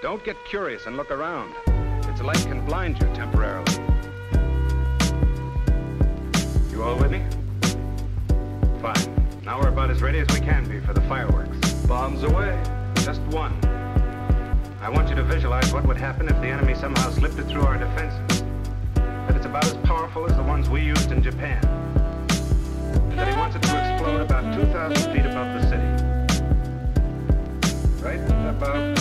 Don't get curious and look around. Its light can blind you temporarily. You all with me? Fine. Now we're about as ready as we can be for the fireworks. Bombs away. Just one. I want you to visualize what would happen if the enemy somehow slipped it through our defenses. That it's about as powerful as the ones we used in Japan. And that he wants it to explode about 2,000 feet above the city. Right about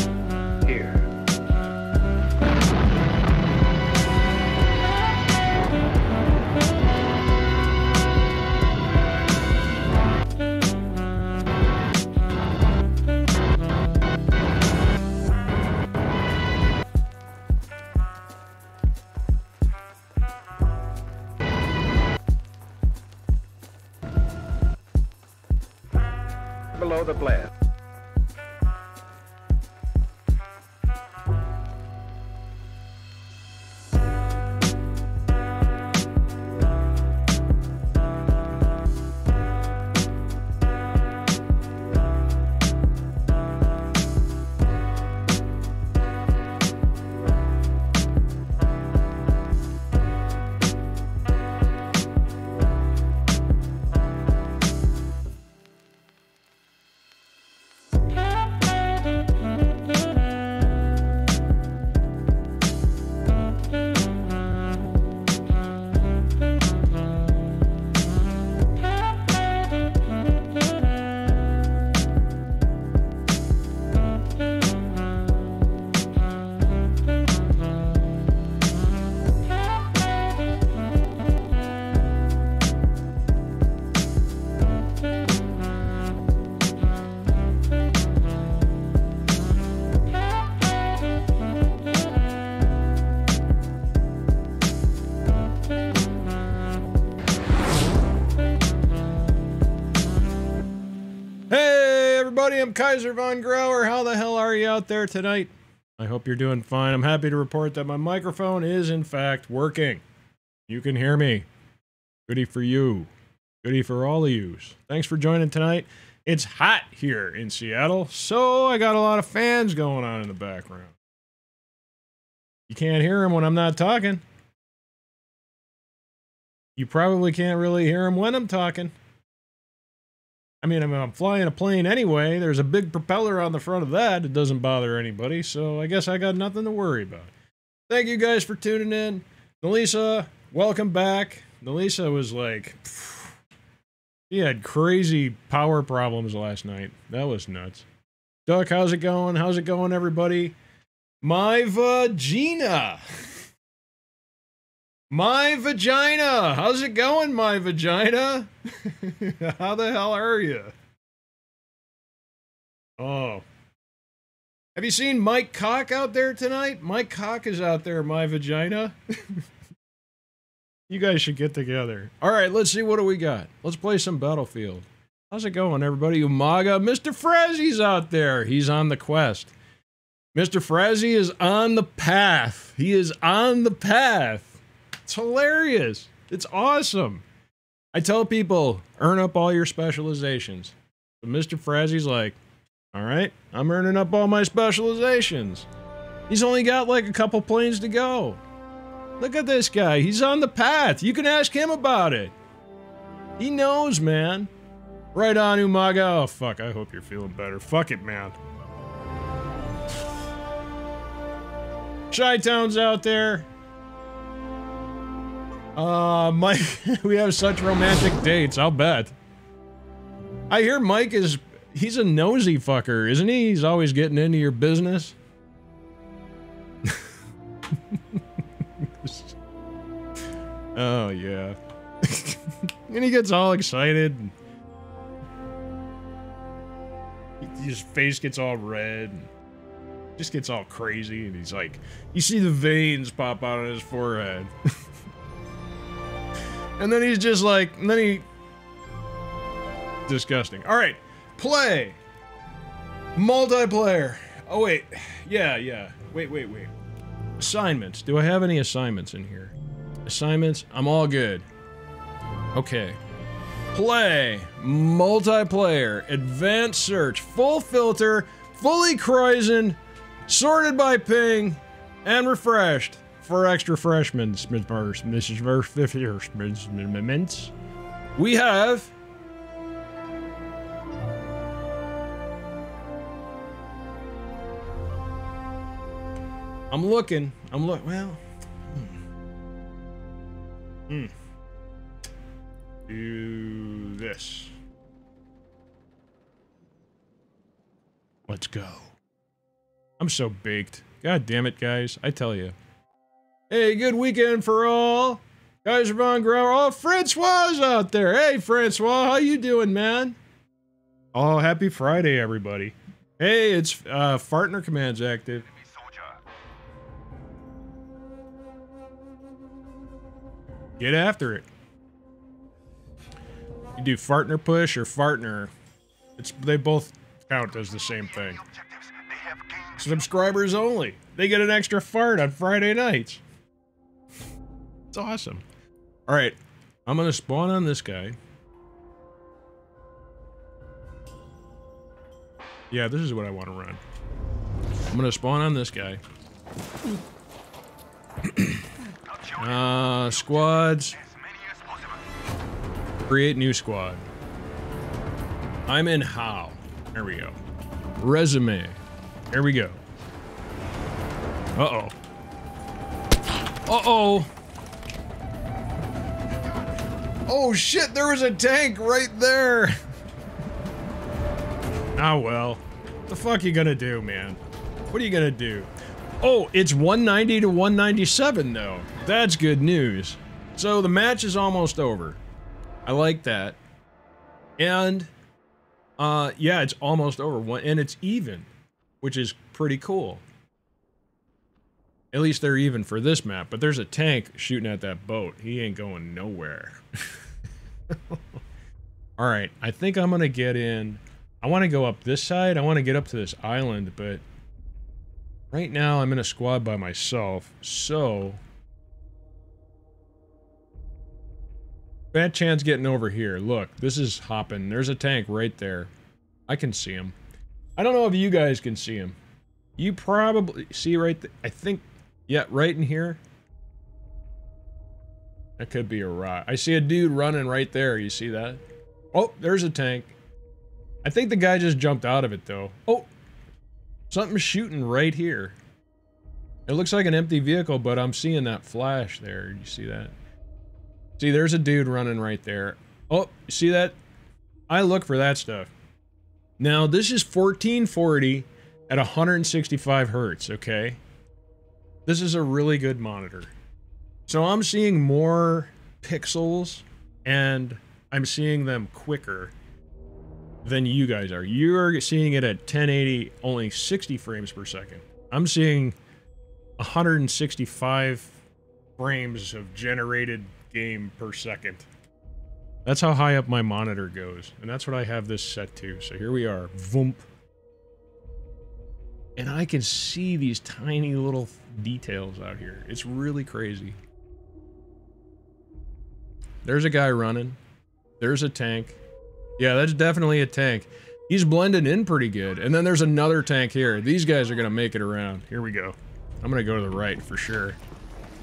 I'm Kaiser Von Grauer. How the hell are you out there tonight? I hope you're doing fine. I'm happy to report that my microphone is, in fact, working. You can hear me. Goody for you. Goody for all of yous. Thanks for joining tonight. It's hot here in Seattle, so I got a lot of fans going on in the background. You can't hear them when I'm not talking. You probably can't really hear them when I'm talking. I mean, I mean, I'm flying a plane anyway. There's a big propeller on the front of that. It doesn't bother anybody, so I guess I got nothing to worry about. Thank you guys for tuning in. Nelisa, welcome back. Nelisa was like, he had crazy power problems last night. That was nuts. Duck, how's it going? How's it going, everybody? My vagina. My vagina. How's it going, my vagina? How the hell are you? Oh. Have you seen Mike Cock out there tonight? Mike Cock is out there, my vagina. you guys should get together. All right, let's see what do we got. Let's play some Battlefield. How's it going, everybody? Umaga, Mr. Frezzy's out there. He's on the quest. Mr. Frezzy is on the path. He is on the path. It's hilarious. It's awesome. I tell people, earn up all your specializations. But Mr. Frazzy's like, all right, I'm earning up all my specializations. He's only got like a couple planes to go. Look at this guy. He's on the path. You can ask him about it. He knows, man. Right on, Umaga. Oh, fuck. I hope you're feeling better. Fuck it, man. Chi Town's out there. Uh, Mike, we have such romantic dates, I'll bet. I hear Mike is, he's a nosy fucker, isn't he? He's always getting into your business. oh, yeah. and he gets all excited. His face gets all red. Just gets all crazy, and he's like, you see the veins pop out on his forehead. And then he's just like, and then he. Disgusting. All right, play. Multiplayer. Oh, wait. Yeah, yeah. Wait, wait, wait. Assignments. Do I have any assignments in here? Assignments? I'm all good. Okay. Play. Multiplayer. Advanced search. Full filter. Fully Croizon. sorted by ping, and refreshed for extra freshmen. Mrs. Mints. We have. I'm looking. I'm look. Well. Hmm. hmm. Do this. Let's go. I'm so baked. God damn it, guys. I tell you. Hey, good weekend for all. Kaiser Von Grauer. Oh, Francois out there. Hey, Francois. How you doing, man? Oh, happy Friday, everybody. Hey, it's uh, Fartner Command's active. Get after it. You do Fartner push or Fartner. It's they both count as the same thing. Subscribers only. They get an extra fart on Friday nights. It's awesome. All right, I'm gonna spawn on this guy. Yeah, this is what I want to run. I'm gonna spawn on this guy. uh, squads. Create new squad. I'm in how. There we go. Resume. Here we go. Uh-oh. Uh-oh. Oh shit, there was a tank right there. oh well. What the fuck you gonna do, man? What are you gonna do? Oh, it's 190 to 197 though. That's good news. So the match is almost over. I like that. And uh yeah, it's almost over. And it's even, which is pretty cool. At least they're even for this map, but there's a tank shooting at that boat. He ain't going nowhere. All right, I think I'm going to get in. I want to go up this side. I want to get up to this island, but right now I'm in a squad by myself, so... Bad chance getting over here. Look, this is hopping. There's a tank right there. I can see him. I don't know if you guys can see him. You probably see right I think yeah, right in here. That could be a rock. I see a dude running right there. You see that? Oh, there's a tank. I think the guy just jumped out of it, though. Oh, something's shooting right here. It looks like an empty vehicle, but I'm seeing that flash there. You see that? See, there's a dude running right there. Oh, you see that? I look for that stuff. Now, this is 1440 at 165 hertz, okay? This is a really good monitor. So I'm seeing more pixels and I'm seeing them quicker than you guys are. You're seeing it at 1080, only 60 frames per second. I'm seeing 165 frames of generated game per second. That's how high up my monitor goes. And that's what I have this set to. So here we are. Voomp. And I can see these tiny little details out here. It's really crazy. There's a guy running. There's a tank. Yeah, that's definitely a tank. He's blended in pretty good. And then there's another tank here. These guys are going to make it around. Here we go. I'm going to go to the right for sure.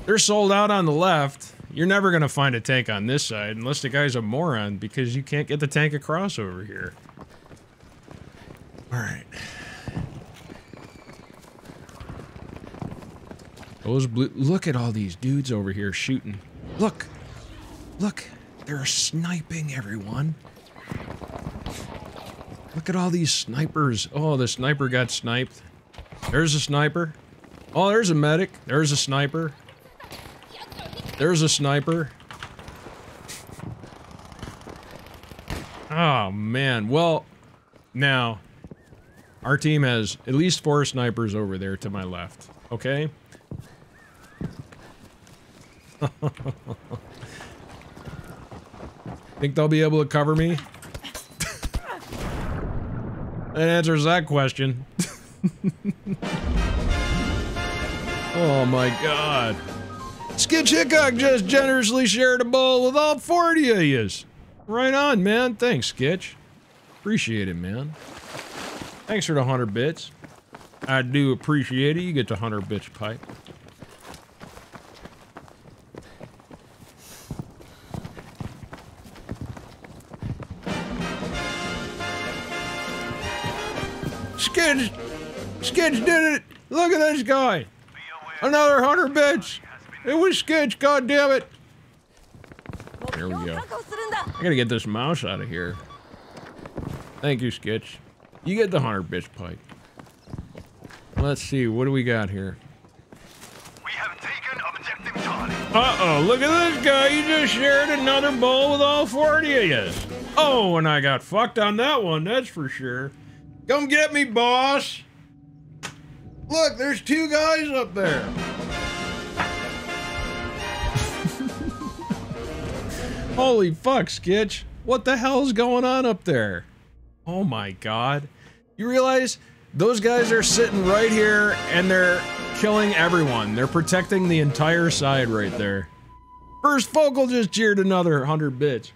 They're sold out on the left. You're never going to find a tank on this side unless the guy's a moron because you can't get the tank across over here. All right. Those blue. Look at all these dudes over here shooting. Look. Look. They're sniping everyone. Look at all these snipers. Oh, the sniper got sniped. There's a sniper. Oh, there's a medic. There's a sniper. There's a sniper. Oh, man. Well, now, our team has at least four snipers over there to my left. Okay? Think they'll be able to cover me? that answers that question. oh my god. Skitch Hickok just generously shared a bowl with all 40 of yous. Right on, man. Thanks, Skitch. Appreciate it, man. Thanks for the 100 bits. I do appreciate it. You get the 100 bits pipe. Skids! Skids did it! Look at this guy! Another 100 bits! It was Skids, god damn it! There we go. I gotta get this mouse out of here. Thank you, Skitch. You get the 100 bits pipe. Let's see, what do we got here? We have taken objective Charlie. Uh-oh, look at this guy. You just shared another bowl with all 40 of you. Oh, and I got fucked on that one, that's for sure. Come get me, boss. Look, there's two guys up there. Holy fuck, Skitch. What the hell is going on up there? Oh my god. You realize those guys are sitting right here and they're killing everyone. They're protecting the entire side right there. First Focal just cheered another 100 bits.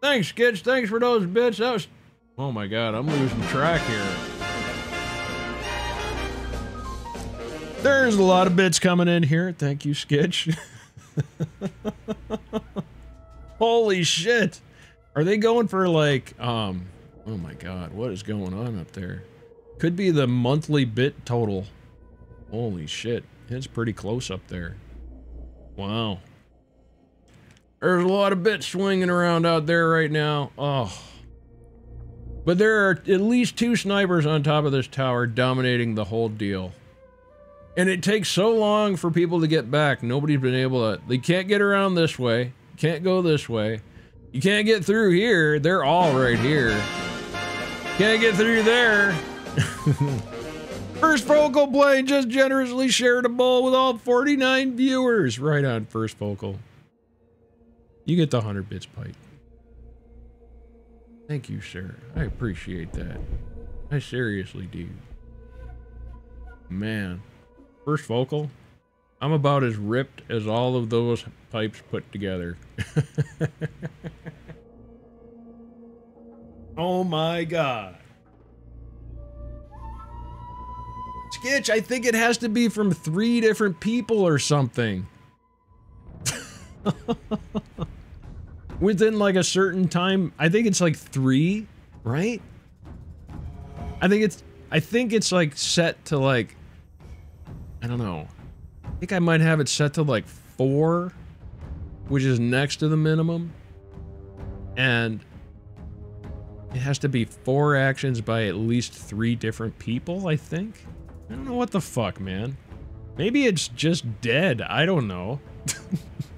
Thanks, Skitch. Thanks for those bits. That was... Oh my god, I'm losing track here. There's a lot of bits coming in here. Thank you, Skitch. Holy shit. Are they going for like, um, oh my god, what is going on up there? Could be the monthly bit total. Holy shit. It's pretty close up there. Wow. There's a lot of bits swinging around out there right now. Oh. But there are at least two snipers on top of this tower dominating the whole deal. And it takes so long for people to get back. Nobody's been able to. They can't get around this way. Can't go this way. You can't get through here. They're all right here. Can't get through there. First Focal Blade just generously shared a bowl with all 49 viewers. Right on, First Focal. You get the 100 bits pipe. Thank you, sir. I appreciate that. I seriously do. Man. First vocal, I'm about as ripped as all of those pipes put together. oh my god. Skitch, I think it has to be from three different people or something. Within like a certain time, I think it's like three, right? I think it's, I think it's like set to like, I don't know. I think I might have it set to like four, which is next to the minimum. And it has to be four actions by at least three different people, I think. I don't know what the fuck, man. Maybe it's just dead. I don't know.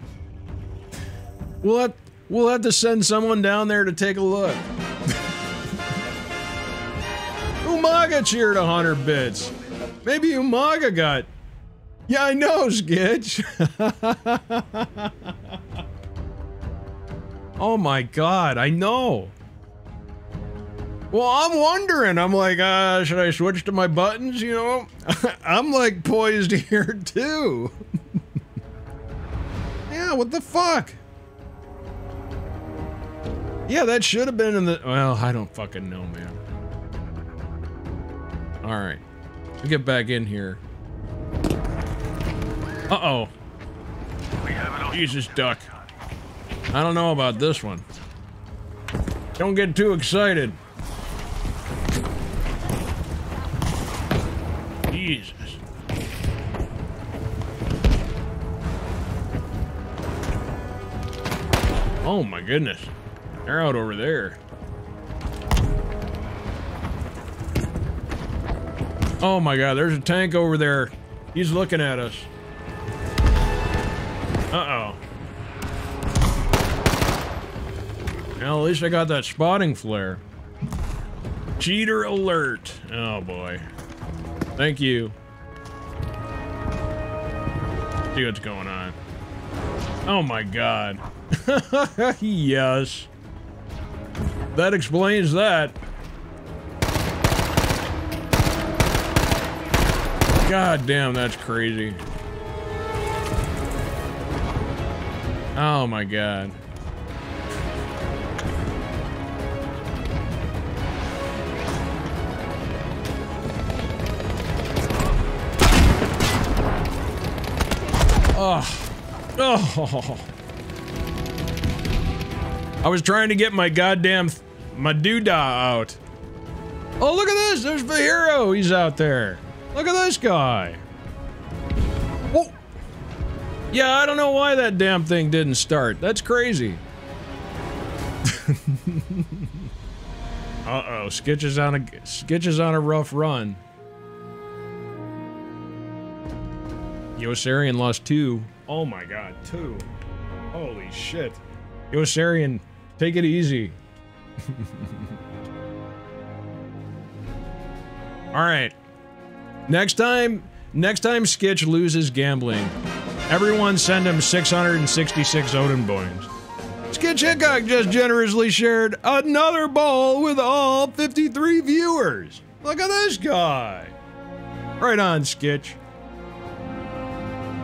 we'll we'll have to send someone down there to take a look. Umaga cheered 100 bits. Maybe Umaga got... Yeah, I know, Skitch. oh my god, I know. Well, I'm wondering. I'm like, uh, should I switch to my buttons? You know, I'm like poised here too. yeah, what the fuck? Yeah, that should have been in the. Well, I don't fucking know, man. All right, we get back in here. Uh oh. Jesus, duck. I don't know about this one. Don't get too excited. Jesus. Oh my goodness. They're out over there. Oh my god, there's a tank over there. He's looking at us. Uh-oh. Well, at least I got that spotting flare. Cheater alert. Oh boy. Thank you. See what's going on. Oh my god. yes that explains that. God damn, that's crazy. Oh my god. Oh. Oh. I was trying to get my goddamn my doodah out. Oh, look at this. There's the hero. He's out there. Look at this guy. Whoa. Yeah, I don't know why that damn thing didn't start. That's crazy. Uh-oh, Skitch is on a Skitch is on a rough run. Yossarian lost two. Oh my god, two. Holy shit. Yossarian, take it easy. Alright. Next time, next time Skitch loses gambling, everyone send him 666 Odin Boyns. Skitch Hickok just generously shared another ball with all 53 viewers. Look at this guy. Right on, Skitch.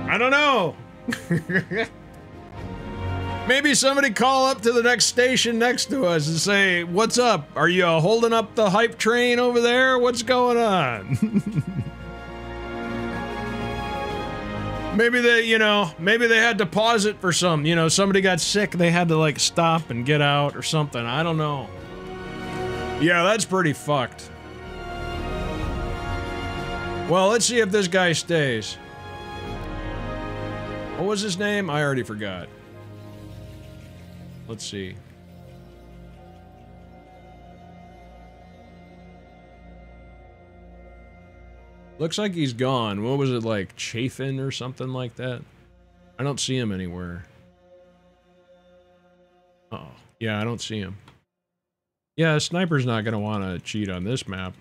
I don't know. Maybe somebody call up to the next station next to us and say, What's up? Are you holding up the hype train over there? What's going on? maybe they, you know, maybe they had to pause it for some, you know, somebody got sick, they had to like stop and get out or something. I don't know. Yeah, that's pretty fucked. Well, let's see if this guy stays. What was his name? I already forgot. Let's see. Looks like he's gone. What was it like? Chafin or something like that? I don't see him anywhere. Oh. Yeah, I don't see him. Yeah, sniper's not going to want to cheat on this map.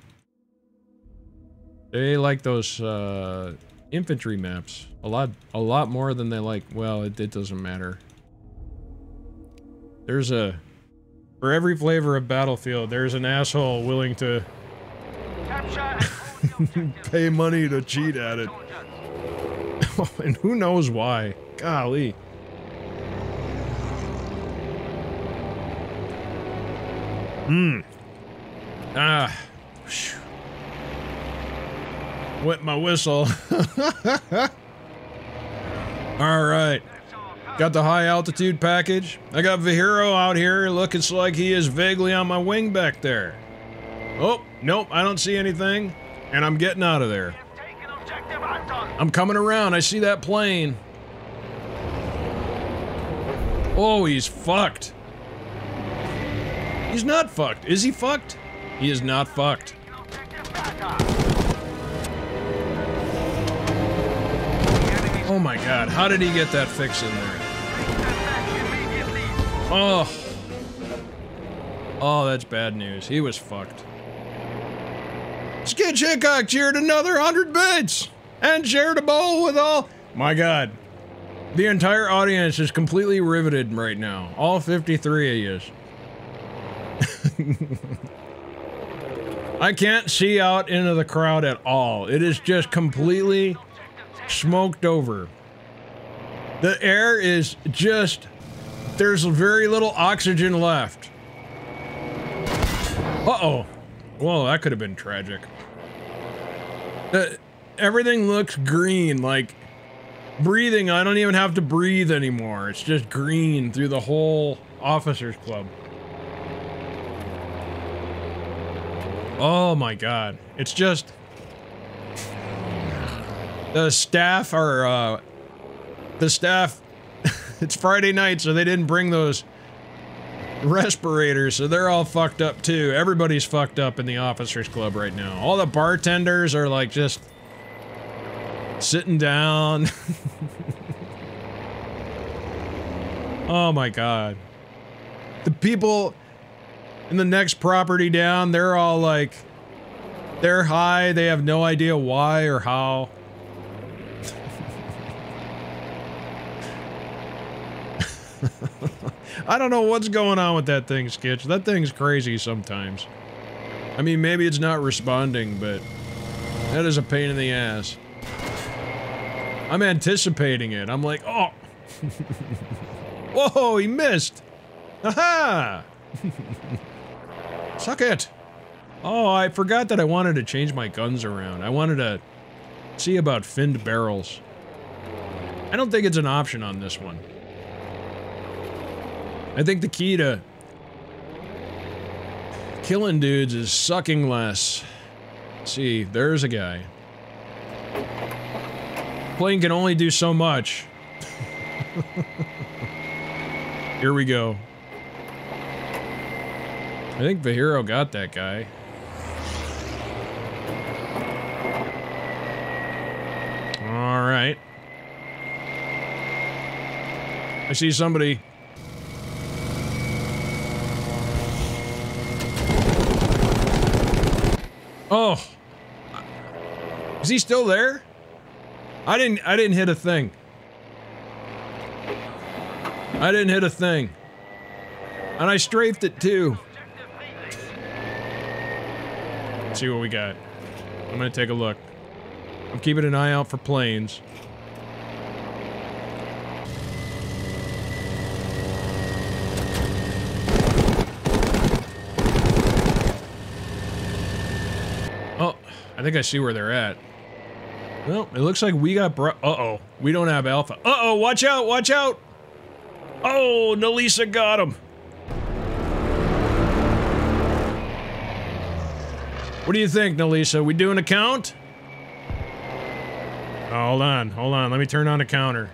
They like those uh, infantry maps a lot, a lot more than they like. Well, it, it doesn't matter. There's a, for every flavor of Battlefield, there's an asshole willing to pay money to cheat at it. and who knows why? Golly. Hmm. Ah. Whew. Wet my whistle. All right. Got the high altitude package. I got Vihiro out here looking like he is vaguely on my wing back there. Oh, nope, I don't see anything. And I'm getting out of there. I'm coming around. I see that plane. Oh, he's fucked. He's not fucked. Is he fucked? He is not fucked. Oh my god, how did he get that fix in there? Oh. Oh, that's bad news. He was fucked. Skitch Hickok cheered another 100 bits and shared a bowl with all. My god. The entire audience is completely riveted right now. All 53 of you. I can't see out into the crowd at all. It is just completely smoked over. The air is just, there's very little oxygen left. Uh-oh. Well, that could have been tragic. The, everything looks green, like breathing, I don't even have to breathe anymore. It's just green through the whole officers club. Oh my god. It's just the staff are, uh, the staff, it's Friday night, so they didn't bring those respirators, so they're all fucked up too. Everybody's fucked up in the officers club right now. All the bartenders are like just sitting down. oh my god. The people in the next property down, they're all like, they're high, they have no idea why or how. I don't know what's going on with that thing, Skitch. That thing's crazy sometimes. I mean, maybe it's not responding, but that is a pain in the ass. I'm anticipating it. I'm like, oh. Whoa, he missed. Aha! Suck it. Oh, I forgot that I wanted to change my guns around. I wanted to see about finned barrels. I don't think it's an option on this one. I think the key to killing dudes is sucking less. See, there's a guy. Plane can only do so much. Here we go. I think the hero got that guy. All right. I see somebody. Oh. Is he still there? I didn't I didn't hit a thing. I didn't hit a thing. And I strafed it too. Let's see what we got. I'm gonna take a look. I'm keeping an eye out for planes. I think I see where they're at. Well, it looks like we got bro- Uh-oh. We don't have Alpha. Uh-oh, watch out, watch out! Oh, Nalisa got him. What do you think, Nalisa? We doing a count? Oh, hold on, hold on. Let me turn on a counter.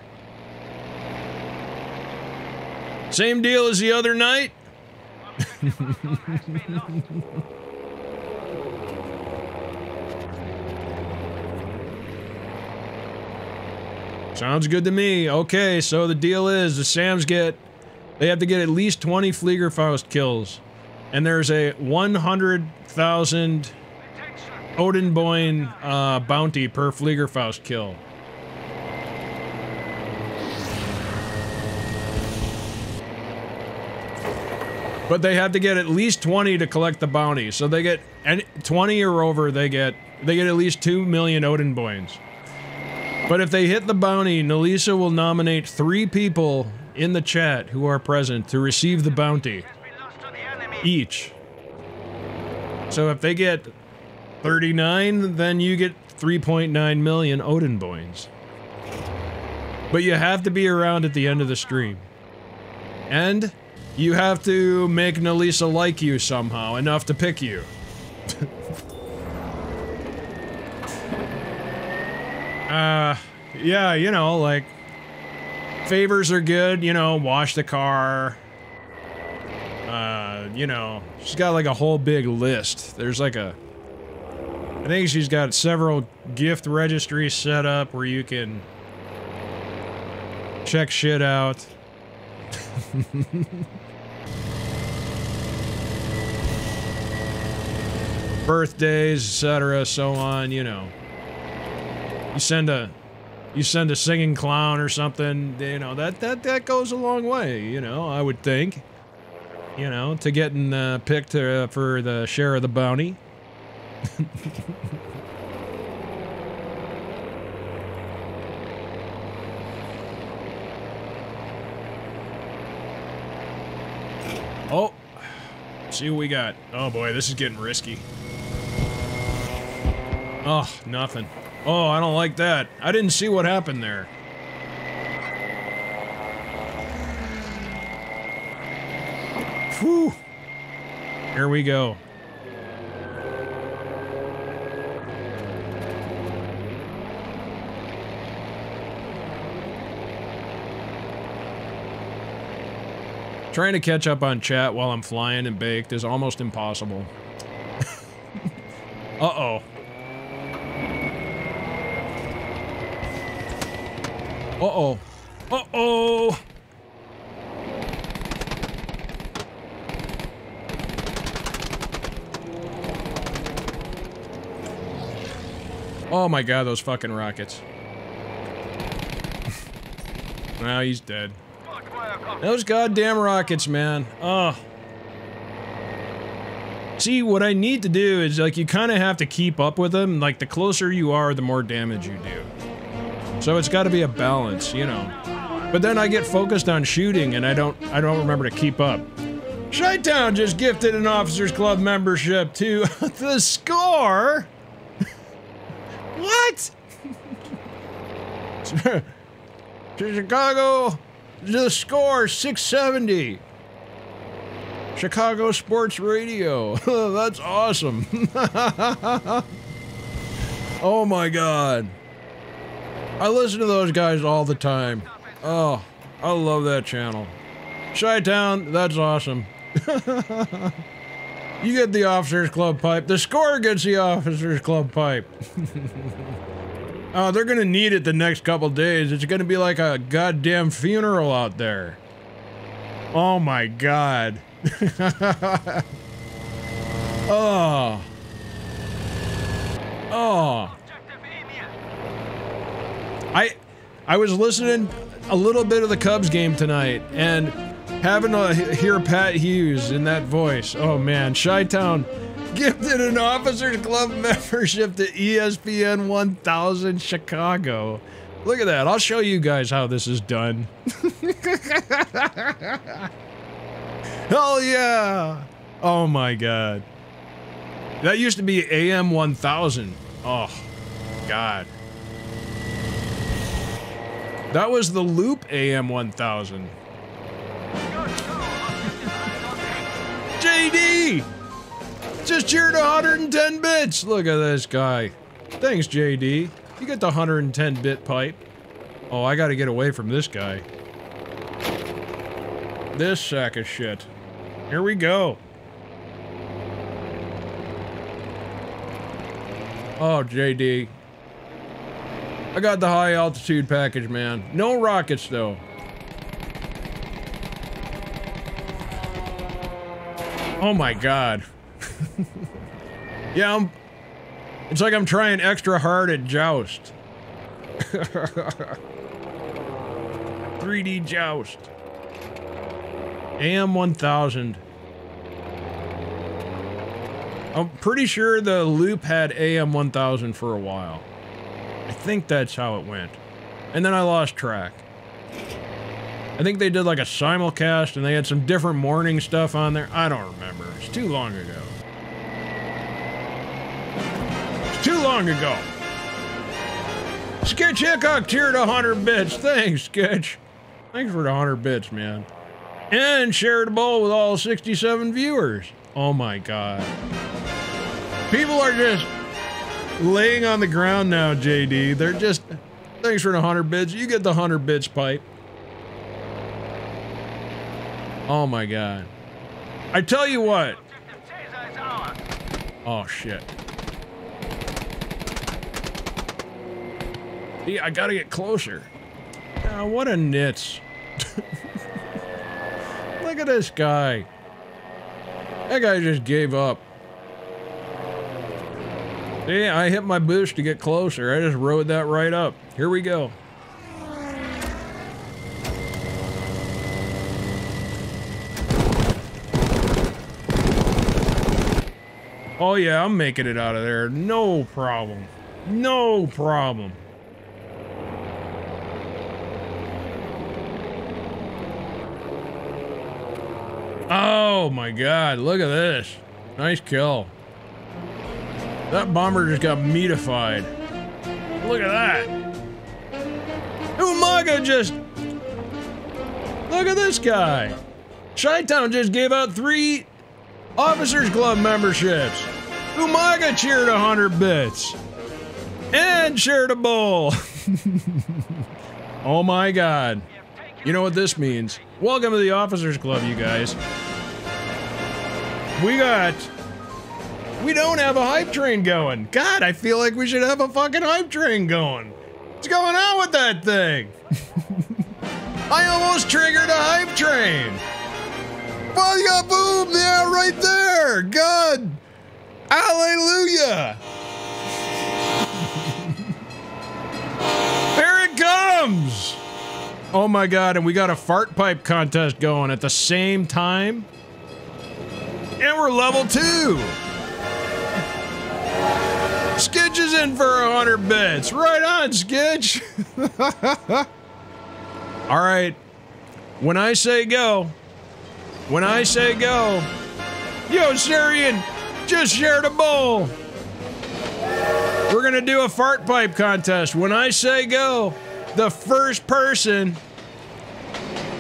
Same deal as the other night? Sounds good to me. Okay, so the deal is the Sams get they have to get at least 20 Fliegerfaust kills. And there's a 100,000 Odenboin uh, bounty per Fliegerfaust kill. But they have to get at least 20 to collect the bounty. So they get and 20 or over, they get they get at least 2 million Odenboins. But if they hit the bounty, Nalisa will nominate three people in the chat who are present to receive the bounty. Each. So if they get 39, then you get 3.9 million Odenboins. But you have to be around at the end of the stream. And you have to make Nalisa like you somehow, enough to pick you. uh, yeah, you know, like, favors are good, you know, wash the car. Uh, you know, she's got like a whole big list. There's like a, I think she's got several gift registries set up where you can check shit out. Birthdays, etc., so on, you know. You send a you send a singing clown or something, you know, that that that goes a long way, you know, I would think. You know, to getting uh, picked uh, for the share of the bounty. oh, see what we got. Oh boy, this is getting risky. Oh, nothing. Oh, I don't like that. I didn't see what happened there. Whew. Here we go. Trying to catch up on chat while I'm flying and baked is almost impossible. Uh-oh. Uh-oh. Uh-oh! Oh my god, those fucking rockets. now he's dead. Those goddamn rockets, man. Oh. See, what I need to do is, like, you kind of have to keep up with them. Like, the closer you are, the more damage you do. So it's got to be a balance, you know. But then I get focused on shooting, and I don't, I don't remember to keep up. Chi Town just gifted an Officers Club membership to the score. what? to Chicago. The score 670. Chicago Sports Radio. That's awesome. oh my God. I listen to those guys all the time. Oh, I love that channel. Chi Town, that's awesome. you get the Officers Club pipe. The score gets the Officers Club pipe. oh, they're gonna need it the next couple days. It's gonna be like a goddamn funeral out there. Oh my god. oh. Oh. I I was listening a little bit of the Cubs game tonight and having to hear Pat Hughes in that voice. Oh man, Chi-Town gifted an Officers Club membership to ESPN 1000 Chicago. Look at that. I'll show you guys how this is done. Hell yeah. Oh my god. That used to be AM 1000. Oh, God. That was the Loop AM 1000. JD! Just cheered 110 bits! Look at this guy. Thanks, JD. You get the 110 bit pipe. Oh, I gotta get away from this guy. This sack of shit. Here we go. Oh, JD. I got the high altitude package, man. No rockets, though. Oh my god. yeah, I'm. It's like I'm trying extra hard at Joust. 3D Joust. AM 1000. I'm pretty sure the loop had AM 1000 for a while. I think that's how it went. And then I lost track. I think they did like a simulcast and they had some different morning stuff on there. I don't remember. It's too long ago. It's too long ago. Skitch Hickok tiered 100 bits. Thanks, Sketch. Thanks for the 100 bits, man. And shared a bowl with all 67 viewers. Oh my god. People are just laying on the ground now, JD. They're just, thanks for the 100 bits. You get the 100 bits pipe. Oh my god. I tell you what. Oh shit. Yeah, I gotta get closer. Ah, what a nits. Look at this guy. That guy just gave up. See, I hit my boost to get closer. I just rode that right up. Here we go. Oh yeah, I'm making it out of there. No problem. No problem. Oh my god, look at this. Nice kill. That bomber just got meatified. Look at that. Umaga just... Look at this guy. Chi-Town just gave out three Officers Club memberships. Umaga cheered 100 bits. And shared a bowl. oh my god. You know what this means. Welcome to the Officers Club, you guys. We got... We don't have a hype train going. God, I feel like we should have a fucking hype train going. What's going on with that thing? I almost triggered a hype train. Booyah boom! Yeah, right there! God! Hallelujah! Here it comes! Oh my god, and we got a fart pipe contest going at the same time. And we're level two! Skitch is in for a hundred bits. Right on, Skitch! Alright. When I say go, when I say go, Yossarian, just shared a bowl. We're gonna do a fart pipe contest. When I say go, the first person,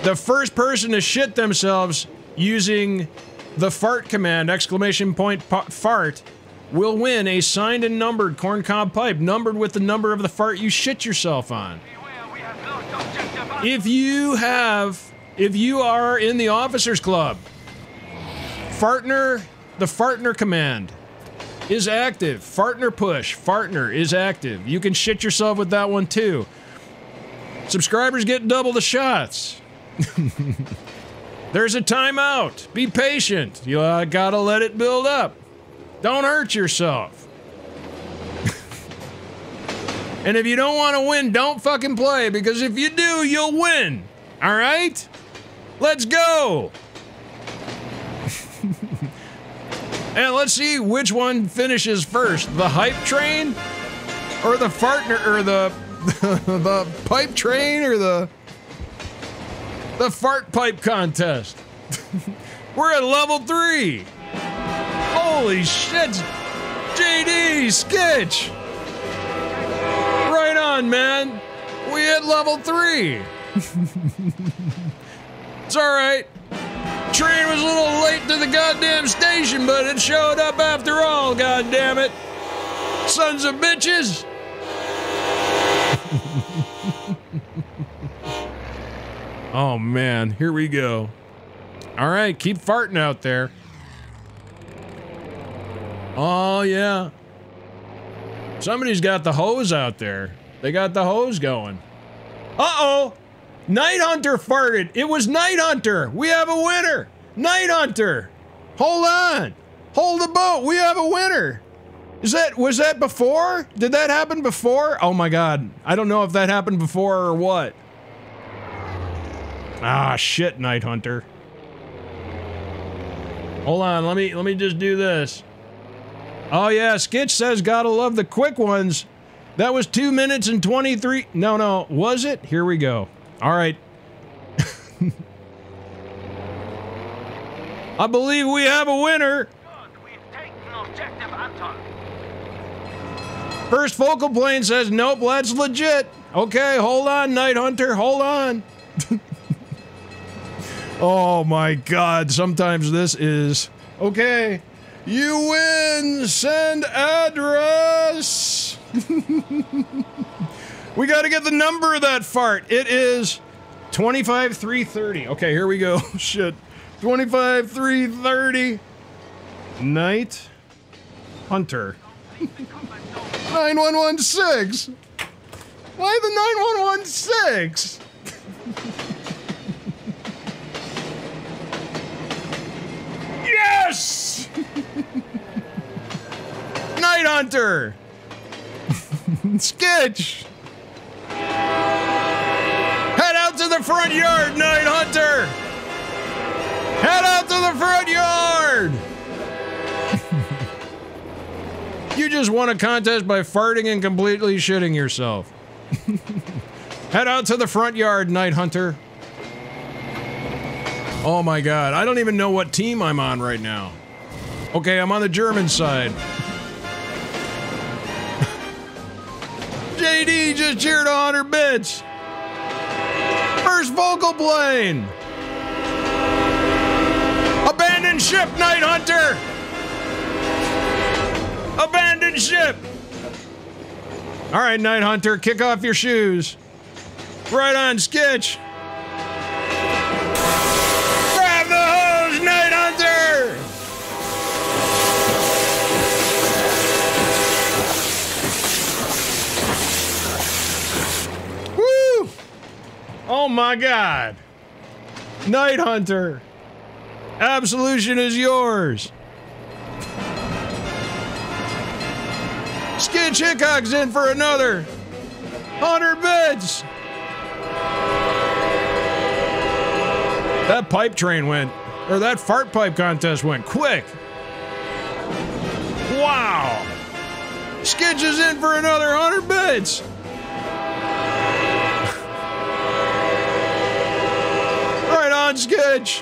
the first person to shit themselves using the fart command, exclamation point fart, will win a signed and numbered corncob pipe, numbered with the number of the fart you shit yourself on. If you have, if you are in the officers club, Fartner, the Fartner command is active. Fartner push, Fartner is active. You can shit yourself with that one too. Subscribers get double the shots. There's a timeout. Be patient. You uh, gotta let it build up. Don't hurt yourself. and if you don't want to win, don't fucking play because if you do, you'll win. All right? Let's go. and let's see which one finishes first the hype train or the fartner or the the pipe train or the the fart pipe contest. We're at level three. Holy shit. JD, Skitch. Right on, man. We hit level three. it's all right. Train was a little late to the goddamn station, but it showed up after all, God damn it. Sons of bitches. oh man, here we go. All right, keep farting out there. Oh yeah. Somebody's got the hose out there. They got the hose going. Uh-oh. Night Hunter farted. It was Night Hunter. We have a winner. Night Hunter. Hold on. Hold the boat. We have a winner. Is that was that before? Did that happen before? Oh my god. I don't know if that happened before or what. Ah shit, Night Hunter. Hold on, let me let me just do this. Oh yeah, Skitch says gotta love the quick ones. That was two minutes and 23. No, no, was it? Here we go. All right. I believe we have a winner. First focal plane says, nope, that's legit. Okay, hold on, Night Hunter, hold on. oh my god, sometimes this is. Okay, you win, send address. we gotta get the number of that fart. It is 25330. Okay, here we go. Shit. 25330. Night Hunter. 9116. Why the 9116? yes! Night Hunter. Skitch. Head out to the front yard, Night Hunter. Head out to the front yard. You just won a contest by farting and completely shitting yourself. Head out to the front yard, Night Hunter. Oh my god, I don't even know what team I'm on right now. Okay, I'm on the German side. JD just cheered 100 bits. First focal plane. Abandoned ship, Night Hunter. Abandoned ship! All right, Night Hunter, kick off your shoes. Right on, Skitch. Oh my god. Night Hunter. Absolution is yours. Skitch Hickok's in for another 100 bits. That pipe train went, or that fart pipe contest went quick. Wow. Skitch is in for another 100 bits. on, Skitch?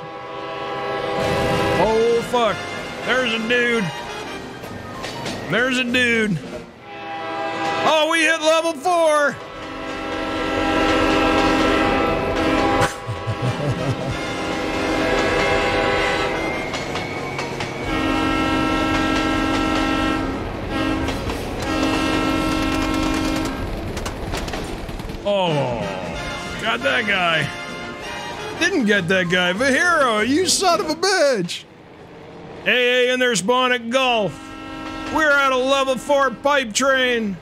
Oh, fuck. There's a dude. There's a dude. Oh, we hit level four. Oh, got that guy. Didn't get that guy. Vahiro, you son of a bitch. AA their spawn at Golf. We're at a level 4 pipe train.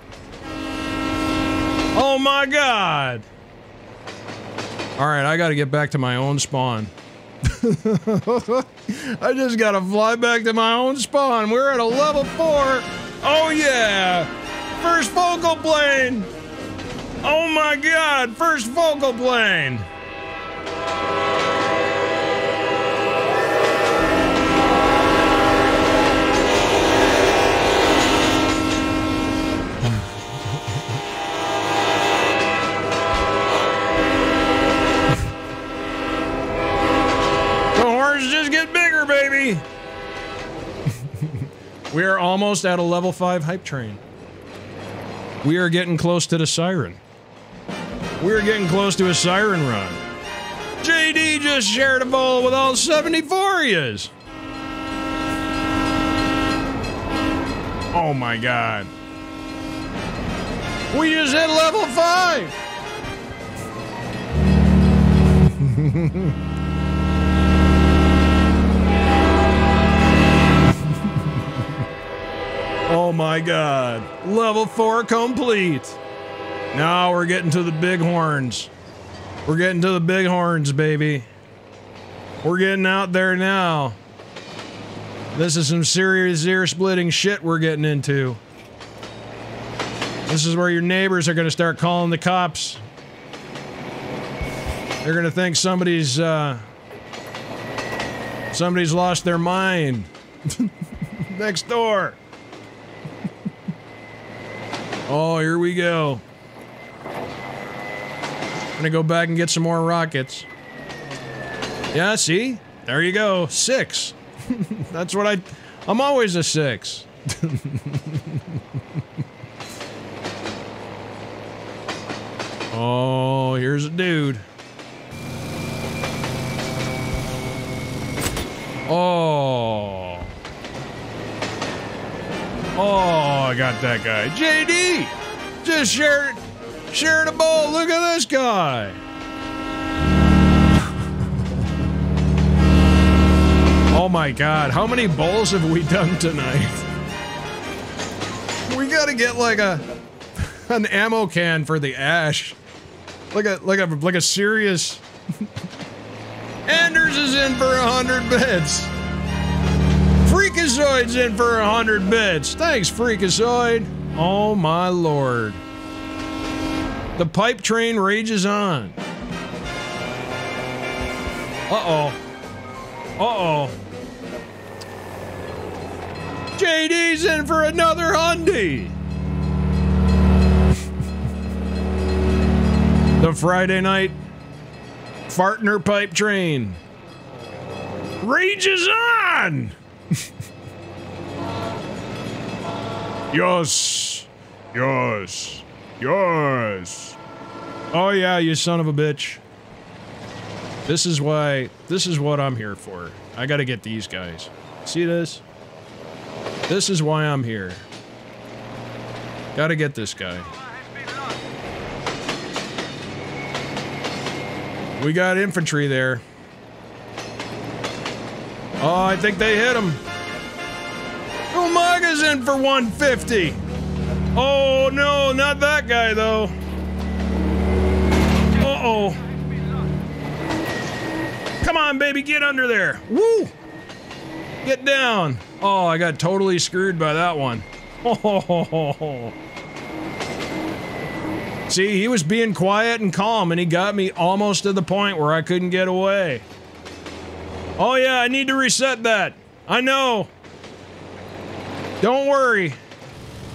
Oh my god. Alright, I gotta get back to my own spawn. I just gotta fly back to my own spawn. We're at a level 4. Oh yeah. First focal plane. Oh my god, first focal plane. The horns just get bigger, baby. we are almost at a level 5 hype train. We are getting close to the siren. We're getting close to a siren run. JD just shared a bowl with all 74 of yous. Oh my god. We just hit level 5. oh my god. Level 4 complete. Now we're getting to the big horns. We're getting to the big horns, baby. We're getting out there now. This is some serious ear splitting shit we're getting into. This is where your neighbors are going to start calling the cops. They're going to think somebody's uh somebody's lost their mind. Next door. oh, here we go. Gonna go back and get some more rockets. Yeah, see? There you go. Six. That's what I. I'm always a six. oh, here's a dude. Oh. Oh, I got that guy. JD! Just shared bowl. Look at this guy. Oh my god, how many bowls have we done tonight? We gotta get like a an ammo can for the ash. Like a like a like a serious Anders is in for a hundred bits. Freakazoid's in for a hundred bits. Thanks, Freakazoid. Oh my lord. The pipe train rages on. Uh-oh. Uh-oh. JD's in for another Hyundai. the Friday night Fartner pipe train rages on. yes. Yes. Yes. Oh yeah, you son of a bitch. This is why this is what I'm here for. I got to get these guys. See this? This is why I'm here. Got to get this guy. We got infantry there. Oh, I think they hit him. Umaga's in for 150. Oh, no, not that guy, though. Uh-oh. Come on, baby, get under there. Woo! Get down. Oh, I got totally screwed by that one. See, he was being quiet and calm, and he got me almost to the point where I couldn't get away. Oh, yeah, I need to reset that. I know. Don't worry.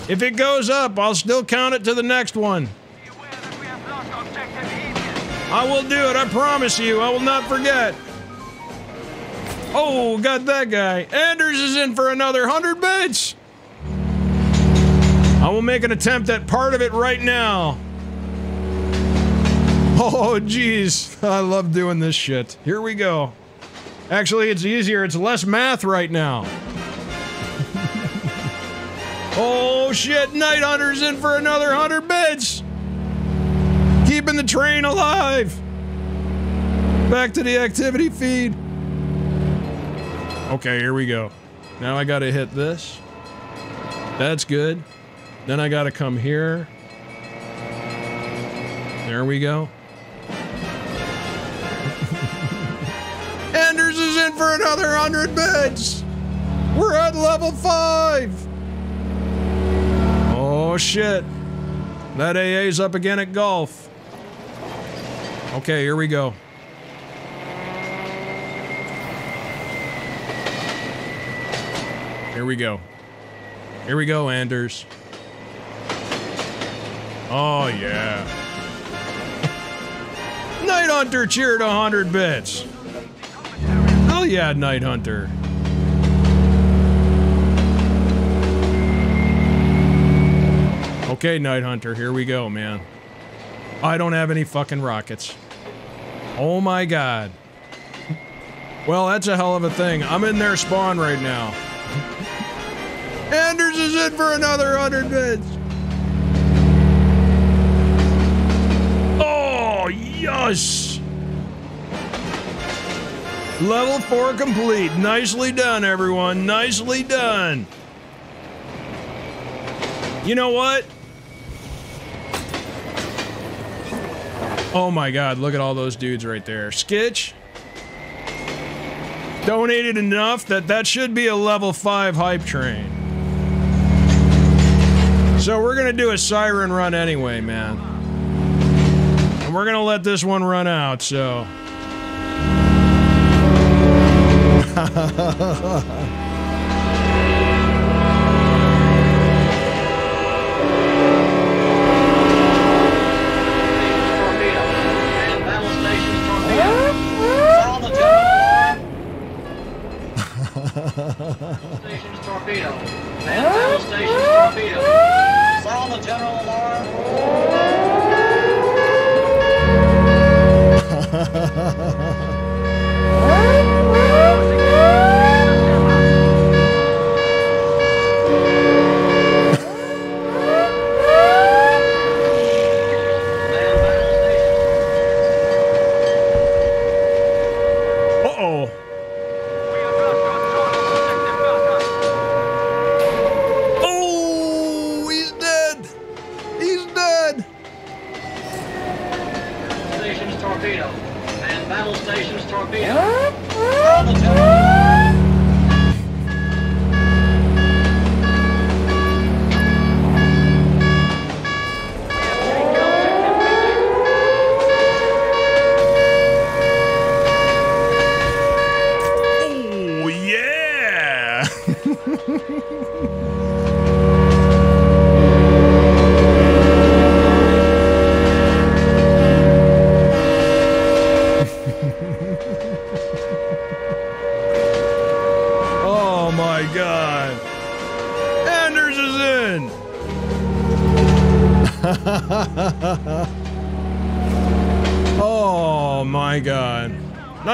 If it goes up, I'll still count it to the next one. I will do it, I promise you. I will not forget. Oh, got that guy. Anders is in for another 100 bits. I will make an attempt at part of it right now. Oh, jeez. I love doing this shit. Here we go. Actually, it's easier. It's less math right now. Oh, shit. Night Hunter's in for another 100 bits. Keeping the train alive. Back to the activity feed. Okay, here we go. Now I gotta hit this. That's good. Then I gotta come here. There we go. Anders is in for another 100 bits. We're at level 5. Oh shit. That AA's up again at golf. Okay, here we go. Here we go. Here we go, Anders. Oh, yeah. Night Hunter cheered 100 bits. Hell yeah, Night Hunter. Okay, Night Hunter, here we go, man. I don't have any fucking rockets. Oh my god. Well, that's a hell of a thing. I'm in their spawn right now. Anders is in for another 100 bits. Oh, yes. Level 4 complete. Nicely done, everyone. Nicely done. You know what? Oh my god, look at all those dudes right there. Skitch donated enough that that should be a level 5 hype train. So we're gonna do a siren run anyway, man. And we're gonna let this one run out, so. stations torpedo. And battle stations torpedo. Sound the general alarm.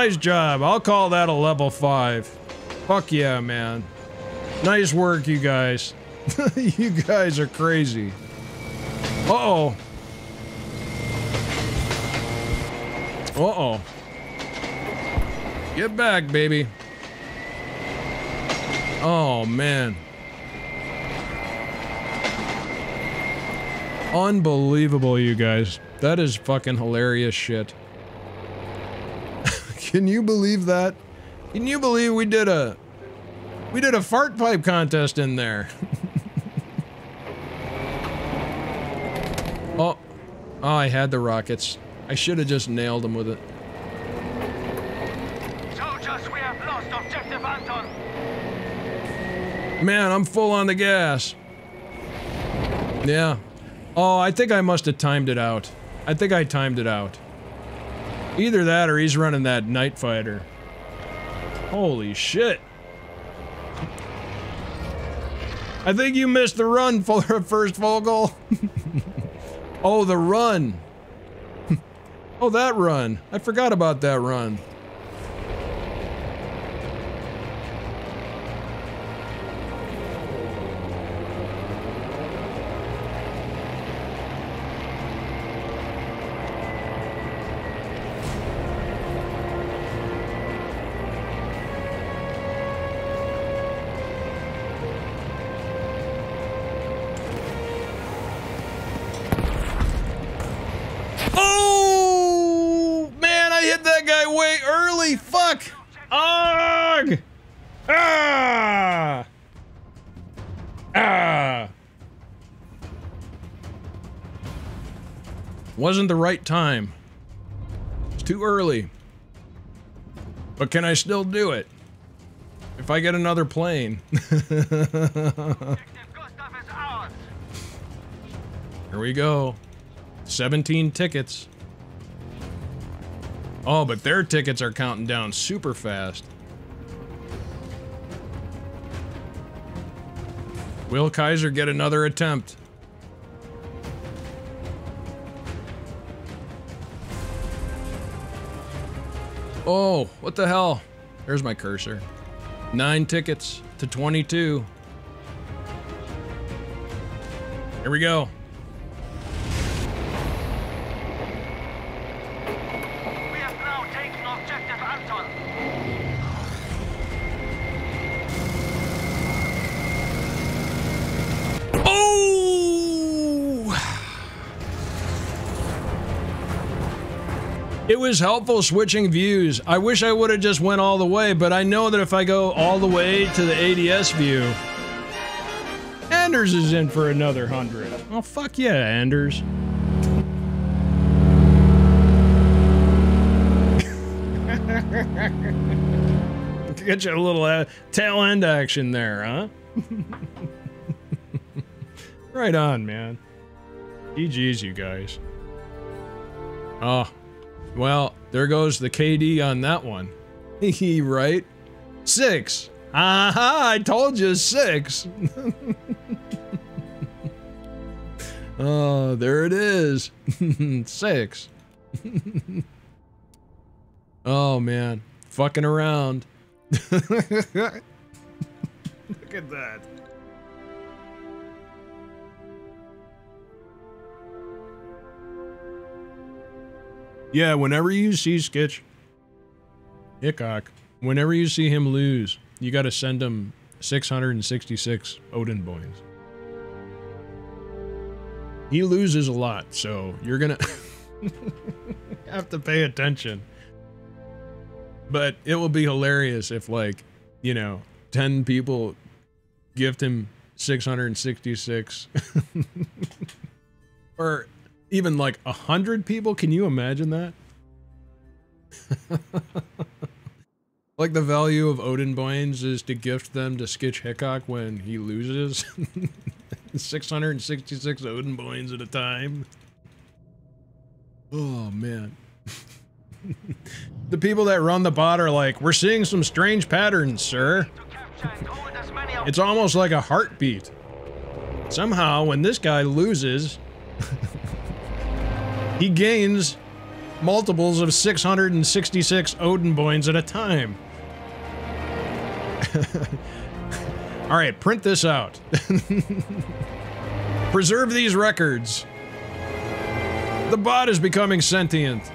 Nice job. I'll call that a level 5. Fuck yeah, man. Nice work, you guys. you guys are crazy. Uh-oh. Uh-oh. Get back, baby. Oh, man. Unbelievable, you guys. That is fucking hilarious shit. Can you believe that? Can you believe we did a we did a fart pipe contest in there? oh, oh, I had the rockets. I should have just nailed them with it. Soldiers, we have lost objective Anton. Man, I'm full on the gas. Yeah. Oh, I think I must have timed it out. I think I timed it out. Either that or he's running that night fighter. Holy shit. I think you missed the run for first Vogel. oh, the run. oh, that run. I forgot about that run. Wasn't the right time. It's too early. But can I still do it? If I get another plane. Here we go. 17 tickets. Oh, but their tickets are counting down super fast. Will Kaiser get another attempt? Oh, what the hell? There's my cursor. Nine tickets to 22. Here we go. It was helpful switching views. I wish I would have just went all the way, but I know that if I go all the way to the ADS view, Anders is in for another hundred. Oh fuck yeah, Anders. Get you a little uh, tail end action there, huh? right on, man. GG's, you guys. Oh, well, there goes the KD on that one. right? Six. Aha, I told you six. oh, there it is. six. oh, man. Fucking around. Look at that. Yeah, whenever you see Skitch Hickok, whenever you see him lose, you got to send him 666 Odin Boyns. He loses a lot, so you're gonna have to pay attention. But it will be hilarious if, like, you know, 10 people gift him 666. or even like a hundred people. Can you imagine that? like the value of Odin Boynes is to gift them to Skitch Hickok when he loses. 666 Odin Boynes at a time. Oh man. the people that run the bot are like, we're seeing some strange patterns, sir. It's almost like a heartbeat. Somehow, when this guy loses, he gains multiples of 666 Odin Odinboins at a time. All right, print this out. Preserve these records. The bot is becoming sentient.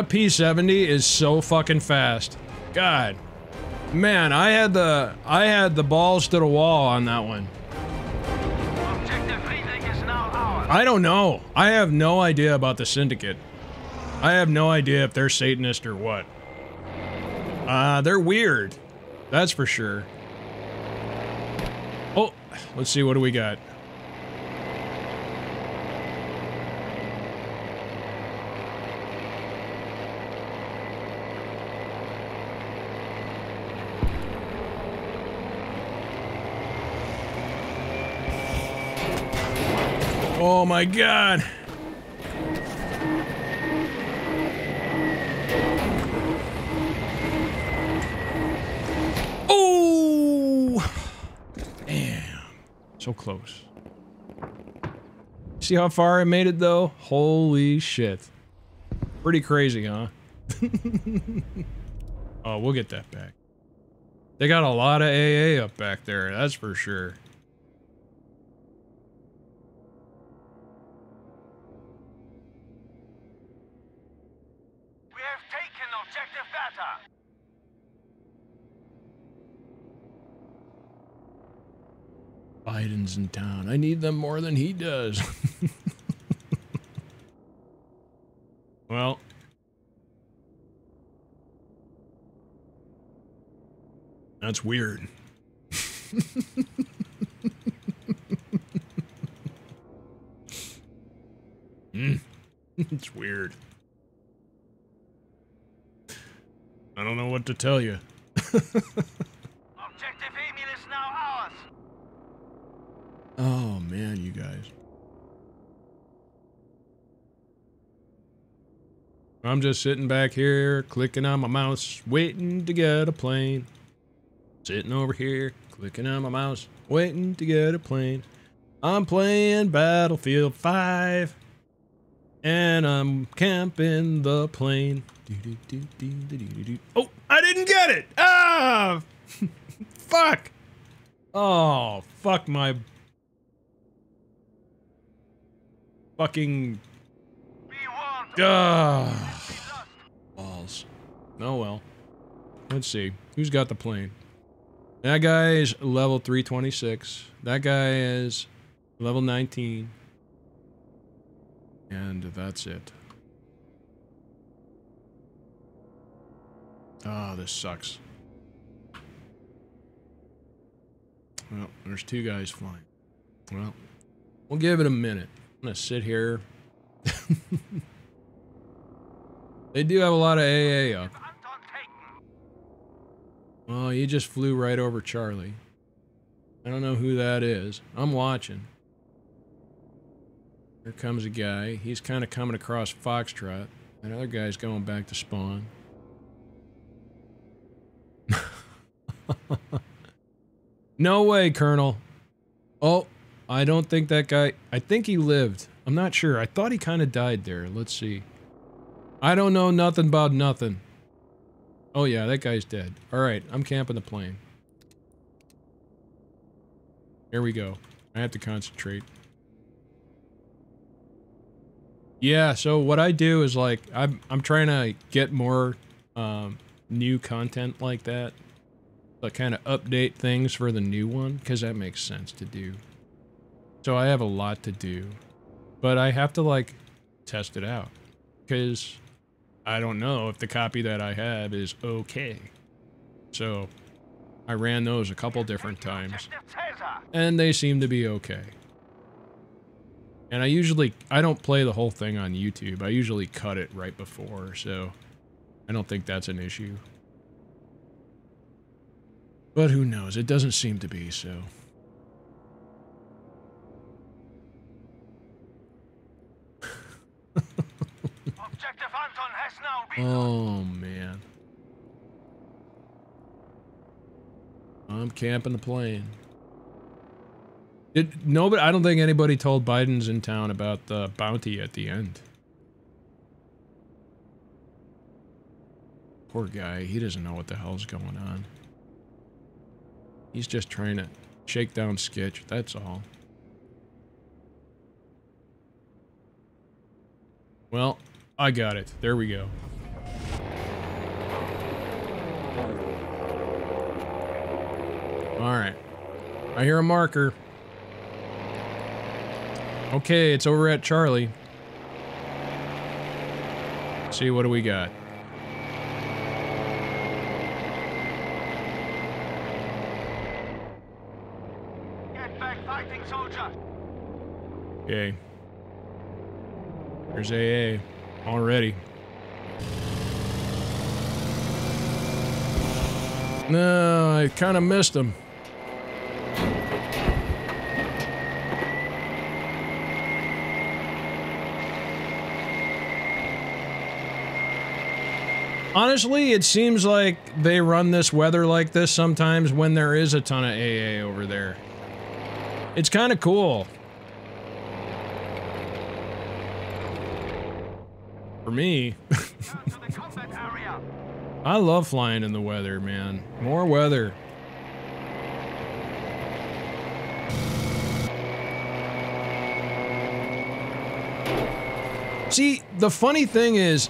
That P70 is so fucking fast. God. Man, I had the I had the balls to the wall on that one. Objective Friedrich is now ours. I don't know. I have no idea about the syndicate. I have no idea if they're Satanist or what. Uh, they're weird. That's for sure. Oh, let's see what do we got. Oh my god. Oh! Damn. So close. See how far I made it though? Holy shit. Pretty crazy, huh? oh, we'll get that back. They got a lot of AA up back there, that's for sure. Biden's in town. I need them more than he does. well, that's weird. Hmm. it's weird. I don't know what to tell you. Objective Emil is now ours. Oh man, you guys. I'm just sitting back here, clicking on my mouse, waiting to get a plane. Sitting over here, clicking on my mouse, waiting to get a plane. I'm playing Battlefield 5, and I'm camping the plane. Oh, I didn't get it! Ah! fuck! Oh, fuck my fucking ah balls. Oh well. Let's see. Who's got the plane? That guy is level 326. That guy is level 19. And that's it. Ah, this sucks. Well, there's two guys flying. Well, we'll give it a minute. I'm gonna sit here. they do have a lot of AA up. Well, he just flew right over Charlie. I don't know who that is. I'm watching. Here comes a guy. He's kind of coming across Foxtrot. That other guy's going back to spawn. no way, Colonel. Oh, I don't think that guy. I think he lived. I'm not sure. I thought he kind of died there. Let's see. I don't know nothing about nothing. Oh yeah, that guy's dead. All right, I'm camping the plane. Here we go. I have to concentrate. Yeah, so what I do is like I'm I'm trying to get more um, new content like that. Like kind of update things for the new one because that makes sense to do. So I have a lot to do, but I have to like test it out because I don't know if the copy that I have is okay. So I ran those a couple different times and they seem to be okay. And I usually I don't play the whole thing on YouTube. I usually cut it right before, so I don't think that's an issue. But who knows? It doesn't seem to be so. Oh man. I'm camping the plane. Did nobody I don't think anybody told Biden's in town about the bounty at the end. Poor guy, he doesn't know what the hell's going on. He's just trying to shake down Skitch, that's all. Well, I got it. There we go. All right. I hear a marker. Okay, it's over at Charlie. See, what do we got? get back fighting soldier. Okay. There's AA already. No, I kind of missed him. Honestly, it seems like they run this weather like this sometimes when there is a ton of AA over there. It's kind of cool. For me. I love flying in the weather, man. More weather. See, the funny thing is,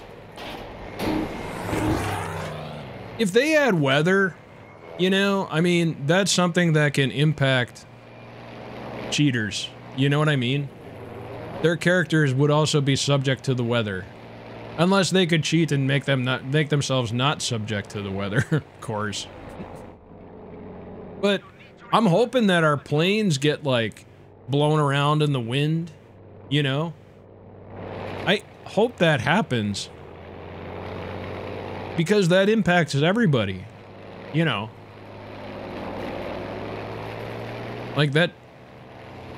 if they add weather, you know, I mean, that's something that can impact cheaters. You know what I mean? Their characters would also be subject to the weather. Unless they could cheat and make them not make themselves not subject to the weather, of course. But I'm hoping that our planes get like blown around in the wind, you know? I hope that happens. Because that impacts everybody, you know? Like that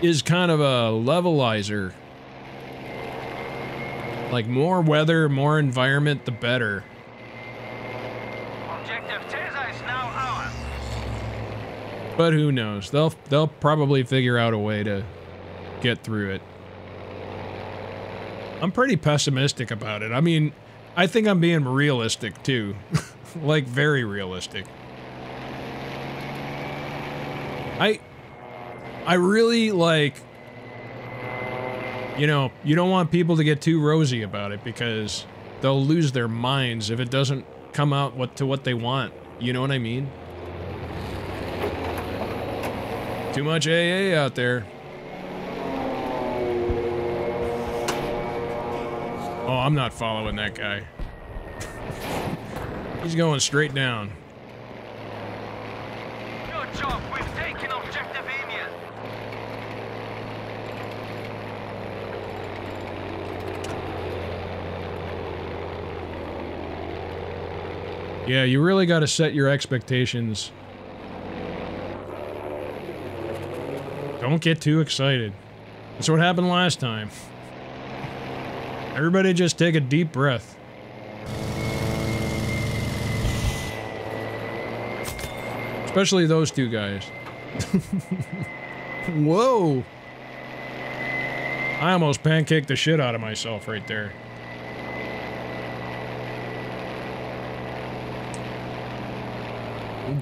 is kind of a levelizer. Like more weather, more environment, the better. Objective Tesa is now ours. But who knows? They'll they'll probably figure out a way to get through it. I'm pretty pessimistic about it. I mean, I think I'm being realistic too. like very realistic. I I really like you know, you don't want people to get too rosy about it because they'll lose their minds if it doesn't come out what to what they want. You know what I mean? Too much AA out there. Oh, I'm not following that guy. He's going straight down. Good job. We've taken objective Amiens. Yeah, you really got to set your expectations. Don't get too excited. That's what happened last time. Everybody just take a deep breath. Especially those two guys. Whoa! I almost pancaked the shit out of myself right there.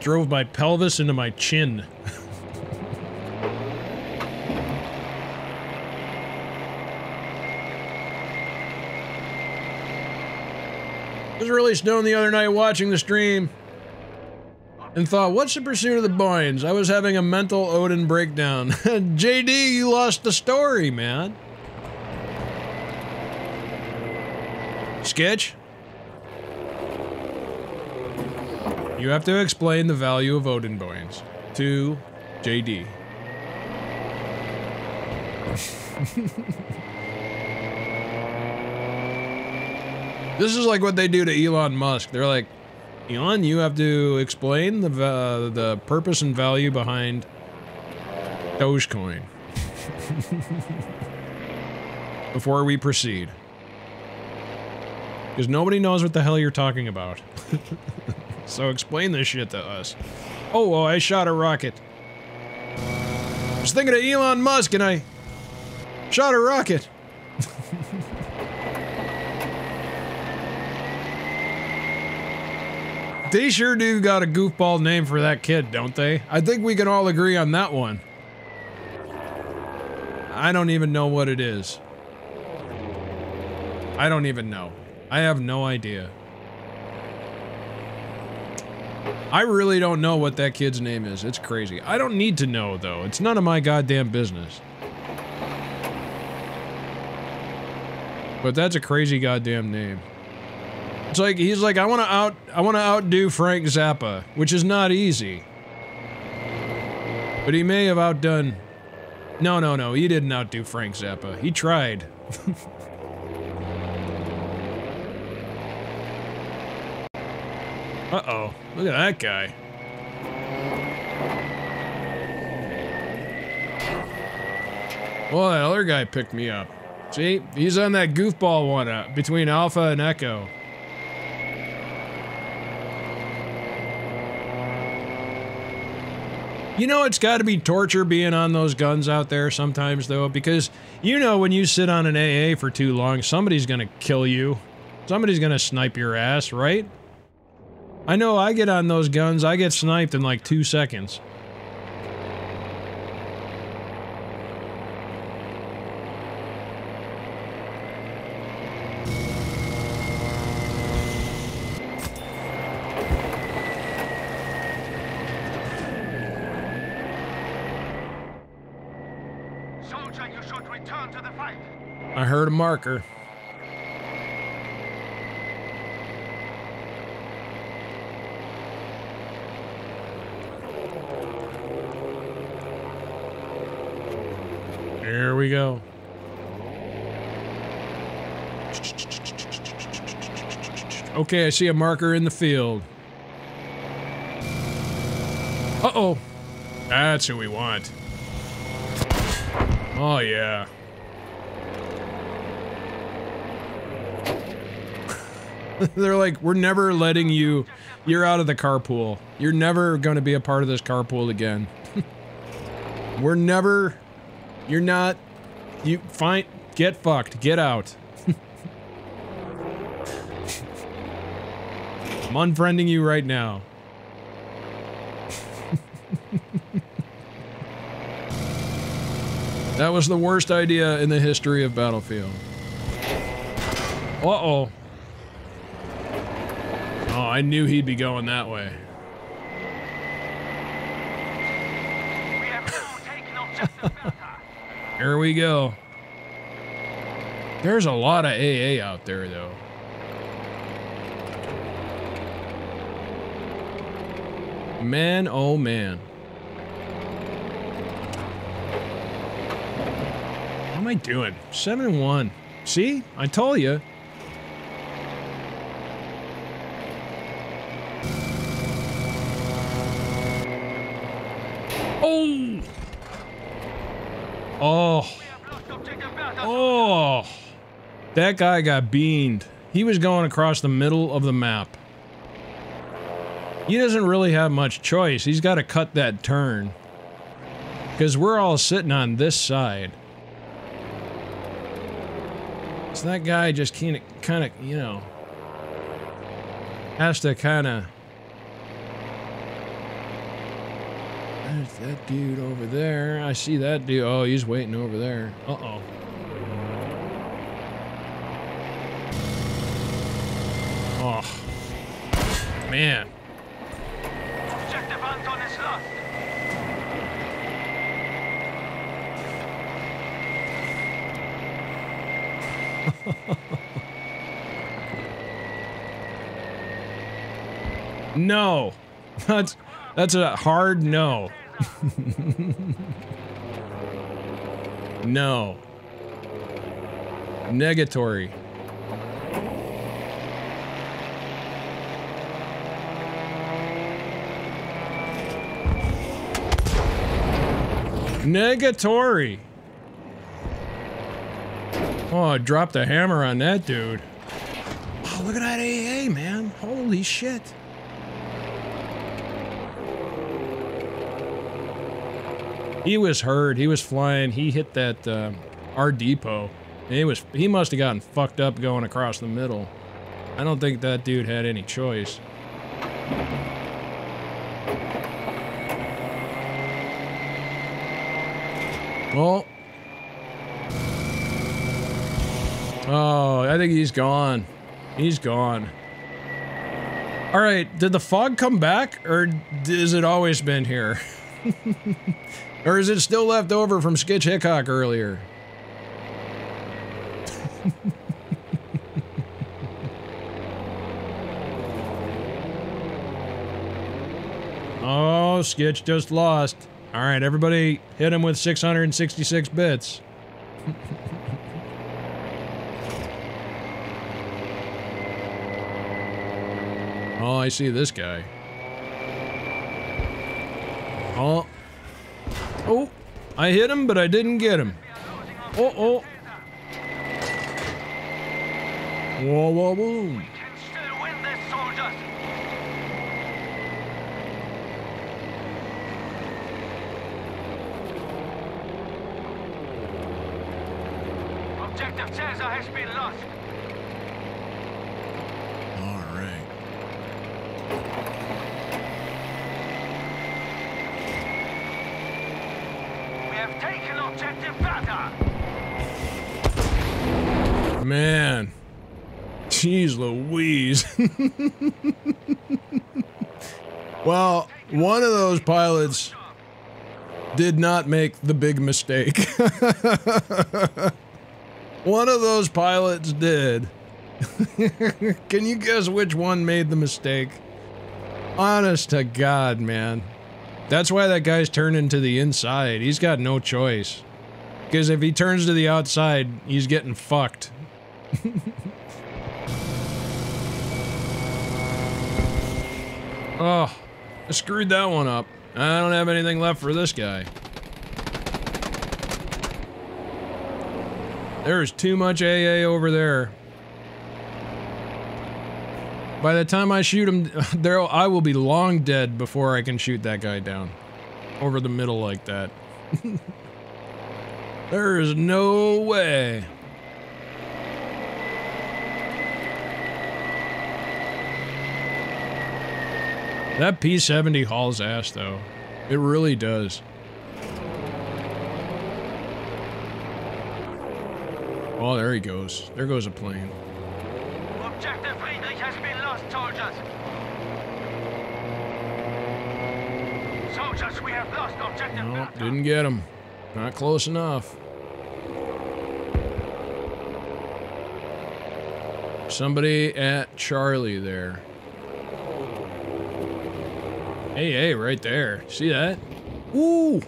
Drove my pelvis into my chin. Was really stoned the other night watching the stream and thought, what's the pursuit of the Boynes? I was having a mental Odin breakdown. JD, you lost the story, man. Skitch? You have to explain the value of Odin Boynes to JD. this is like what they do to Elon Musk. They're like, Elon, you have to explain the va- the purpose and value behind Dogecoin before we proceed. Because nobody knows what the hell you're talking about. So explain this shit to us. Oh, well, I shot a rocket. I was thinking of Elon Musk and I shot a rocket. they sure do got a goofball name for that kid, don't they? I think we can all agree on that one. I don't even know what it is. I don't even know. I have no idea. I really don't know what that kid's name is. It's crazy. I don't need to know, though. It's none of my goddamn business. But that's a crazy goddamn name. It's like he's like I want to out I want to outdo Frank Zappa, which is not easy. But he may have outdone No, no, no. He didn't outdo Frank Zappa. He tried. Uh-oh. Look at that guy. Well, that other guy picked me up. See? He's on that goofball one up between Alpha and Echo. You know, it's got to be torture being on those guns out there sometimes, though, because you know when you sit on an AA for too long, somebody's going to kill you. Somebody's going to snipe your ass, right? I know I get on those guns, I get sniped in like two seconds. Soldier, I heard a marker. Okay, I see a marker in the field. Uh-oh. That's who we want. Oh, yeah. They're like, we're never letting you... You're out of the carpool. You're never going to be a part of this carpool again. we're never... You're not... You... Fine. Get fucked. Get out. I'm unfriending you right now. that was the worst idea in the history of Battlefield. Uh-oh. Oh, I knew he'd be going that way. We have now taken objective Delta. Here we go. There's a lot of AA out there, though. Man, oh man. What am I doing? 7 and 1. See? I told you. Oh! Oh. Oh, that guy got beamed. He was going across the middle of the map. He doesn't really have much choice. He's got to cut that turn. Because we're all sitting on this side. So that guy just can't, kind of, you know, has to kind of. There's that dude over there. I see that dude. Oh, he's waiting over there. Uh oh. Oh. Man. Objective Anton is lost. No. That's that's a hard no. no. Negatory. Negatory. Oh, I dropped the hammer on that dude. Oh, look at that AA, man. Holy shit. He was hurt. He was flying. He hit that uh, our depot. He was he must have gotten fucked up going across the middle. I don't think that dude had any choice. Well. Oh, I think he's gone. He's gone. All right, did the fog come back or has it always been here? Or is it still left over from Skitch Hickok earlier? oh, Skitch just lost. All right, everybody hit him with 666 bits. oh, I see this guy. Oh, Oh, I hit him, but I didn't get him. Oh, oh. Whoa, whoa, soldiers. Objective Caesar has been lost. All right. We have taken objective Delta. Man. Jeez Louise. well, one of those pilots did not make the big mistake. One of those pilots did. Can you guess which one made the mistake? Honest to God, man. That's why that guy's turning to the inside. He's got no choice. Because if he turns to the outside, he's getting fucked. oh, I screwed that one up. I don't have anything left for this guy. There's too much AA over there. By the time I shoot him, there I will be long dead before I can shoot that guy down. Over the middle like that. there is no way. That P-70 hauls ass, though. It really does. Oh, there he goes. There goes a plane. Objective Friedrich has been lost, soldiers. Soldiers, we have lost objective No, Bertha. didn't get him. Not close enough. Somebody at Charlie there. Hey, hey, right there. See that? Ooh.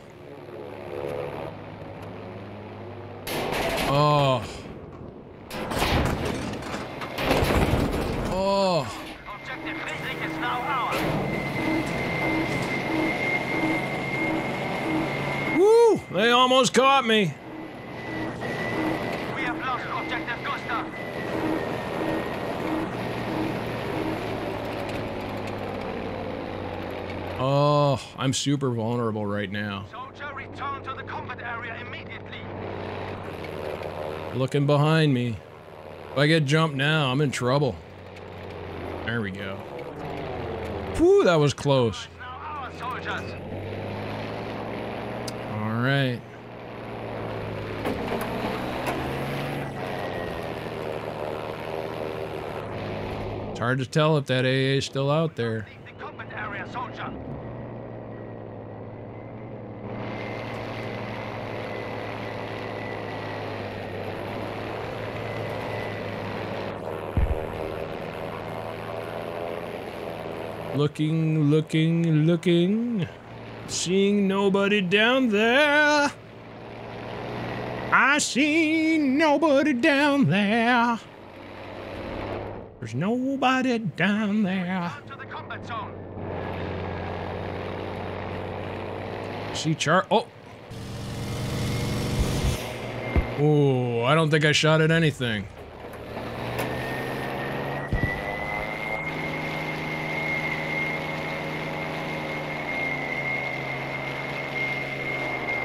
Oh. Oh. Objective is now ours. Woo! They almost caught me. We have lost objective Gustav. Oh, I'm super vulnerable right now. Soldier, return to the combat area immediately. Looking behind me. If I get jumped now, I'm in trouble. There we go. Whew, that was close. Now ours, soldiers. All right. It's hard to tell if that AA is still out there. Leave the combat area, soldier. Looking, looking, looking. Seeing nobody down there. I see nobody down there. There's nobody down there. See Char. Oh. Oh, I don't think I shot at anything.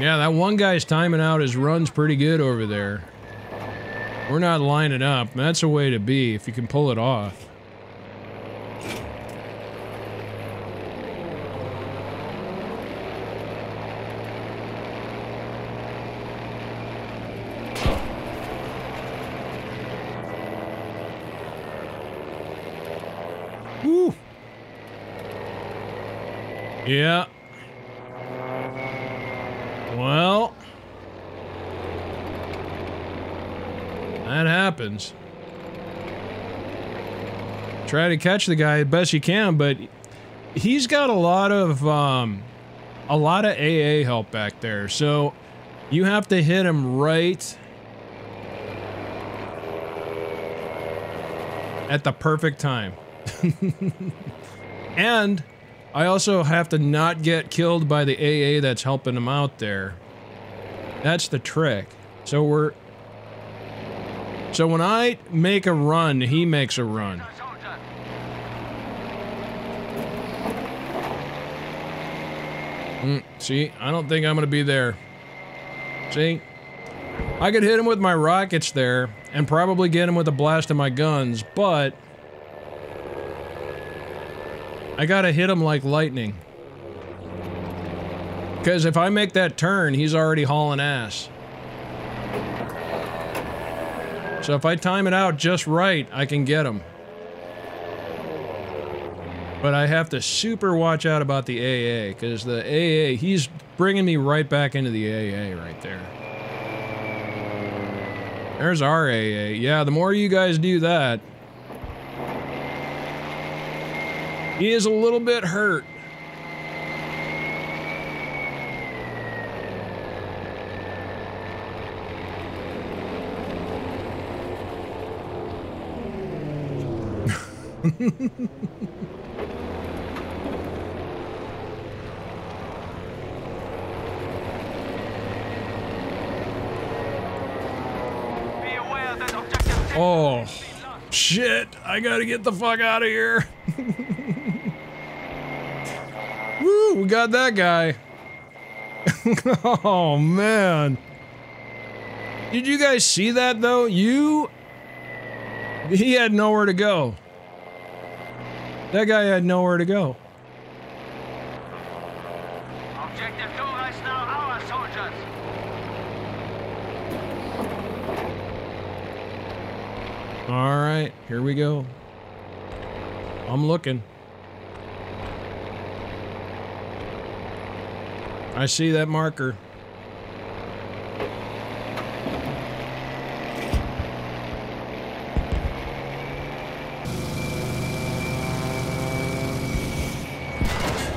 Yeah, that one guy's timing out his runs pretty good over there. We're not lining up. That's a way to be if you can pull it off. Woo. Yeah. Well, that happens. Try to catch the guy best you can, but he's got a lot of um, a lot of AA help back there. So you have to hit him right at the perfect time. and I also have to not get killed by the AA that's helping him out there. That's the trick. So we're So when I make a run, he makes a run. Mm, see, I don't think I'm gonna be there. See? I could hit him with my rockets there and probably get him with a blast of my guns, but I gotta hit him like lightning. Because if I make that turn, he's already hauling ass. So if I time it out just right, I can get him. But I have to super watch out about the AA, because the AA, he's bringing me right back into the AA right there. There's our AA. Yeah, the more you guys do that. He is a little bit hurt. Be aware that objective Oh, shit. I gotta get the fuck out of here. We got that guy. oh, man. Did you guys see that, though? You. He had nowhere to go. That guy had nowhere to go. Objective Dora is now our soldiers. All right, here we go. I'm looking. I see that marker.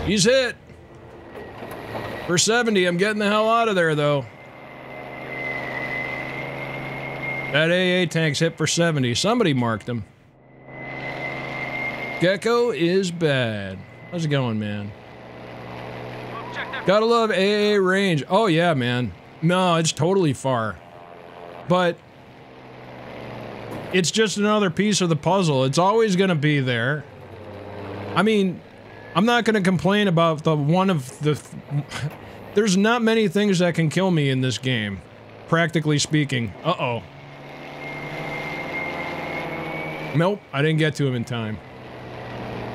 He's hit. For 70, I'm getting the hell out of there, though. That AA tank's hit for 70. Somebody marked him. Gecko is bad. How's it going, man? Gotta love AA range. Oh, yeah, man. No, it's totally far. But it's just another piece of the puzzle. It's always gonna be there. I mean, I'm not gonna complain about the one of the. There's not many things that can kill me in this game, practically speaking. Uh oh. Nope, I didn't get to him in time.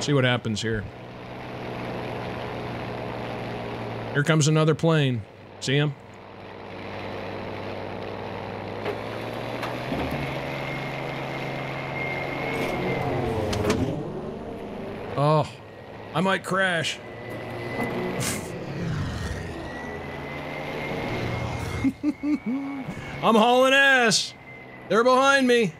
See what happens here. Here comes another plane. See him? Oh, I might crash. I'm hauling ass. They're behind me.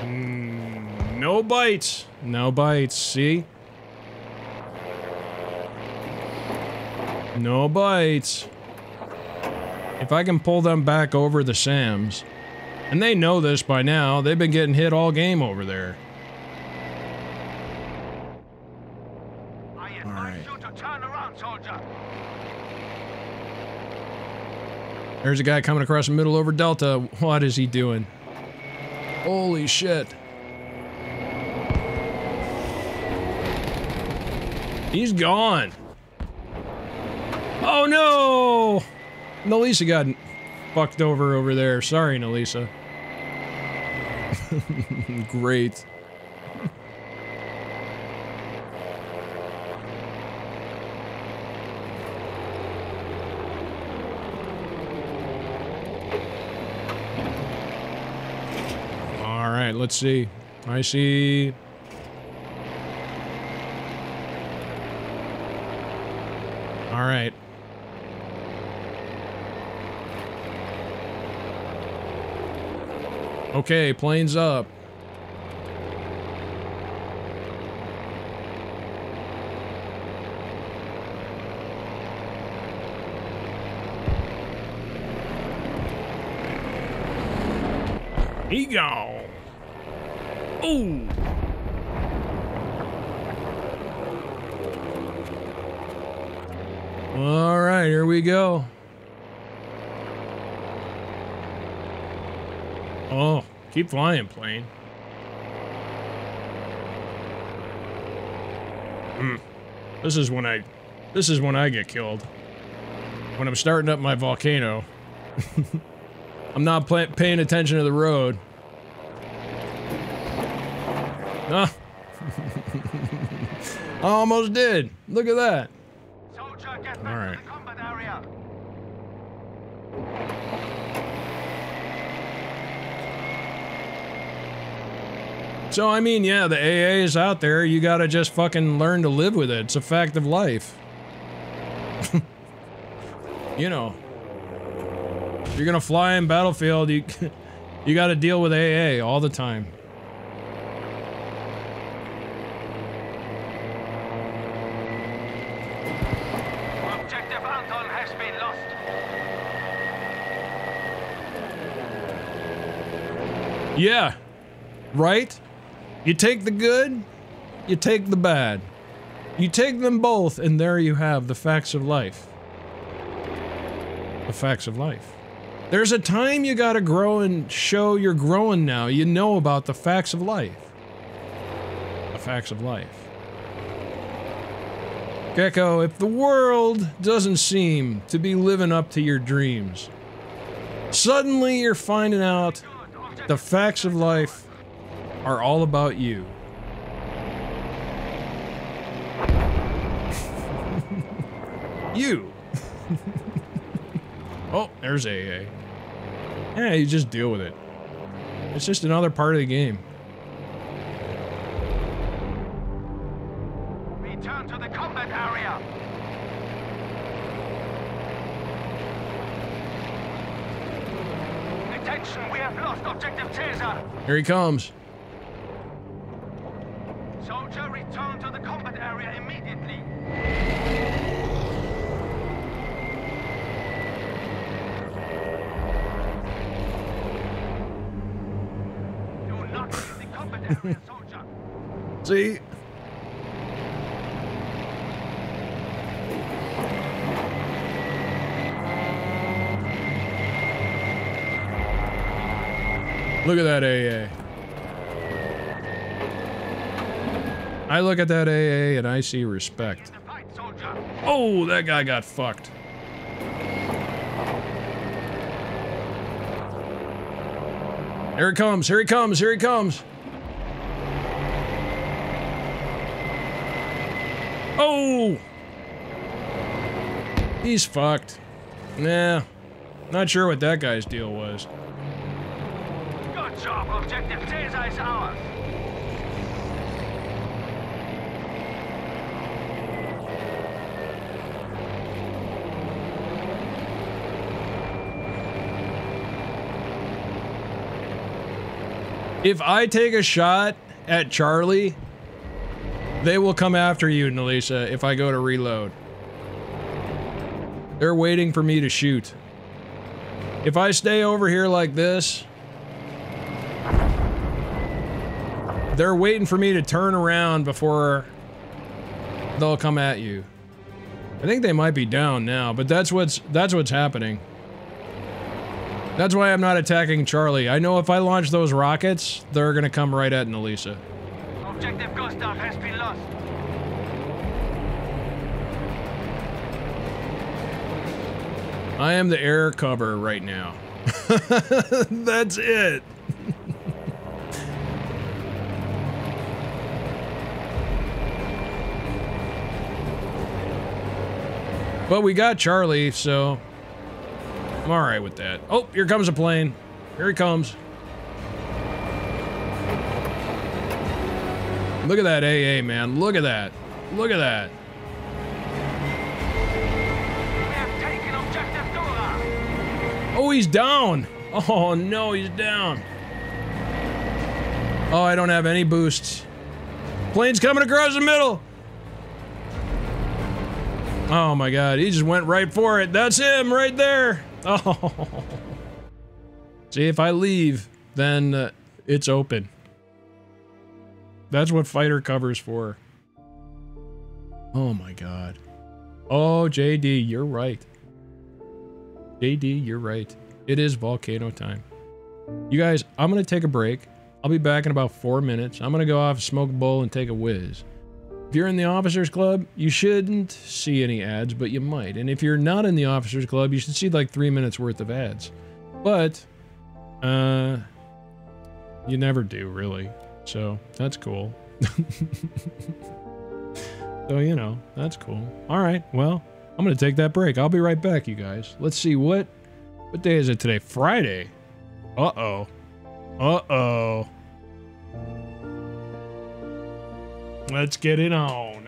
Mm, no bites. No bites. See? No bites. If I can pull them back over the Sams, and they know this by now, they've been getting hit all game over there. Alright. you to turn around, soldier. There's a guy coming across the middle over Delta. What is he doing? Holy shit. He's gone. Oh no! Nalisa got fucked over over there. Sorry, Nalisa. Great. All right, let's see. I see. All right. Okay, planes up. He gone. Ooh. All right, here we go. Oh, keep flying, plane. Hmm. This is when I, this is when I get killed. When I'm starting up my volcano. I'm not paying attention to the road. Ah. I almost did. Look at that. Soldier, get back Alright. to the combat area. So I mean, yeah, the AA is out there. You gotta just fucking learn to live with it. It's a fact of life. you know. If you're gonna fly in Battlefield, you you got to deal with AA all the time. Objective Anton has been lost. Yeah. Right? You take the good, you take the bad. You take them both, and there you have the facts of life. The facts of life. There's a time you gotta grow and show you're growing now. You know about the facts of life. The facts of life. Gecko, if the world doesn't seem to be living up to your dreams, suddenly you're finding out the facts of life are all about you. you. oh, there's AA. Yeah, you just deal with it. It's just another part of the game. Return to the combat area. Attention, we have lost objective Caesar. Here he comes. Soldier, return to the combat area immediately. Do not leave the combat area, soldier. See? Look at that AA. I look at that AA and I see respect. Oh, that guy got fucked. Here he comes, here he comes, here he comes. Oh! He's fucked. Nah, not sure what that guy's deal was. Objective Caesar is ours. If I take a shot at Charlie, they will come after you, Nalisa, if I go to reload. They're waiting for me to shoot. If I stay over here like this, they're waiting for me to turn around before they'll come at you. I think they might be down now, but that's what's that's what's happening. That's why I'm not attacking Charlie. I know if I launch those rockets, they're gonna come right at Nalisa. Objective Gustav has been lost. I am the air cover right now. That's it. But we got Charlie, so I'm all right with that. Oh, here comes a plane. Here he comes. Look at that AA, man. Look at that. Look at that. Oh, he's down. Oh, no, he's down. Oh, I don't have any boosts. Plane's coming across the middle. Oh my god, he just went right for it. That's him right there. Oh. See, if I leave, then uh, it's open. That's what fighter covers for. Oh my god. Oh, JD, you're right. JD, you're right. It is volcano time. You guys, I'm gonna take a break. I'll be back in about four minutes. I'm gonna go off, smoke a bowl, and take a whiz. If you're in the officers club, you shouldn't see any ads, but you might. And if you're not in the officers club, you should see like three minutes worth of ads. But, uh, you never do really. So that's cool. so you know, that's cool. All right, well, I'm gonna take that break. I'll be right back, you guys. Let's see what what day is it today? Friday. Uh oh. Uh oh. Let's get it on.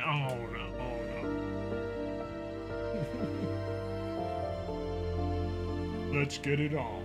Let's get it on.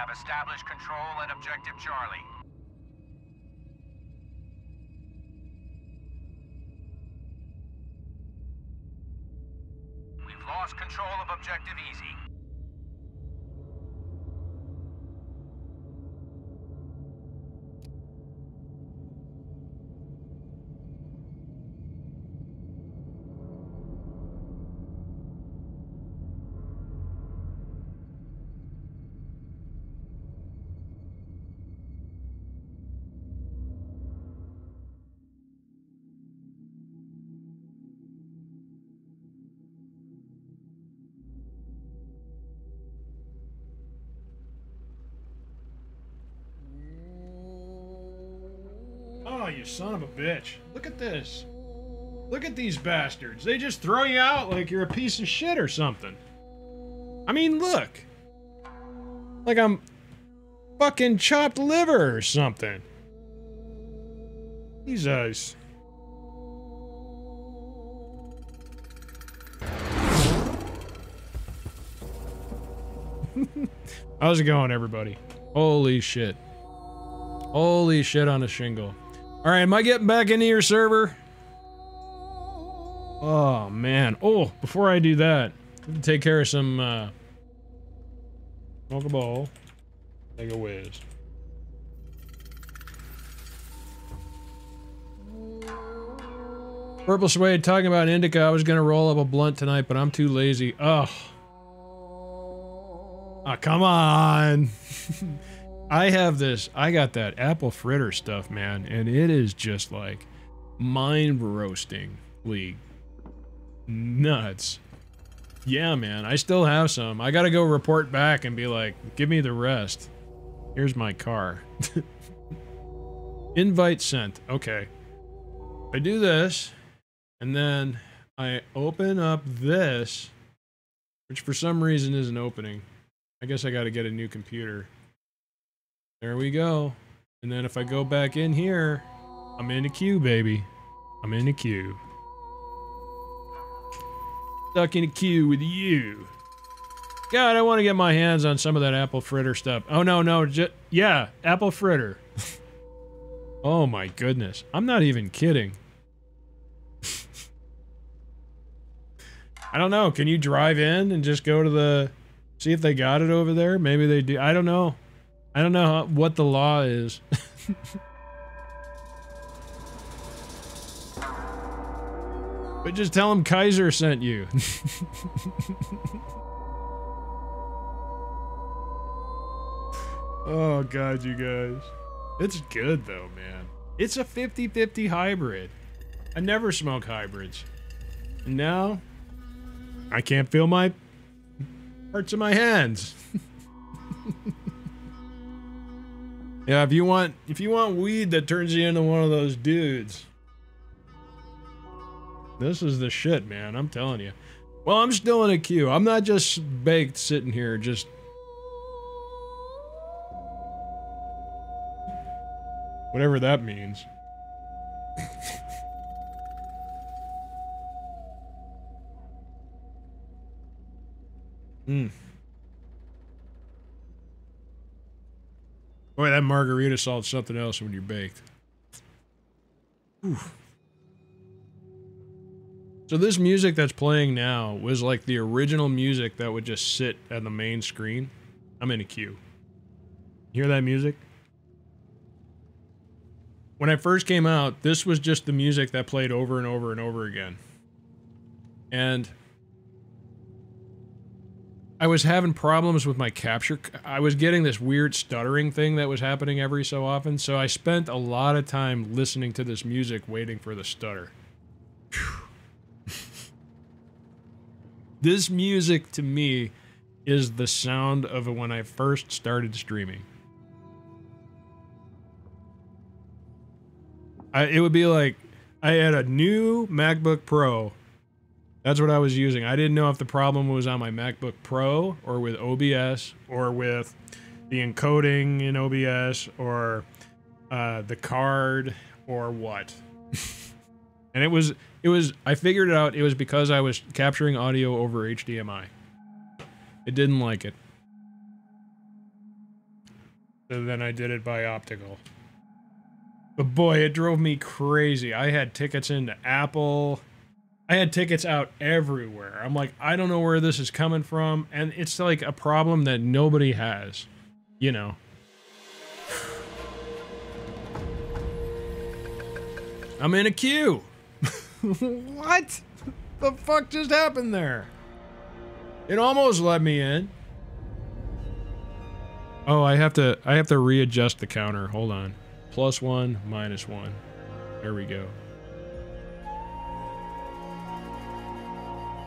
have established control and objective Charlie. We've lost control of objective Easy. You son of a bitch. Look at this. Look at these bastards. They just throw you out like you're a piece of shit or something. I mean, look. Like I'm fucking chopped liver or something. Jesus. How's it going, everybody? Holy shit. Holy shit on a shingle. All right, am I getting back into your server? Oh, man. Oh, before I do that, to take care of some, uh... Smoke a ball. Take a whiz. Purple Suede talking about indica. I was gonna roll up a blunt tonight, but I'm too lazy. Ugh. Ah, come on. I have this. I got that apple fritter stuff, man, and it is just like mind roastingly nuts. Yeah, man. I still have some. I gotta go report back and be like, give me the rest. Here's my car. Invite sent. Okay. I do this, and then I open up this, which for some reason isn't opening. I guess I gotta get a new computer. There we go. And then if I go back in here, I'm in the queue, baby. I'm in the queue. Stuck in a queue with you. God, I want to get my hands on some of that apple fritter stuff. Oh, no, no. Ju- yeah, apple fritter. oh, my goodness. I'm not even kidding. I don't know. Can you drive in and just go to the... See if they got it over there? Maybe they do. I don't know. I don't know what the law is. but just tell him Kaiser sent you. oh god, you guys. It's good though, man. It's a 50-50 hybrid. I never smoke hybrids. And now I can't feel my parts of my hands. Yeah, if you want if you want weed that turns you into one of those dudes. This is the shit, man. I'm telling you. Well, I'm still in a queue. I'm not just baked sitting here just whatever that means. Hmm. Boy, that margarita salt's something else when you're baked. So this music that's playing now was like the original music that would just sit at the main screen. I'm in a queue. Hear that music? When I first came out, this was just the music that played over and over and over again. And I was having problems with my capture. I was getting this weird stuttering thing that was happening every so often. So I spent a lot of time listening to this music waiting for the stutter. this music to me is the sound of when I first started streaming. I, it would be like I had a new MacBook Pro that's what I was using. I didn't know if the problem was on my MacBook Pro or with OBS or with the encoding in OBS or uh, the card or what. and it was it was I figured it out. It was because I was capturing audio over HDMI. It didn't like it. So then I did it by optical. But boy, it drove me crazy. I had tickets into Apple. I had tickets out everywhere. I'm like, I don't know where this is coming from, and it's like a problem that nobody has, you know. I'm in a queue. what? The fuck just happened there? It almost let me in. Oh, I have to I have to readjust the counter. Hold on. Plus 1, minus 1. There we go.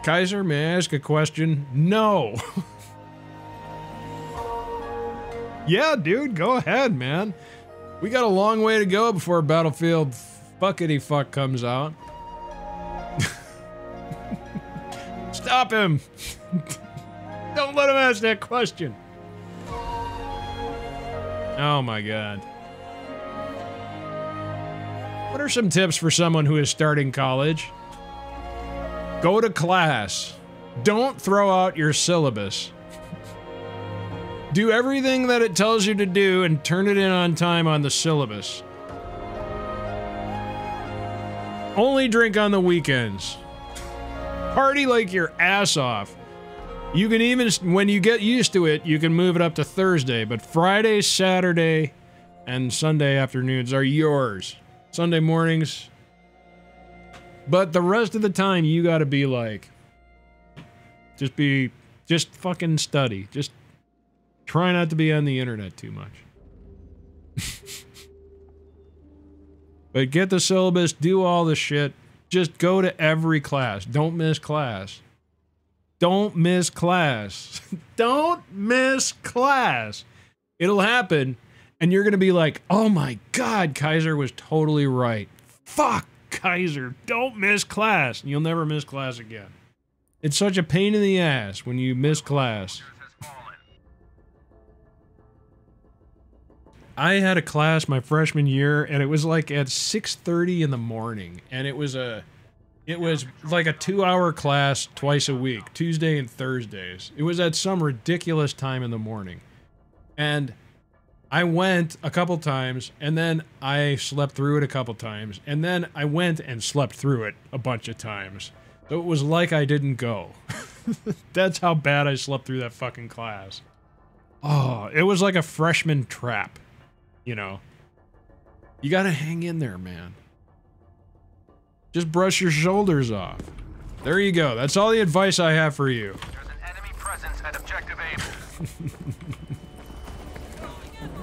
Kaiser, may I ask a question? No. yeah, dude, go ahead, man. We got a long way to go before Battlefield fuckity fuck comes out. Stop him! Don't let him ask that question. Oh my god. What are some tips for someone who is starting college? Go to class. Don't throw out your syllabus. Do everything that it tells you to do and turn it in on time on the syllabus. Only drink on the weekends. Party like your ass off. You can even, when you get used to it, you can move it up to Thursday, but Friday, Saturday, and Sunday afternoons are yours. Sunday mornings. But the rest of the time, you gotta be like, just be, just fucking study. Just try not to be on the internet too much. but get the syllabus, do all the shit. Just go to every class. Don't miss class. Don't miss class. Don't miss class. It'll happen, and you're gonna be like, oh my god, Kaiser was totally right. Fuck, Kaiser, don't miss class. And you'll never miss class again. It's such a pain in the ass when you miss class. I had a class my freshman year, and it was like at 6:30 in the morning, and it was a, it was like a two-hour class twice a week, Tuesday and Thursdays. It was at some ridiculous time in the morning, and I went a couple times, and then I slept through it a couple times, and then I went and slept through it a bunch of times. So it was like I didn't go. That's how bad I slept through that fucking class. Oh, it was like a freshman trap you know. You gotta hang in there, man. Just brush your shoulders off. There you go. That's all the advice I have for you. There's an enemy presence at objective aim.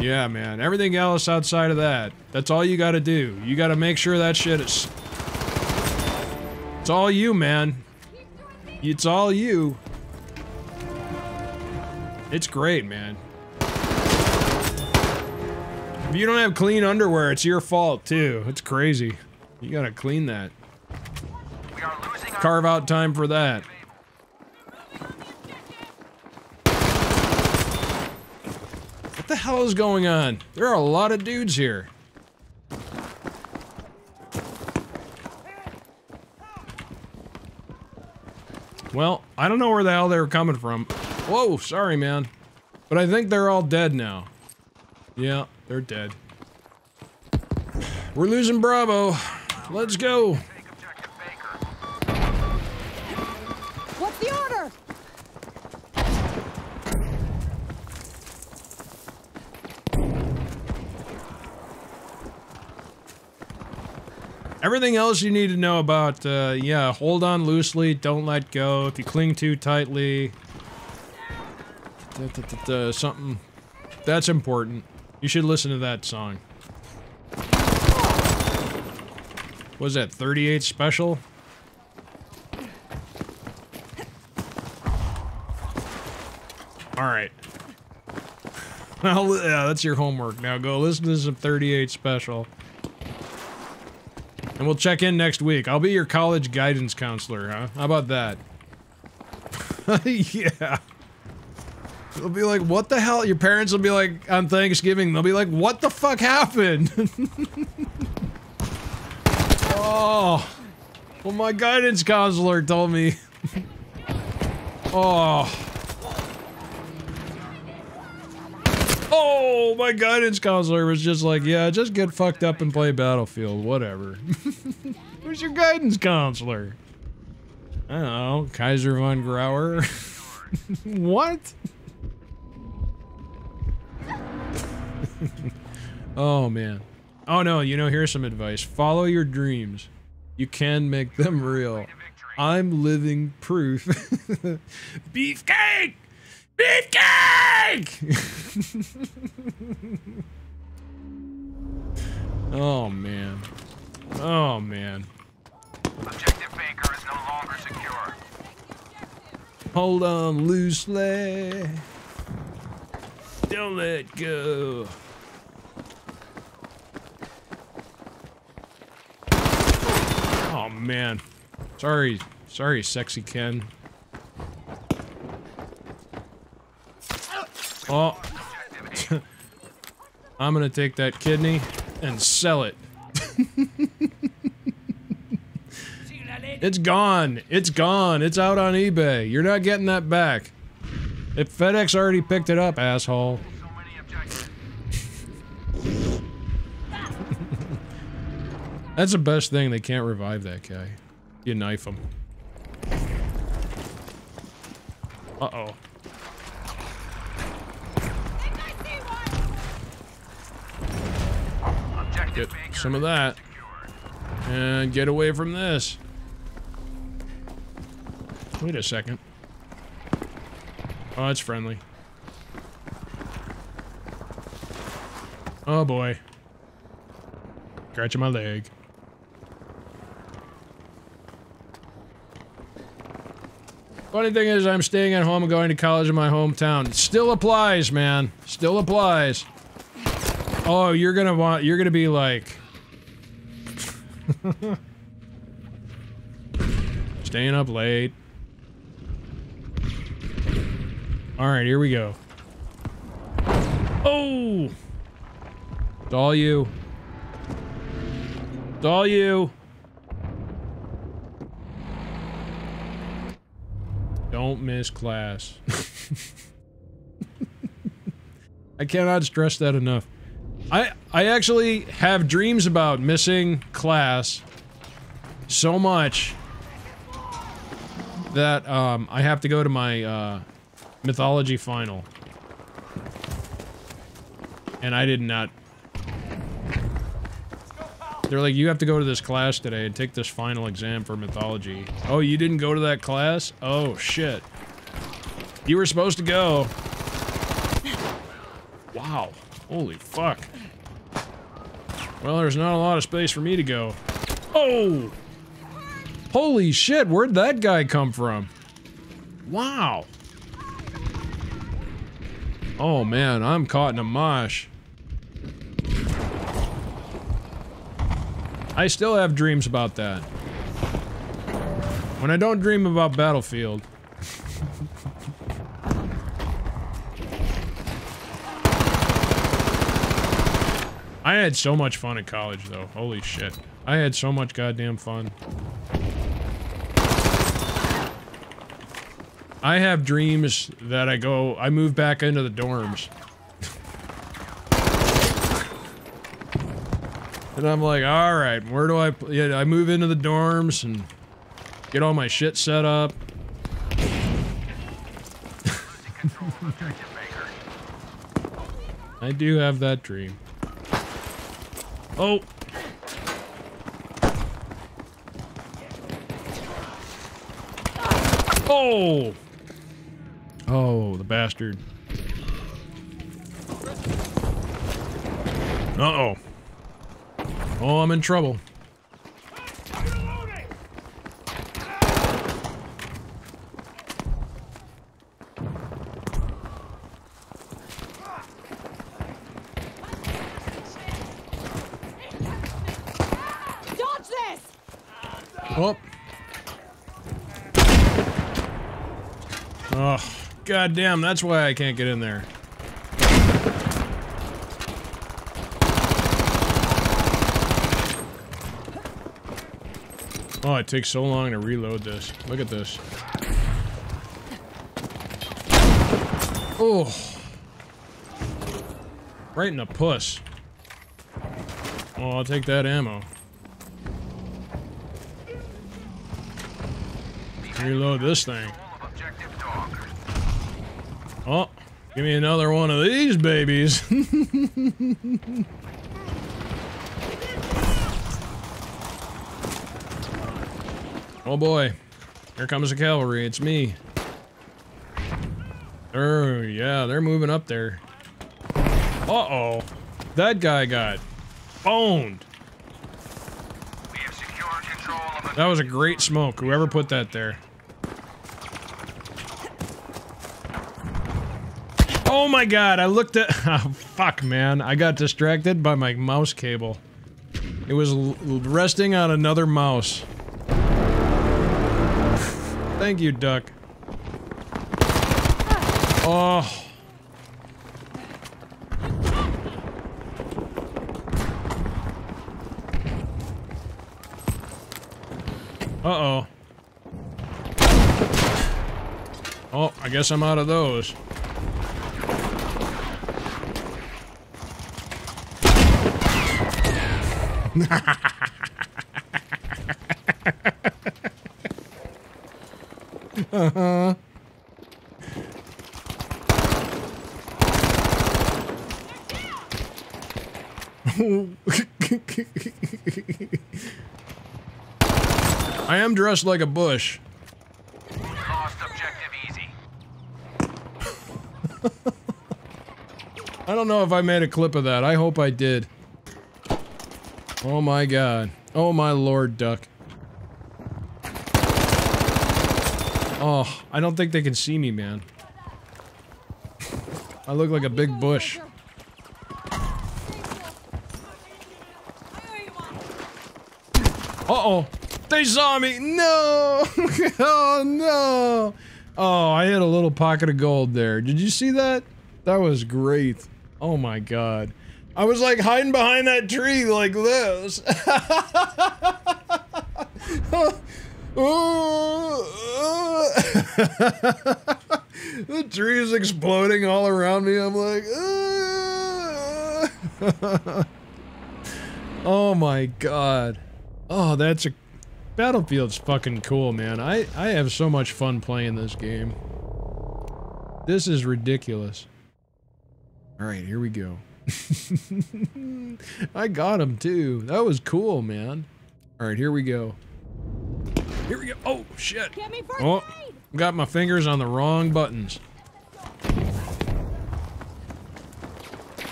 Yeah, man. Everything else outside of that, that's all you gotta do. You gotta make sure that shit is... It's all you, man. It's all you. It's great, man. If you don't have clean underwear, it's your fault, too. It's crazy. You gotta clean that. We are losing our Carve out time for that. The hell is going on? There are a lot of dudes here. Well, I don't know where the hell they were coming from. Whoa, sorry, man. But I think they're all dead now. Yeah, they're dead. We're losing Bravo. Let's go. Everything else you need to know about, uh, yeah, hold on loosely, don't let go. If you cling too tightly, da, da, da, something that's important. You should listen to that song. Was that 38 special? All right. Well, yeah, that's your homework. Now go listen to some 38 special. And we'll check in next week. I'll be your college guidance counselor, huh? How about that? yeah. They'll be like, what the hell? Your parents will be like, on Thanksgiving, they'll be like, what the fuck happened? oh. Well, my guidance counselor told me. oh. Oh, my guidance counselor was just like, yeah, just get fucked up and play Battlefield, whatever. Who's your guidance counselor? I don't know, Kaiser von Grauer. what? oh man. Oh no, you know, here's some advice. Follow your dreams. You can make them real. I'm living proof. Beefcake! Beefcake! oh man. Oh man. Objective Baker is no longer secure. Hold on loosely. Don't let go. Oh man. Sorry, sorry, sexy Ken. Oh. I'm gonna take that kidney and sell it. It's gone. It's gone. It's out on eBay. You're not getting that back. If FedEx already picked it up, asshole. That's the best thing. They can't revive that guy. You knife him. Uh-oh. Get some of that. And get away from this. Wait a second. Oh, it's friendly. Oh boy. Scratching my leg. Funny thing is, I'm staying at home and going to college in my hometown. It still applies, man. Still applies. Oh, you're gonna want, you're gonna be like, Staying up late. Alright, here we go. Oh! It's all you. It's all you. Don't miss class. I cannot stress that enough. I I actually have dreams about missing class so much that um, I have to go to my uh, mythology final, and I did not. They're like, you have to go to this class today and take this final exam for mythology. Oh, you didn't go to that class? Oh shit! You were supposed to go. Wow! Holy fuck! Well, there's not a lot of space for me to go. Oh! Holy shit, where'd that guy come from? Wow. Oh man, I'm caught in a mosh. I still have dreams about that. When I don't dream about Battlefield. I had so much fun in college though. Holy shit. I had so much goddamn fun. I have dreams that I go, I move back into the dorms. and I'm like, all right, where do I, yeah, I move into the dorms and get all my shit set up. I do have that dream. Oh! Oh! Oh, the bastard. Uh-oh. Oh, I'm in trouble. Dodge this! Oh. Oh, goddamn, that's why I can't get in there. Oh, it takes so long to reload this. Look at this. Oh. Right in the puss. Oh, I'll take that ammo. Reload this thing. All of objective dog. Oh, give me another one of these babies. oh boy. Here comes the cavalry. It's me. Oh, yeah, they're moving up there. Uh-oh. That guy got boned. We have secured control of That was a great smoke. Whoever put that there. Oh my god, I looked at. Oh, fuck, man. I got distracted by my mouse cable. It was resting on another mouse. Thank you, Duck. Oh. Uh-oh. Oh, I guess I'm out of those. Uh-huh. I am dressed like a bush. lost objective easy. I don't know if I made a clip of that. I hope I did. Oh my god. Oh my lord, duck. Oh, I don't think they can see me, man. I look like a big bush. Uh-oh. They saw me. No. oh, no. Oh, I hit a little pocket of gold there. Did you see that? That was great. Oh my god. I was like hiding behind that tree like this. the tree is exploding all around me. I'm like, oh my god. Oh, that's a Battlefield's fucking cool, man. I I have so much fun playing this game. This is ridiculous. All right, here we go. I got him too. That was cool, man. All right, here we go. Here we go. Oh shit. Get me first Oh, aid! got my fingers on the wrong buttons.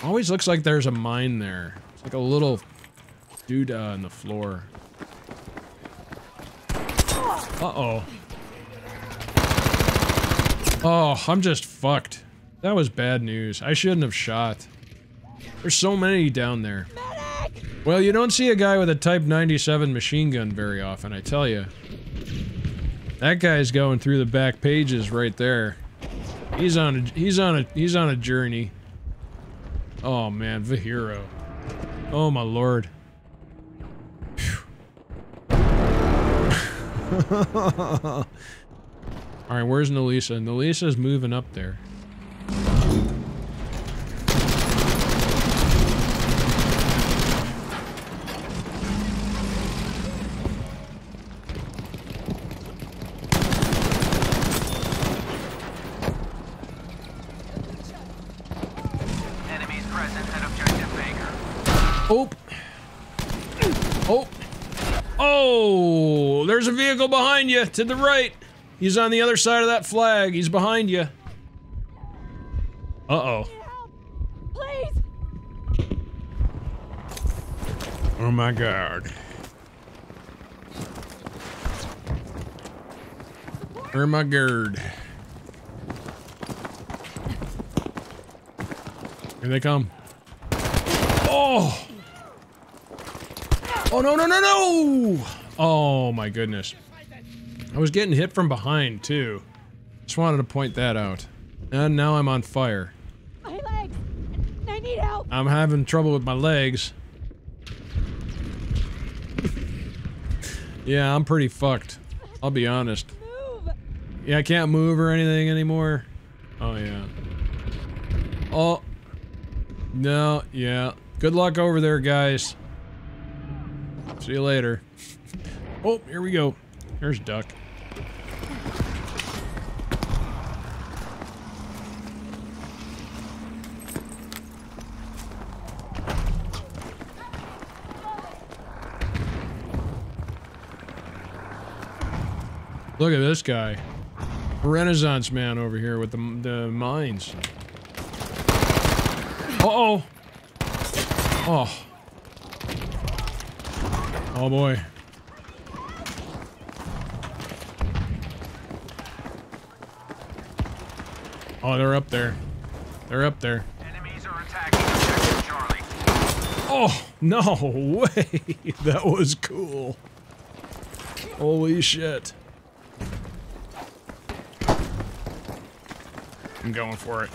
Always looks like there's a mine there. It's like a little doodah uh, on the floor. Uh-oh. Oh, I'm just fucked. That was bad news. I shouldn't have shot. There's so many down there. Medic! Well, you don't see a guy with a Type 97 machine gun very often, I tell you. That guy's going through the back pages right there. He's on a he's on a he's on a journey. Oh man, the hero. Oh my lord. All right, where's Nalisa? Nalisa's moving up there. Enemies present at objective Baker. Oh. Oh. Oh, there's a vehicle behind you to the right. He's on the other side of that flag. He's behind you. Uh-oh. Please! Oh my god. Oh my god. Here they come. Oh! Oh no no no no! Oh my goodness. I was getting hit from behind too. Just wanted to point that out. And now I'm on fire. My legs! I need help! I'm having trouble with my legs. yeah, I'm pretty fucked. I'll be honest. Move! Yeah, I can't move or anything anymore. Oh, yeah. Oh. No, yeah. Good luck over there, guys. See you later. Oh, here we go. Here's duck. Look at this guy. Renaissance man over here with the, the mines. Uh-oh. Oh. Oh boy. Oh, they're up there. They're up there. Enemies are attacking objective Charlie. Oh, no way. That was cool. Holy shit. I'm going for it.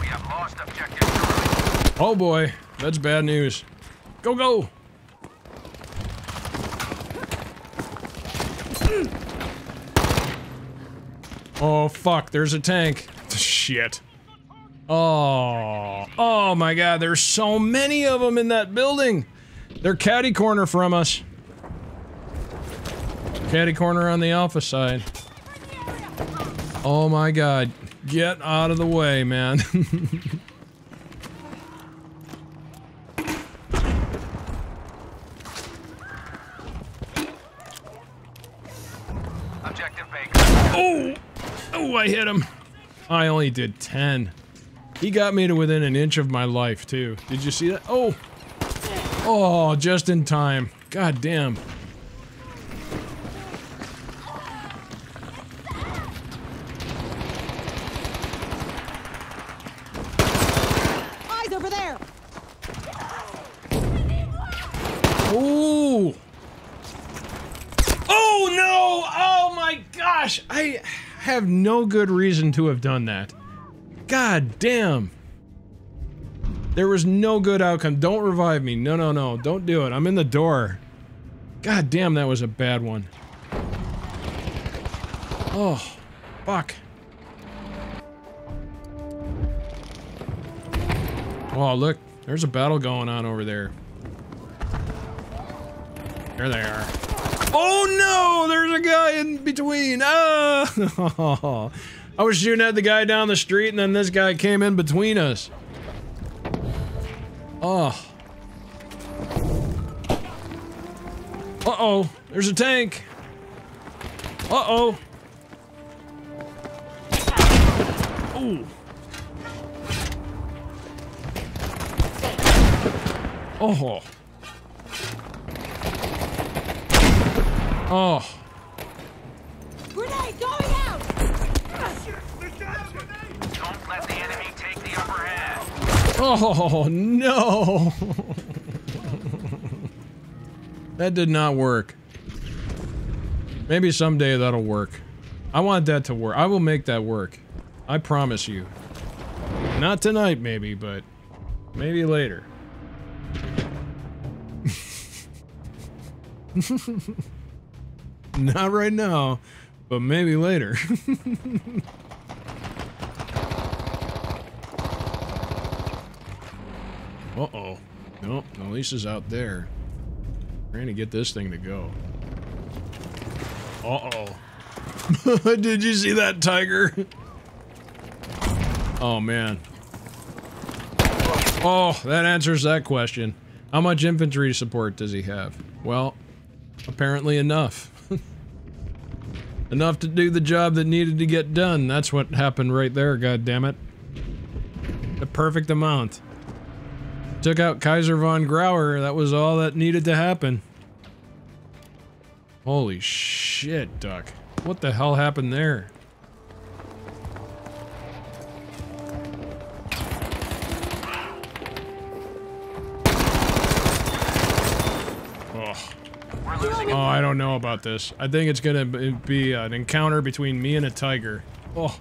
We have lost objective Charlie. Oh boy, that's bad news. Go, go! Oh fuck, there's a tank. Shit. Oh, oh my god, there's so many of them in that building. They're catty corner from us. Catty corner on the alpha side. Oh my god, get out of the way, man. Objective Baker. Oh! I hit him. I only did 10. He got me to within an inch of my life, too. Did you see that? Oh! Oh, just in time. God damn. Eyes over there! Ooh! Oh no! Oh my gosh! I have no good reason to have done that. God damn. There was no good outcome. Don't revive me. No, no, no. Don't do it. I'm in the door. God damn, that was a bad one. Oh, fuck. Oh, look. There's a battle going on over there. There they are. Oh no! There's a guy in between. Ah! I was shooting at the guy down the street, and then this guy came in between us. Oh. Uh oh. There's a tank. Uh oh. Ooh. Oh. Oh. Grenade going out! Don't let the enemy take the upper hand. Oh no! that did not work. Maybe someday that'll work. I want that to work. I will make that work. I promise you. Not tonight, maybe, but maybe later. Not right now, but maybe later. Uh-oh. Nope, Elisa's out there. Trying to get this thing to go. Uh-oh. Did you see that tiger? Oh, man. Oh, that answers that question. How much infantry support does he have? Well, apparently enough. Enough to do the job that needed to get done. That's what happened right there, God damn it. The perfect amount. Took out Kaiser von Grauer. That was all that needed to happen. Holy shit, Duck. What the hell happened there? I don't know about this. I think it's gonna be an encounter between me and a tiger. Oh.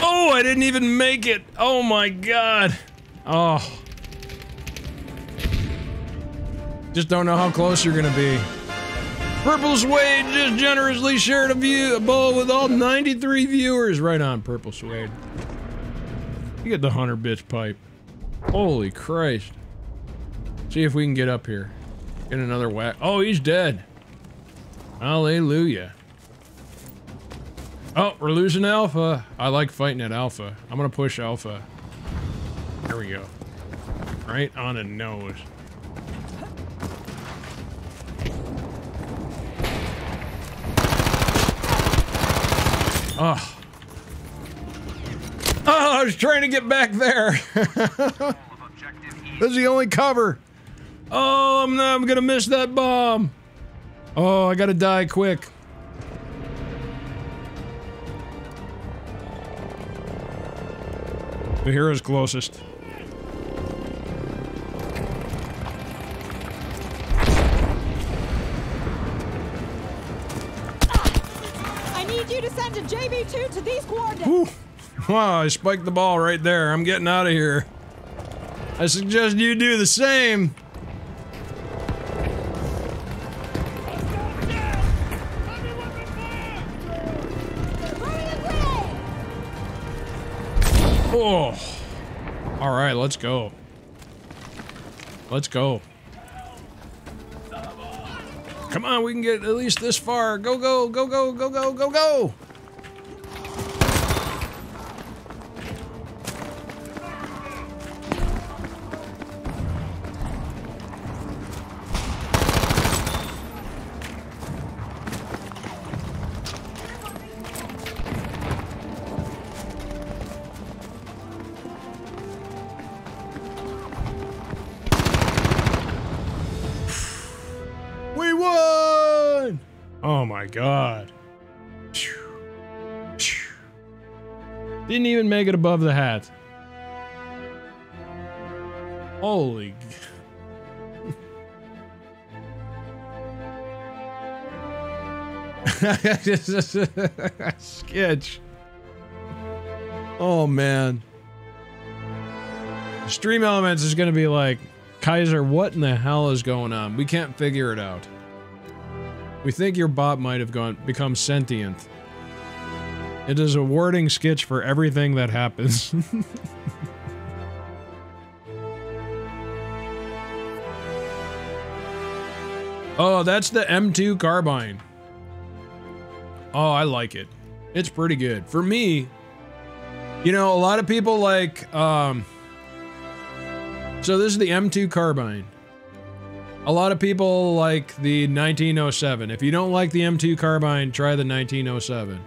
Oh, I didn't even make it. Oh my god. Oh. Just don't know how close you're gonna be. Purple Suede just generously shared a view a ball with all 93 viewers. Right on, Purple Suede. You get the hunter bitch pipe. Holy Christ. See if we can get up here. Get another whack. Oh, he's dead. Hallelujah. Oh, we're losing Alpha. I like fighting at Alpha. I'm gonna push Alpha. There we go. Right on the nose. Oh. Oh, I was trying to get back there. this is the only cover. Oh, I'm not, I'm gonna miss that bomb. Oh, I gotta die quick. The hero's closest. I need you to send a JV2 to these coordinates. Whew. Wow, I spiked the ball right there. I'm getting out of here. I suggest you do the same. Oh. All right, let's go. Let's go. Come on, we can get at least this far. Go, go, go, go, go, go, go, go. God. Didn't even make it above the hat. Holy. Skitch. Oh man. StreamElements is gonna be like, Kaiser, what in the hell is going on? We can't figure it out. We think your bot might have gone become sentient. It is a wording sketch for everything that happens. oh, that's the M2 carbine. Oh, I like it. It's pretty good. For me, you know, a lot of people like um so this is the M2 carbine. A lot of people like the 1907. If you don't like the M2 carbine, try the 1907.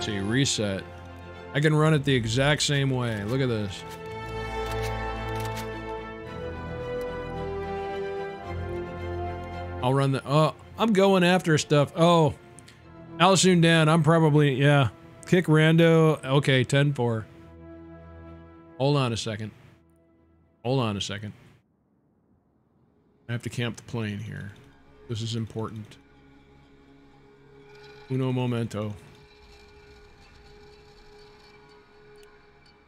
See, reset. I can run it the exact same way. Look at this. I'll run the. Oh, I'm going after stuff. Oh, Alsoon Dan. I'm probably yeah. Kick rando. Okay, 10 4. Hold on a second. Hold on a second. I have to camp the plane here. This is important. Uno momento.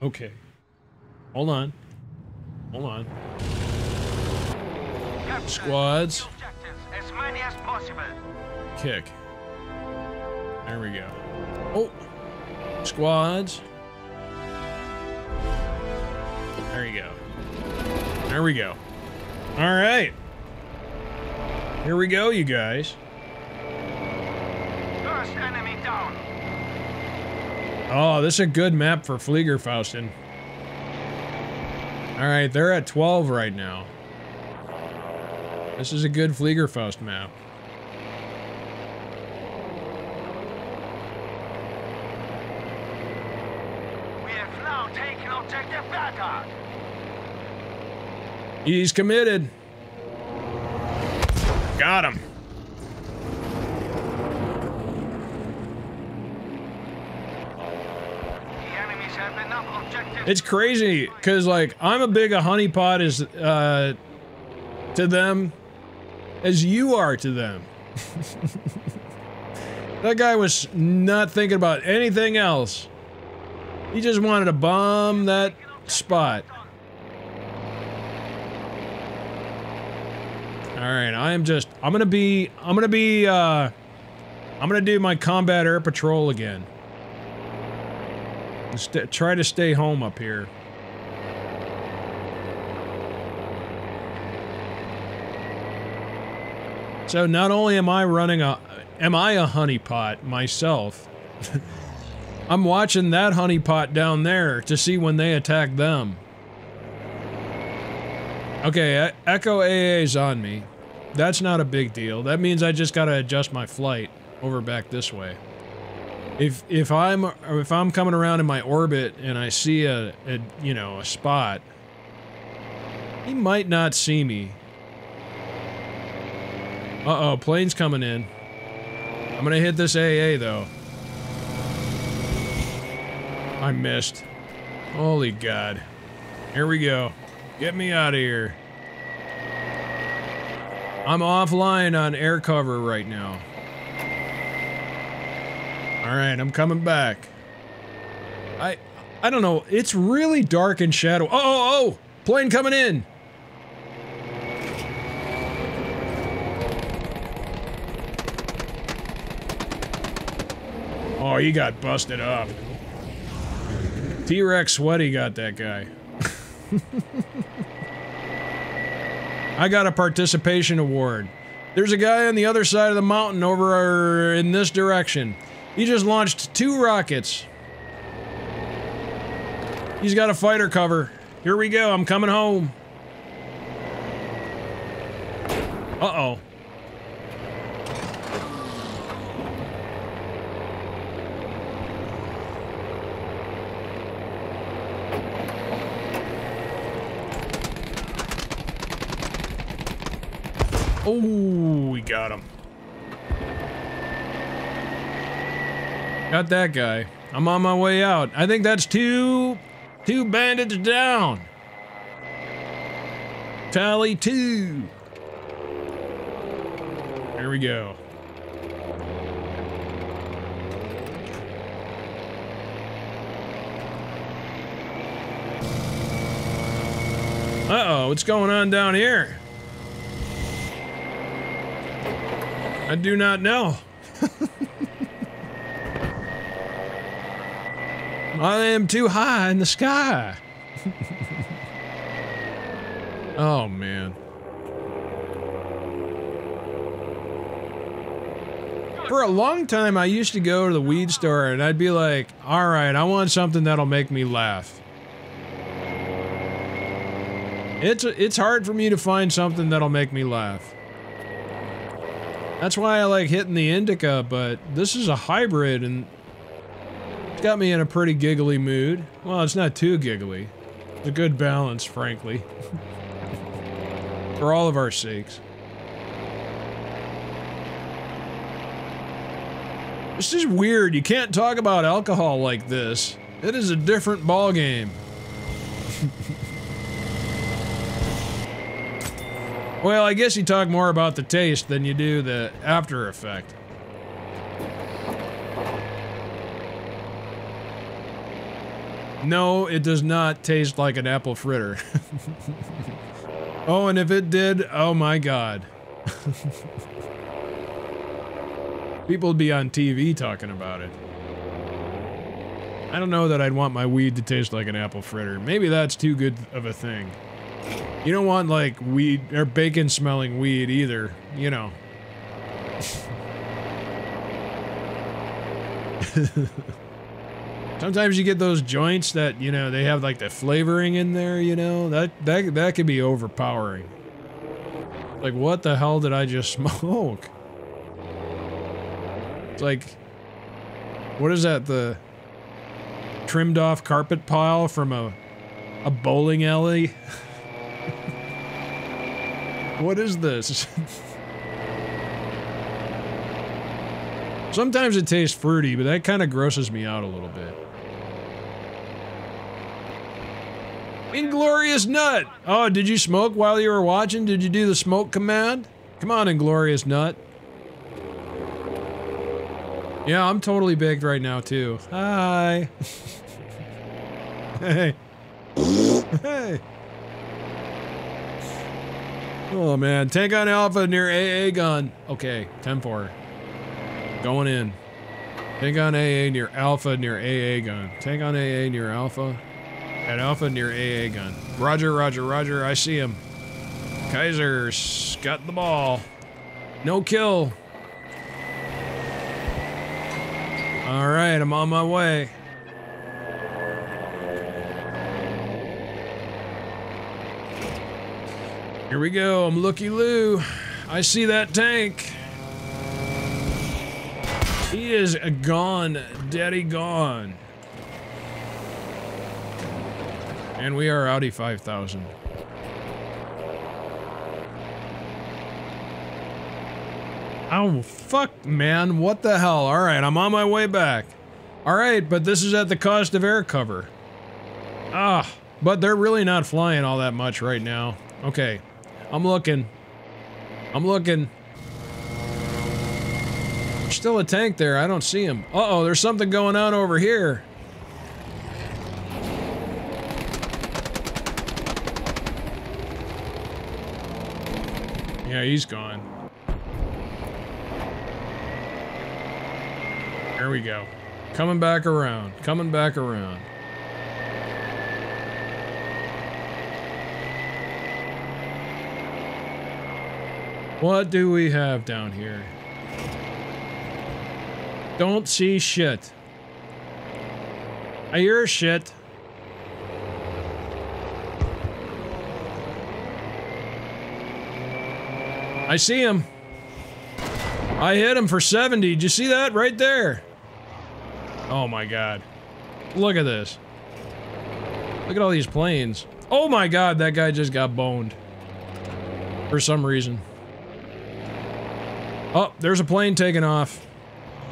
Okay. Hold on. Hold on. Capture Squads. objectives, as many as possible. Kick. There we go. Oh. Squads. There you go. There we go. All right. Here we go, you guys. First enemy down. Oh, this is a good map for Fliegerfaustin. All right, they're at 12 right now. This is a good Fliegerfaust map. We have now taken objective Beta. He's committed. Got him. It's crazy because like I'm a big a honeypot is uh to them as you are to them. that guy was not thinking about anything else. He just wanted to bomb that spot. All right, I am just I'm to be I'm to be uh I'm to do my combat air patrol again. St- try to stay home up here. So not only am I running a am I a honeypot myself, I'm watching that honeypot down there to see when they attack them. Okay, Echo AA's on me. That's not a big deal. That means I just gotta adjust my flight over back this way. If if I'm if I'm coming around in my orbit and I see a, a you know a spot, he might not see me. Uh oh, plane's coming in. I'm gonna hit this AA though. I missed. Holy God. Here we go. Get me out of here. I'm offline on air cover right now. All right, I'm coming back. I I don't know. It's really dark and shadow. Oh, oh, oh! Plane coming in. Oh, he got busted up. T-Rex Sweaty got that guy. I got a participation award. There's a guy on the other side of the mountain over in this direction. He just launched two rockets. He's got a fighter cover. Here we go. I'm coming home. Uh-oh. Oh, we got him. Got that guy. I'm on my way out. I think that's two, two bandits down. Tally two. There we go. Uh-oh, what's going on down here? I do not know. I am too high in the sky. oh, man. For a long time, I used to go to the weed store and I'd be like, all right, I want something that'll make me laugh. It's, it's hard for me to find something that'll make me laugh. That's why I like hitting the indica, but this is a hybrid and it's got me in a pretty giggly mood. Well, it's not too giggly. It's a good balance, frankly. For all of our sakes. This is weird. You can't talk about alcohol like this. It is a different ballgame. well, I guess you talk more about the taste than you do the after effect. No, it does not taste like an apple fritter. oh, and if it did, oh my god. People would be on TV talking about it. I don't know that I'd want my weed to taste like an apple fritter. Maybe that's too good of a thing. You don't want like weed or bacon smelling weed either, you know. Sometimes you get those joints that, you know, they have like the flavoring in there, you know. That that that could be overpowering. Like what the hell did I just smoke? It's like what is that the trimmed off carpet pile from a a bowling alley? what is this? Sometimes it tastes fruity, but that kind of grosses me out a little bit. Inglorious Nut! Oh, did you smoke while you were watching? Did you do the smoke command? Come on, Inglorious Nut. Yeah, I'm totally baked right now, too. Hi. hey. hey. Oh, man. Tank on Alpha near AA gun. Okay, 10-4. Going in. Tank on AA near Alpha near AA gun. Tank on AA near Alpha. At Alpha near AA gun. Roger, roger, roger. I see him. Kaiser's got the ball. No kill. All right, I'm on my way. Here we go. I'm Looky Lou. I see that tank. He is gone. Daddy gone. And we are Audi 5000. Oh, fuck, man. What the hell? All right, I'm on my way back. All right, but this is at the cost of air cover. Ah, but they're really not flying all that much right now. Okay, I'm looking. I'm looking. Still a tank there. I don't see him. Uh-oh, there's something going on over here. Yeah, he's gone. There we go. Coming back around. Coming back around. What do we have down here? Don't see shit. I hear shit. I see him. I hit him for 70. Did you see that right there? Oh my god. Look at this. Look at all these planes. Oh my god, that guy just got boned. For some reason. Oh, there's a plane taking off.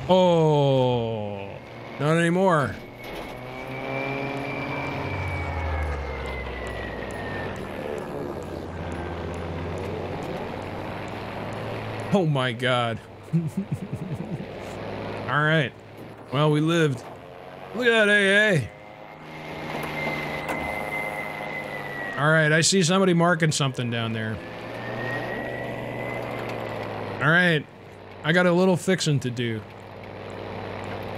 Oh, not anymore. Oh my god. All right. Well, we lived. Look at that AA. All right, I see somebody marking something down there. All right, I got a little fixing to do.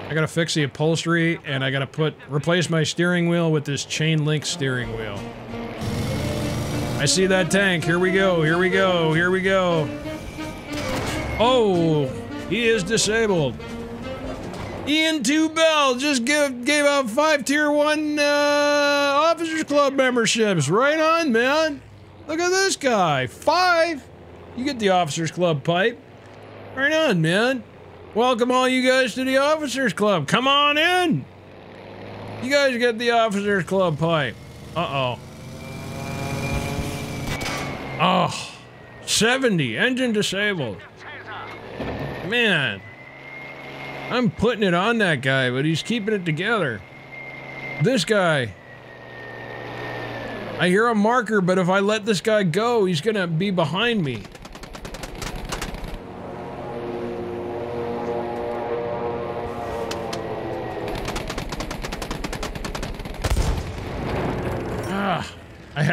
I gotta fix the upholstery and I gotta put replace my steering wheel with this chain link steering wheel. I see that tank. Here we go. Here we go. Here we go. Oh, he is disabled. Ian Bell just give, gave out five tier one uh, officers club memberships. Right on, man. Look at this guy. Five. You get the officers club pipe. Right on, man. Welcome all you guys to the officers club. Come on in. You guys get the officers club pipe. Uh-oh. Oh, 70, engine disabled. Man, I'm putting it on that guy, but he's keeping it together. This guy. I hear a marker, but if I let this guy go, he's gonna be behind me.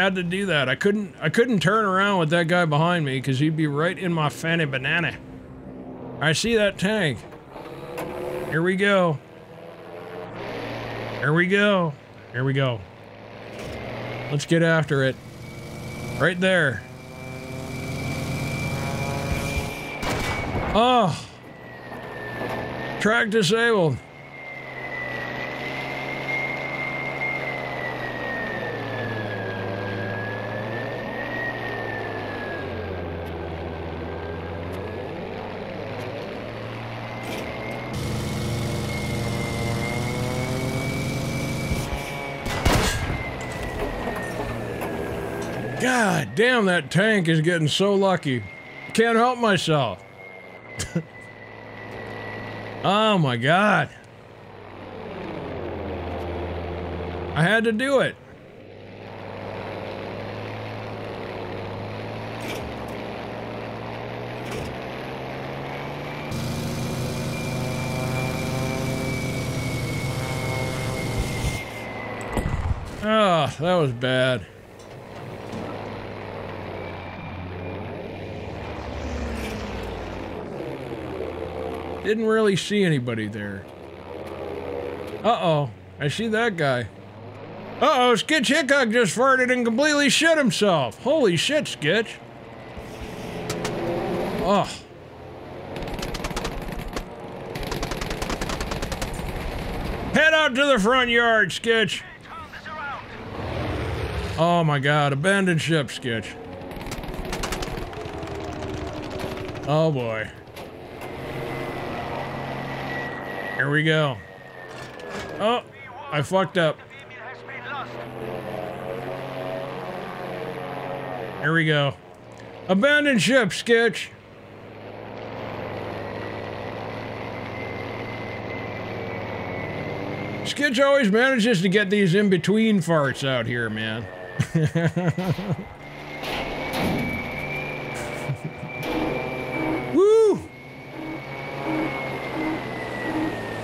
Had to do that. I couldn't I couldn't turn around with that guy behind me because he'd be right in my fanny banana. I see that tank. Here we go. Here we go. Here we go. Let's get after it. Right there. Oh. Track disabled. God damn, that tank is getting so lucky. Can't help myself. oh my God. I had to do it. Oh, that was bad. Didn't really see anybody there. Uh-oh. I see that guy. Uh-oh, Skitch Hickok just farted and completely shit himself. Holy shit, Skitch. Oh. Head out to the front yard, Skitch. Oh my god, abandoned ship, Skitch. Oh boy. Here we go. Oh, I fucked up. Here we go. Abandoned ship, Sketch. Skitch always manages to get these in between farts out here, man. Woo!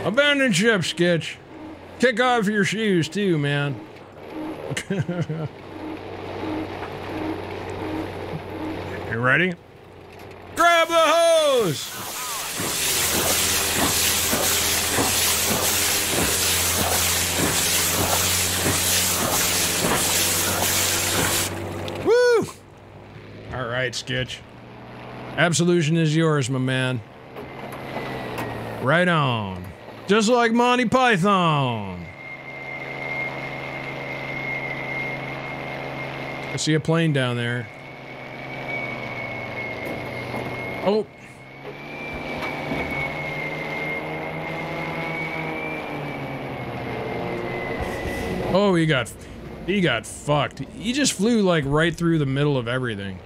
Abandoned ship, Skitch. Kick off your shoes, too, man. You ready? Grab the hose! Woo! All right, Skitch. Absolution is yours, my man. Right on. Just like Monty Python. I see a plane down there. Oh. Oh, he got he got fucked. He just flew like right through the middle of everything.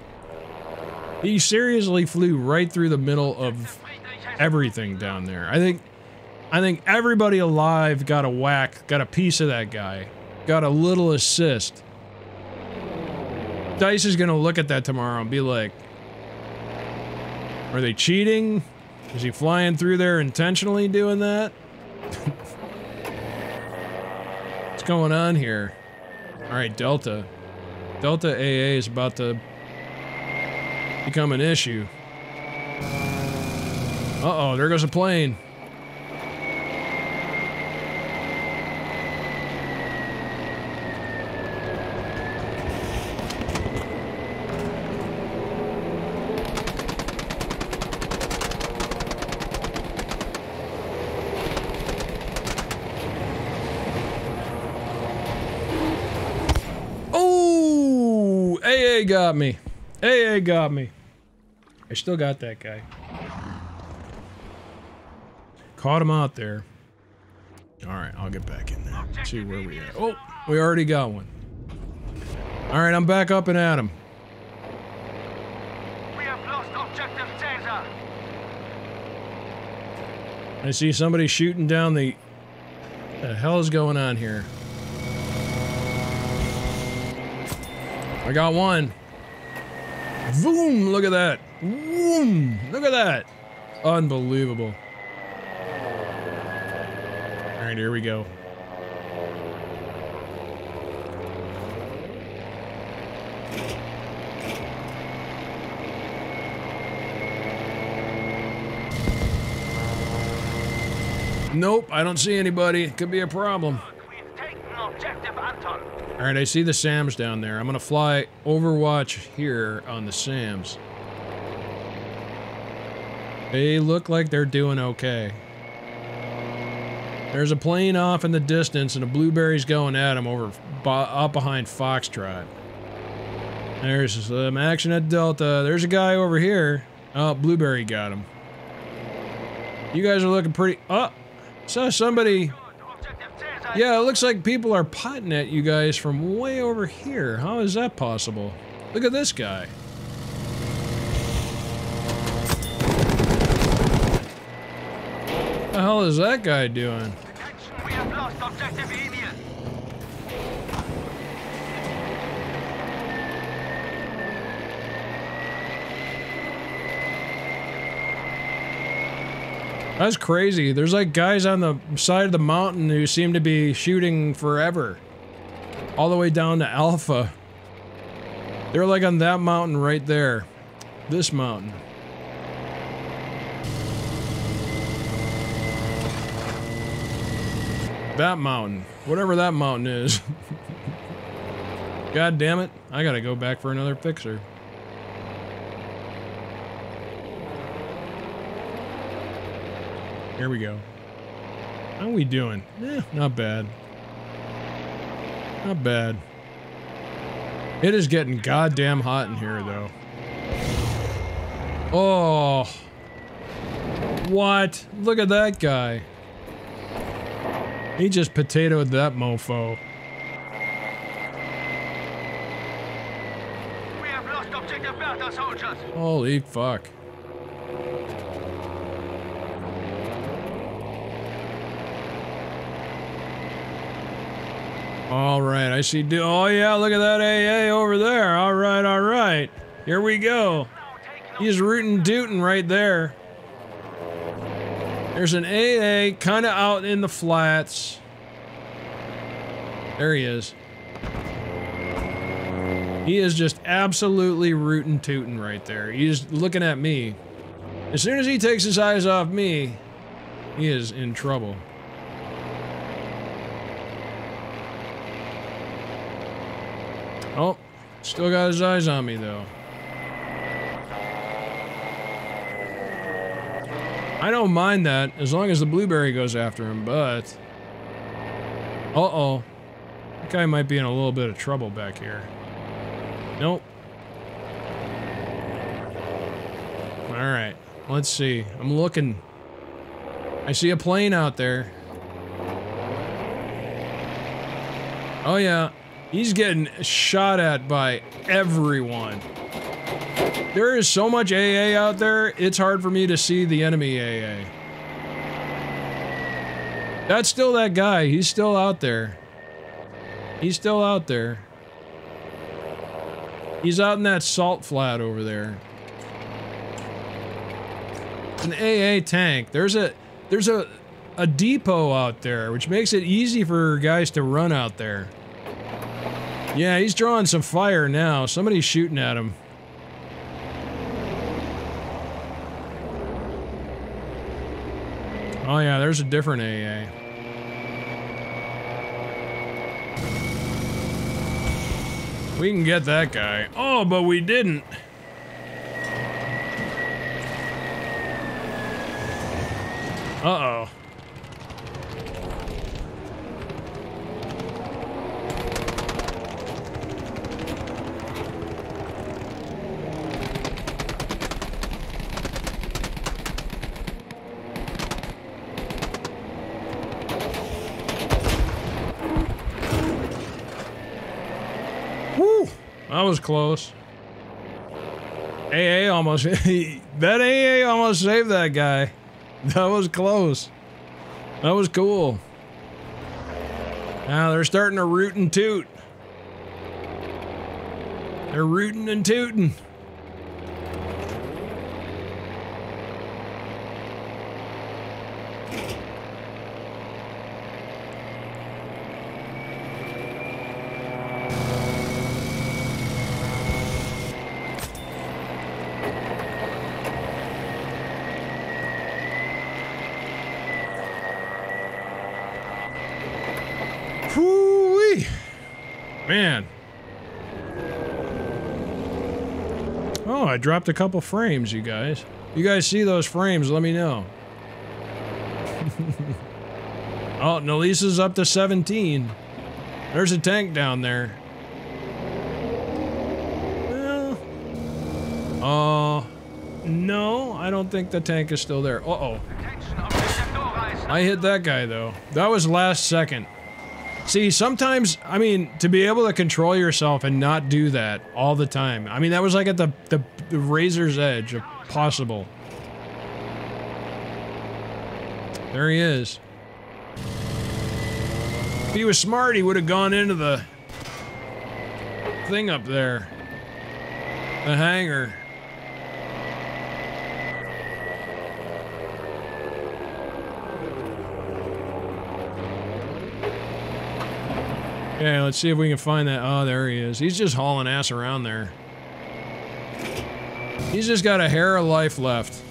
He seriously flew right through the middle of everything down there. I think I think everybody alive got a whack, got a piece of that guy. Got a little assist. Dice is gonna look at that tomorrow and be like, are they cheating? Is he flying through there intentionally doing that? What's going on here? Alright, Delta. Delta AA is about to become an issue. Uh-oh, there goes a plane. Oh, AA got me. AA got me. I still got that guy. Caught him out there. All right, I'll get back in there. See where we at. Oh, we already got one. All right, I'm back up and at him. We have lost objective Caesar. I see somebody shooting down the. The hell is going on here? I got one. Boom! Look at that. Boom! Look at that. Unbelievable. All right, here we go. Nope, I don't see anybody. Could be a problem. We've taken objective Anton. All right, I see the SAMs down there. I'm gonna fly Overwatch here on the SAMs. They look like they're doing okay. There's a plane off in the distance, and a blueberry's going at him over up behind Foxtrot. There's some action at Delta. There's a guy over here. Oh, blueberry got him. You guys are looking pretty. Oh, saw somebody. Yeah, it looks like people are potting at you guys from way over here. How is that possible? Look at this guy. What The hell is that guy doing? Attention, we have lost objective Emil. That's crazy. There's like guys on the side of the mountain who seem to be shooting forever. All the way down to Alpha. They're like on that mountain right there. This mountain. That mountain. Whatever that mountain is. God damn it. I gotta go back for another fixer. Here we go. How are we doing? Eh, not bad. Not bad. It is getting goddamn hot in here, though. Oh. What? Look at that guy. He just potatoed that mofo. We have lost objective Holy fuck. All right, I see. Oh yeah, look at that AA over there. All right, all right. Here we go. He's rootin' tootin' right there. There's an AA kind of out in the flats. There he is. He is just absolutely rootin' tootin' right there. He's looking at me. As soon as he takes his eyes off me, he is in trouble. Oh, still got his eyes on me though. I don't mind that as long as the blueberry goes after him, but. Uh oh. That guy might be in a little bit of trouble back here. Nope. Alright, let's see. I'm looking. I see a plane out there. Oh, yeah. He's getting shot at by everyone. There is so much AA out there, it's hard for me to see the enemy AA. That's still that guy. He's still out there. He's still out there. He's out in that salt flat over there. An AA tank. There's a there's a a depot out there, which makes it easy for guys to run out there. Yeah, he's drawing some fire now. Somebody's shooting at him. Oh yeah, there's a different AA. We can get that guy. Oh, but we didn't. Uh-oh. Woo! That was close. AA almost that AA almost saved that guy. That was close. That was cool. Now they're starting to root and toot. They're rooting and tooting. Man. Oh, I dropped a couple frames, you guys. You guys see those frames, let me know. oh, Nalisa's up to 17. There's a tank down there. Well, uh, no, I don't think the tank is still there. Uh-oh. Attention, objective Dora I hit that guy though. That was last second. See, sometimes I mean to be able to control yourself and not do that all the time. I mean that was like at the the, the razor's edge of possible. There he is. If he was smart, he would have gone into the thing up there. The hangar. Okay, let's see if we can find that. Oh, there he is. He's just hauling ass around there. He's just got a hair of life left.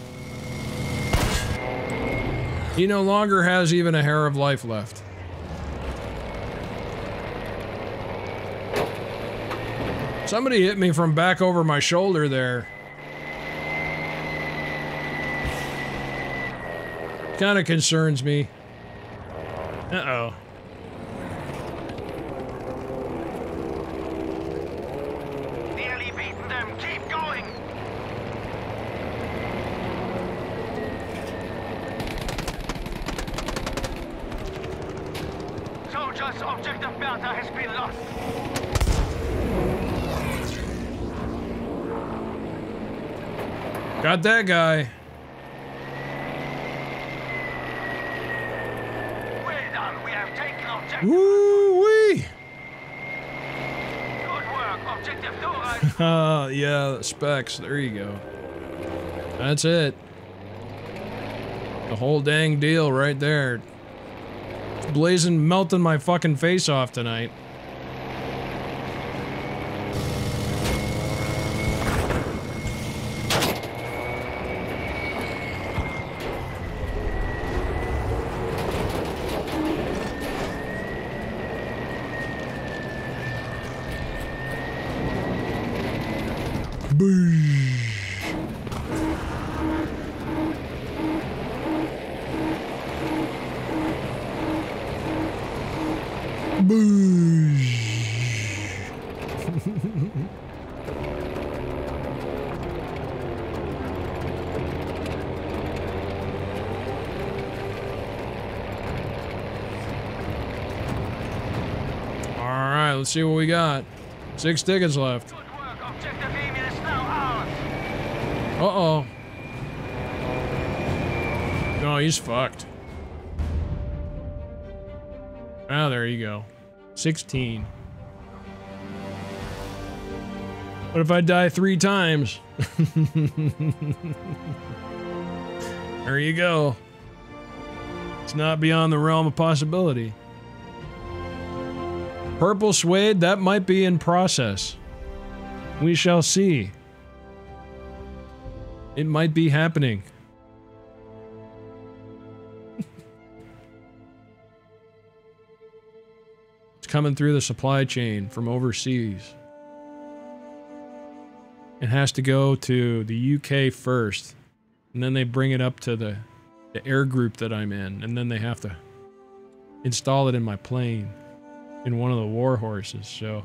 He no longer has even a hair of life left. Somebody hit me from back over my shoulder there. Kind of concerns me. Uh-oh. Nearly beaten them. Keep going. Objective Bertha has been lost. Got that guy. Well done. We have taken objective. Woo wee! Good work. Objective Dora. Uh, yeah, specs. There you go. That's it. The whole dang deal right there. Blazing, melting my fucking face off tonight. All right, let's see what we got. Six tickets left. Good work. Objective Emil is now ours. Uh oh. No, he's fucked. Ah, there you go. 16. What if I die three times? there you go. It's not beyond the realm of possibility. Purple suede, that might be in process. We shall see. It might be happening. it's coming through the supply chain from overseas. It has to go to the UK first, and then they bring it up to the, the air group that I'm in, and then they have to install it in my plane in one of the war horses. So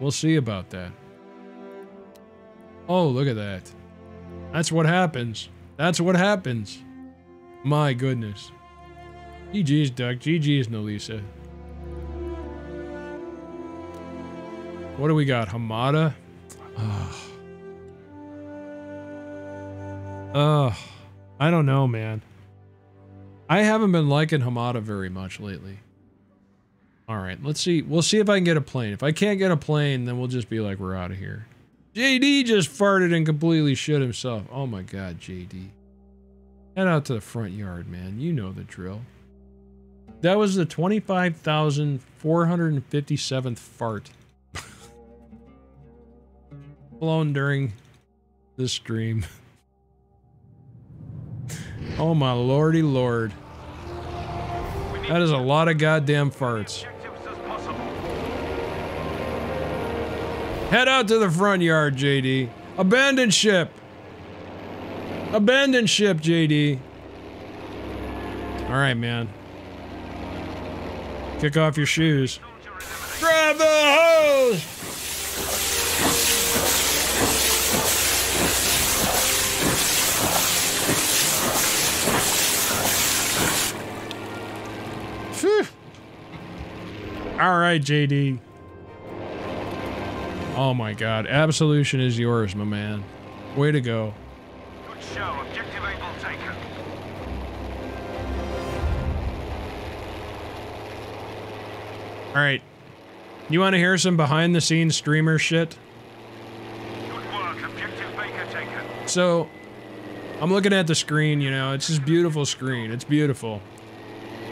we'll see about that. Oh, look at that. That's what happens. That's what happens. My goodness. GG's, Doug. GG's, Nolisa. What do we got? Hamada? Ugh. Ugh. I don't know, man. I haven't been liking Hamada very much lately. All right, let's see. We'll see if I can get a plane. If I can't get a plane, then we'll just be like, we're out of here. JD just farted and completely shit himself. Oh my god, JD. Head out to the front yard, man. You know the drill. That was the 25,457th fart. Blown during this stream. oh my lordy lord. That is a lot of goddamn farts. Head out to the front yard, JD. Abandon ship. Abandon ship, JD. All right, man. Kick off your shoes. Grab the hose! Phew. All right, JD. Oh my god. Absolution is yours, my man. Way to go. Good show. Objective Able taken. All right. You want to hear some behind the scenes streamer shit? Good work. Objective Baker taken. So, I'm looking at the screen, you know, it's this beautiful screen. It's beautiful.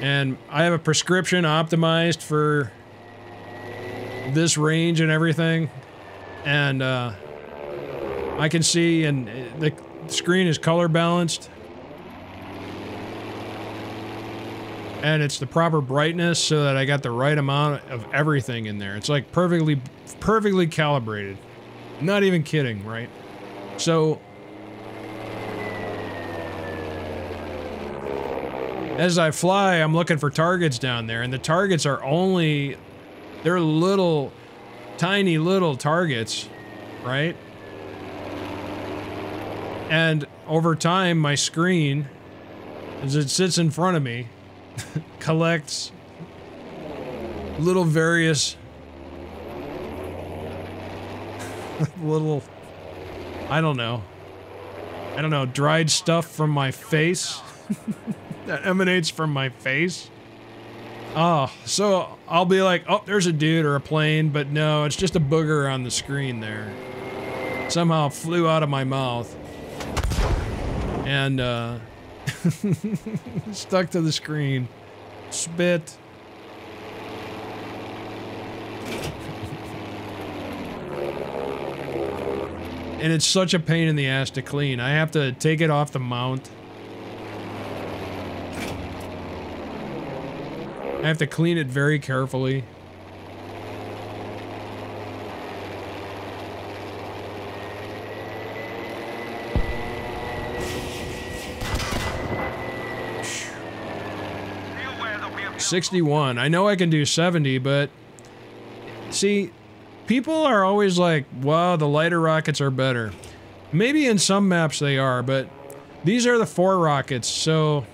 And I have a prescription optimized for this range and everything. And uh, I can see, and the screen is color balanced. And it's the proper brightness so that I got the right amount of everything in there. It's like perfectly, perfectly calibrated. Not even kidding, right? So as I fly, I'm looking for targets down there, and the targets are only they're little, tiny little targets, right? And over time, my screen, as it sits in front of me, collects little various little I don't know. I don't know, dried stuff from my face that emanates from my face. Oh, so I'll be like, oh, there's a dude or a plane, but no, it's just a booger on the screen there. Somehow flew out of my mouth. And, uh, stuck to the screen. Spit. And it's such a pain in the ass to clean. I have to take it off the mount. I have to clean it very carefully. 61. I know I can do 70, but see, people are always like, wow, the lighter rockets are better. Maybe in some maps they are, but these are the four rockets, so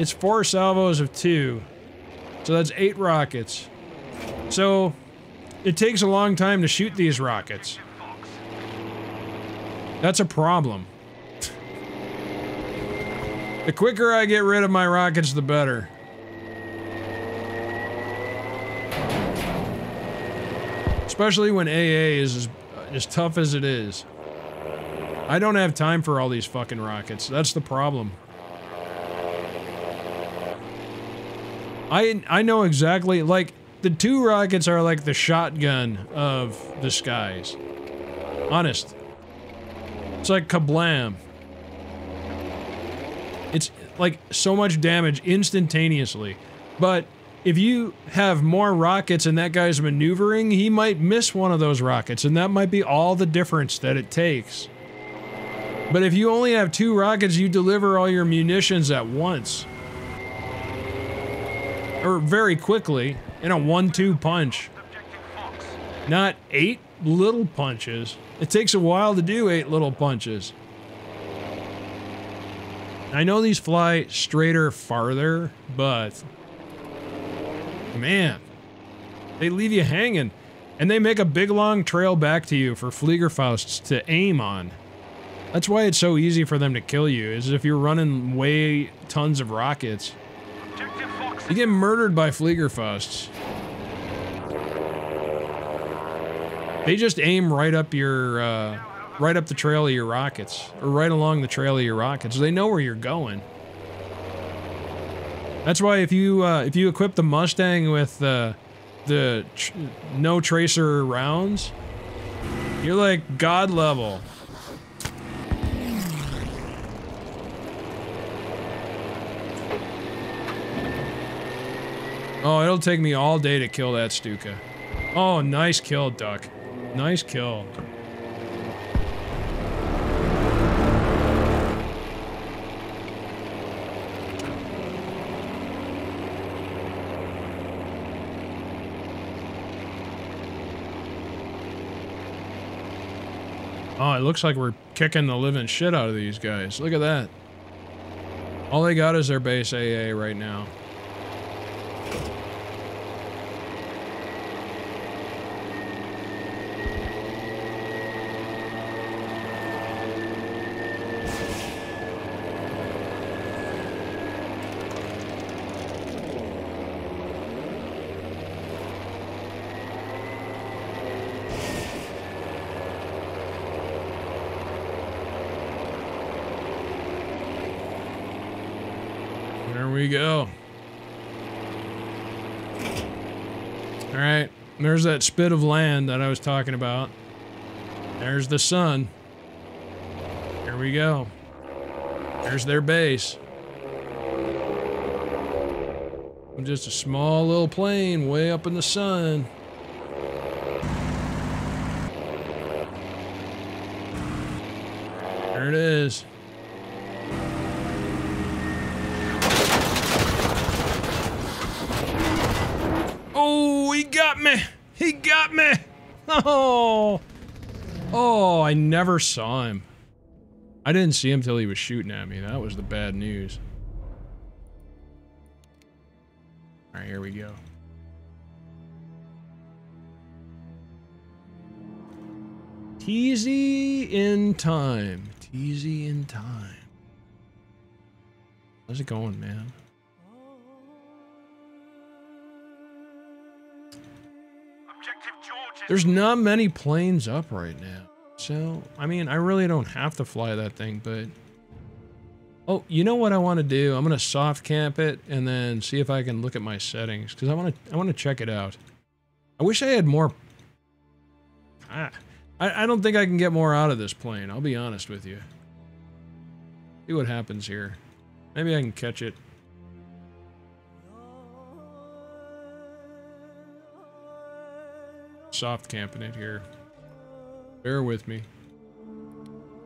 it's four salvos of two. So that's eight rockets. So it takes a long time to shoot these rockets. That's a problem. The quicker I get rid of my rockets, the better. Especially when AA is as, as tough as it is. I don't have time for all these fucking rockets. That's the problem. I I know exactly like the two rockets are like the shotgun of the skies. Honest. It's like kablam. It's like so much damage instantaneously. But if you have more rockets and that guy's maneuvering, he might miss one of those rockets, and that might be all the difference that it takes. But if you only have two rockets, you deliver all your munitions at once. Or very quickly, in a one-two punch. Not eight little punches. It takes a while to do eight little punches. I know these fly straighter farther, but man, they leave you hanging. And they make a big long trail back to you for Fliegerfausts to aim on. That's why it's so easy for them to kill you, is if you're running way tons of rockets. Objective. You get murdered by Fliegerfausts. They just aim right up your, uh, right up the trail of your rockets, or right along the trail of your rockets. They know where you're going. That's why if you uh, if you equip the Mustang with uh, the tr- no tracer rounds, you're like god level. Oh, it'll take me all day to kill that Stuka. Oh, nice kill, Duck. Nice kill. Oh, it looks like we're kicking the living shit out of these guys. Look at that. All they got is their base AA right now. There we go. All right, there's that spit of land that I was talking about. There's the sun. Here we go. There's their base. I'm just a small little plane way up in the sun. Oh! Oh, I never saw him. I didn't see him till he was shooting at me. That was the bad news. Alright, here we go. Teasy in time. Teasy in time. How's it going, man? There's not many planes up right now. So, I mean, I really don't have to fly that thing, but... Oh, you know what I want to do? I'm going to soft camp it and then see if I can look at my settings because I want to I want to check it out. I wish I had more Ah, I, I don't think I can get more out of this plane. I'll be honest with you. See what happens here. Maybe I can catch it. Soft camping it here. Bear with me.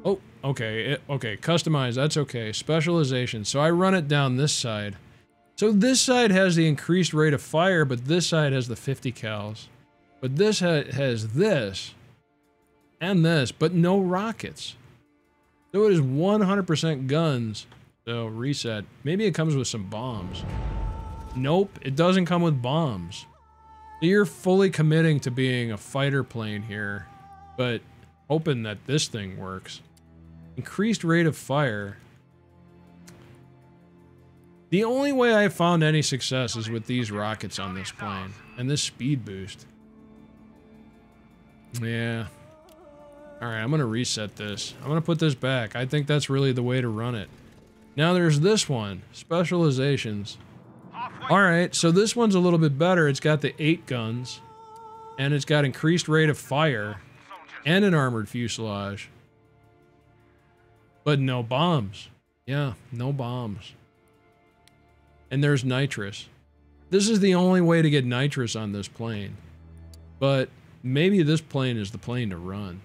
Oh, okay. It, okay, customize. That's okay. Specialization. So I run it down this side. So this side has the increased rate of fire, but this side has the 50 cals. But this ha has this and this, but no rockets. So it is 100% guns. So reset. Maybe it comes with some bombs. Nope, it doesn't come with bombs. So you're fully committing to being a fighter plane here, but hoping that this thing works. Increased rate of fire. The only way I found any success is with these rockets on this plane and this speed boost. Yeah. All right, I'm going to reset this. I'm going to put this back. I think that's really the way to run it. Now there's this one, specializations. All right, so this one's a little bit better. It's got the eight guns, and it's got increased rate of fire, and an armored fuselage. But no bombs. Yeah, no bombs. And there's nitrous. This is the only way to get nitrous on this plane. But maybe this plane is the plane to run.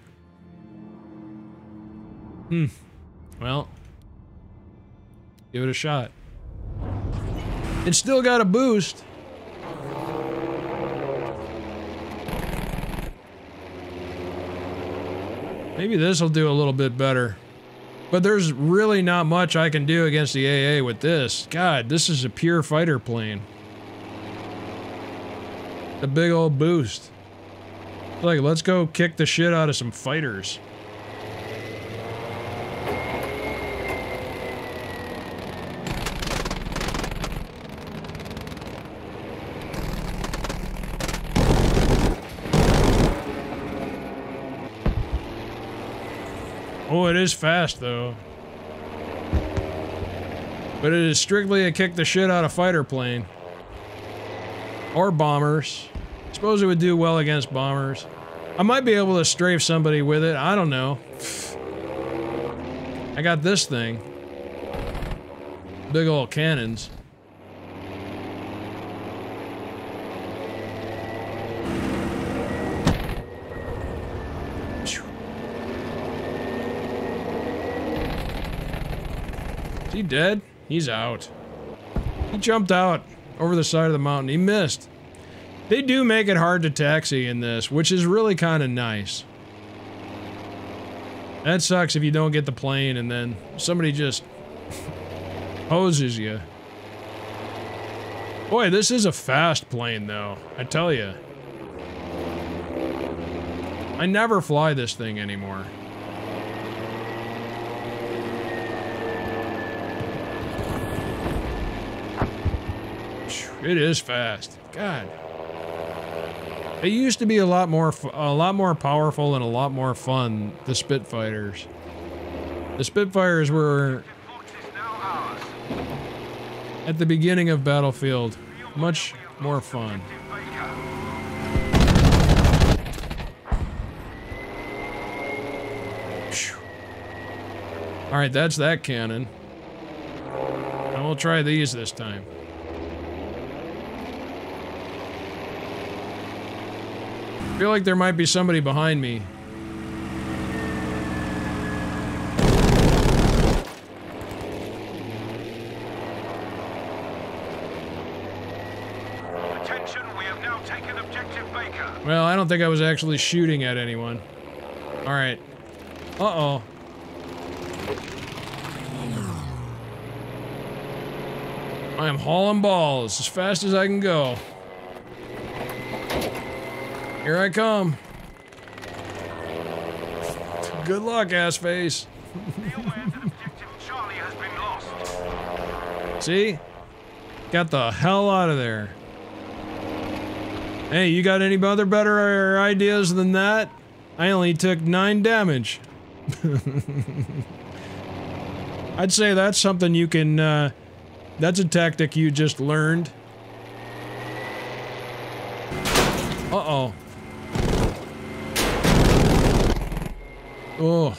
Hmm. Well, give it a shot. It's still got a boost. Maybe this will do a little bit better. But there's really not much I can do against the AA with this. God, this is a pure fighter plane. A big old boost. Like, let's go kick the shit out of some fighters. Oh, it is fast though. But it is strictly a kick the shit out of fighter plane. Or bombers. I Suppose it would do well against bombers. I might be able to strafe somebody with it. I don't know. I got this thing. Big old cannons. He dead? He's out. He jumped out over the side of the mountain. He missed. They do make it hard to taxi in this, which is really kind of nice. That sucks if you don't get the plane and then somebody just hoses you. Boy, this is a fast plane though, I tell you. I never fly this thing anymore. It is fast. God. It used to be a lot more, a lot more powerful and a lot more fun. The Spitfires. The Spitfires were at the beginning of Battlefield much more fun. All right, that's that cannon. And we'll try these this time. I feel like there might be somebody behind me. Attention, we have now taken objective Baker. Well, I don't think I was actually shooting at anyone. All right. Uh-oh. I am hauling balls as fast as I can go. Here I come. Good luck, ass face. See? Got the hell out of there. Hey, you got any other better ideas than that? I only took nine damage. I'd say that's something you can, uh, that's a tactic you just learned. Oh.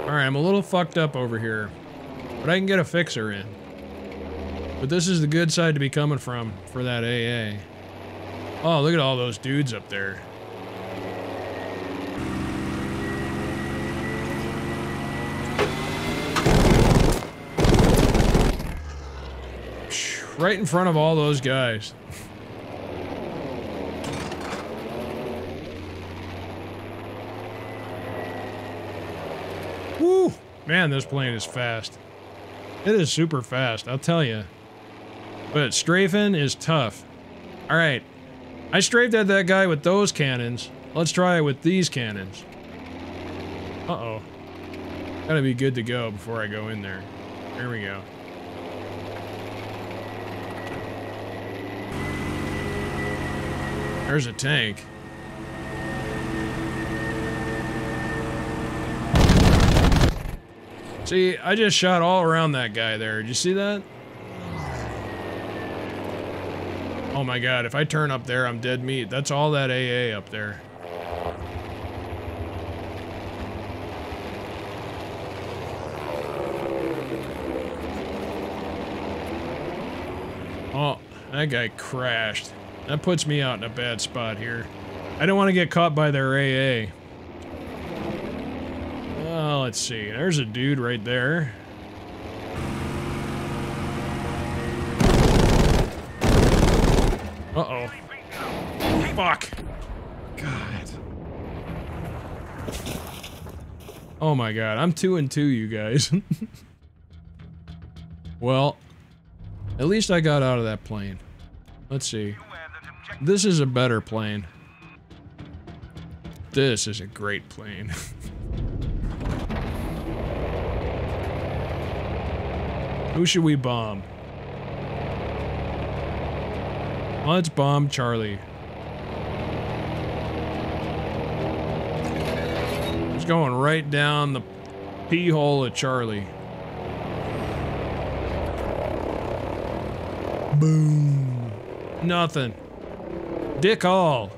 Alright, I'm a little fucked up over here. But I can get a fixer in. But this is the good side to be coming from for that AA. Oh, look at all those dudes up there. Right in front of all those guys. Woo! Man, this plane is fast. It is super fast, I'll tell you. But strafing is tough. Alright. I strafed at that guy with those cannons. Let's try it with these cannons. Uh-oh. Gotta be good to go before I go in there. Here we go. There's a tank. See, I just shot all around that guy there. Did you see that? Oh my god, if I turn up there, I'm dead meat. That's all that AA up there. Oh, that guy crashed. That puts me out in a bad spot here. I don't want to get caught by their AA. Let's see. There's a dude right there. Uh-oh. Fuck. God. Oh my god, I'm two and two, you guys. well, at least I got out of that plane. Let's see. This is a better plane. This is a great plane. Who should we bomb? Let's bomb Charlie. It's going right down the pee hole of Charlie. Boom. Nothing. Dick all.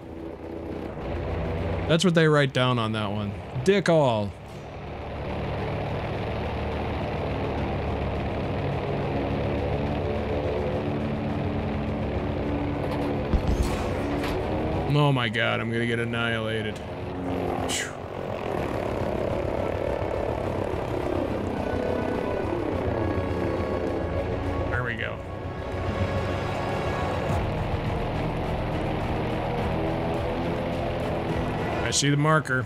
That's what they write down on that one. Dick all. Oh my god, I'm gonna get annihilated. There we go. I see the marker.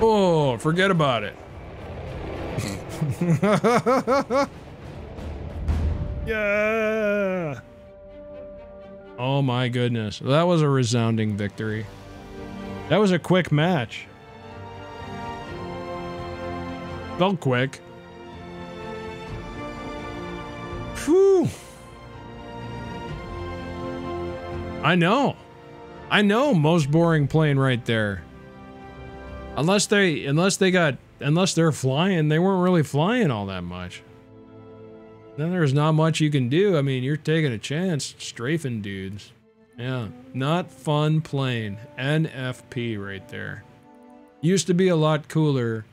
Oh, forget about it. yeah. Oh my goodness. That was a resounding victory. That was a quick match. Felt quick. Whew. I know. I know most boring plane right there. Unless they unless they got unless they're flying, they weren't really flying all that much. Then there's not much you can do. I mean, you're taking a chance strafing dudes. Yeah, not fun plane. NFP right there. Used to be a lot cooler.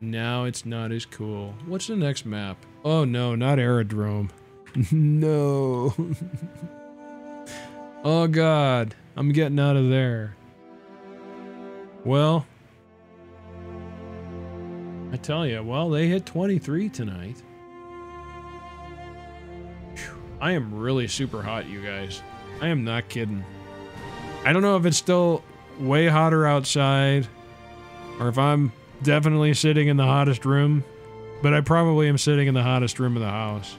Now it's not as cool. What's the next map? Oh no, not aerodrome. no. oh god, I'm getting out of there. Well, I tell you, well, they hit 23 tonight. I am really super hot, you guys. I am not kidding. I don't know if it's still way hotter outside or if I'm definitely sitting in the hottest room, but I probably am sitting in the hottest room of the house.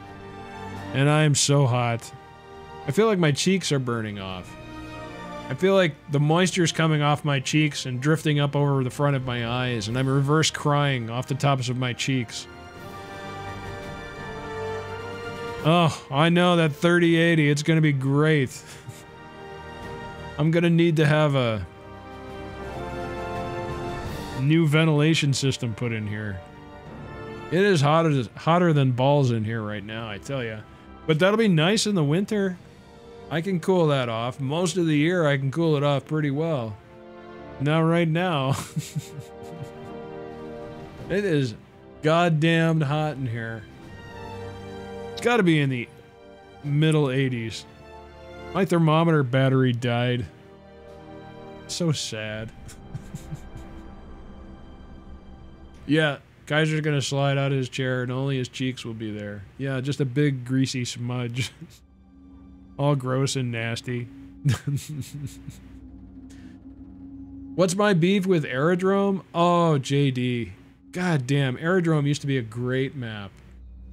And I am so hot. I feel like my cheeks are burning off. I feel like the moisture is coming off my cheeks and drifting up over the front of my eyes, and I'm reverse crying off the tops of my cheeks. Oh, I know that 3080, it's gonna be great. I'm gonna need to have a new ventilation system put in here. It is hotter, hotter than balls in here right now, I tell you. But that'll be nice in the winter. I can cool that off. Most of the year, I can cool it off pretty well. Now, right now, it is goddamn hot in here. Got to be in the middle 80s. My thermometer battery died. So sad. yeah, Kaiser's gonna slide out of his chair and only his cheeks will be there. Yeah, just a big greasy smudge. All gross and nasty. What's my beef with Aerodrome? Oh, JD. God damn, Aerodrome used to be a great map.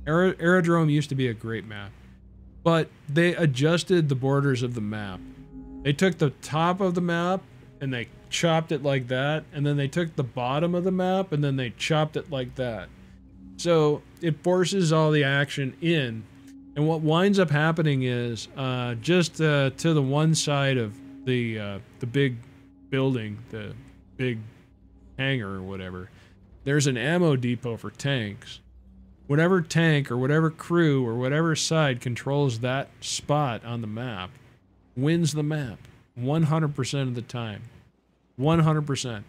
Aer Aerodrome used to be a great map. But they adjusted the borders of the map. They took the top of the map and they chopped it like that, and then they took the bottom of the map and then they chopped it like that. So it forces all the action in, and what winds up happening is uh, just uh, to the one side of the uh, the big building, the big hangar or whatever, there's an ammo depot for tanks. Whatever tank or whatever crew or whatever side controls that spot on the map wins the map 100% of the time. 100%.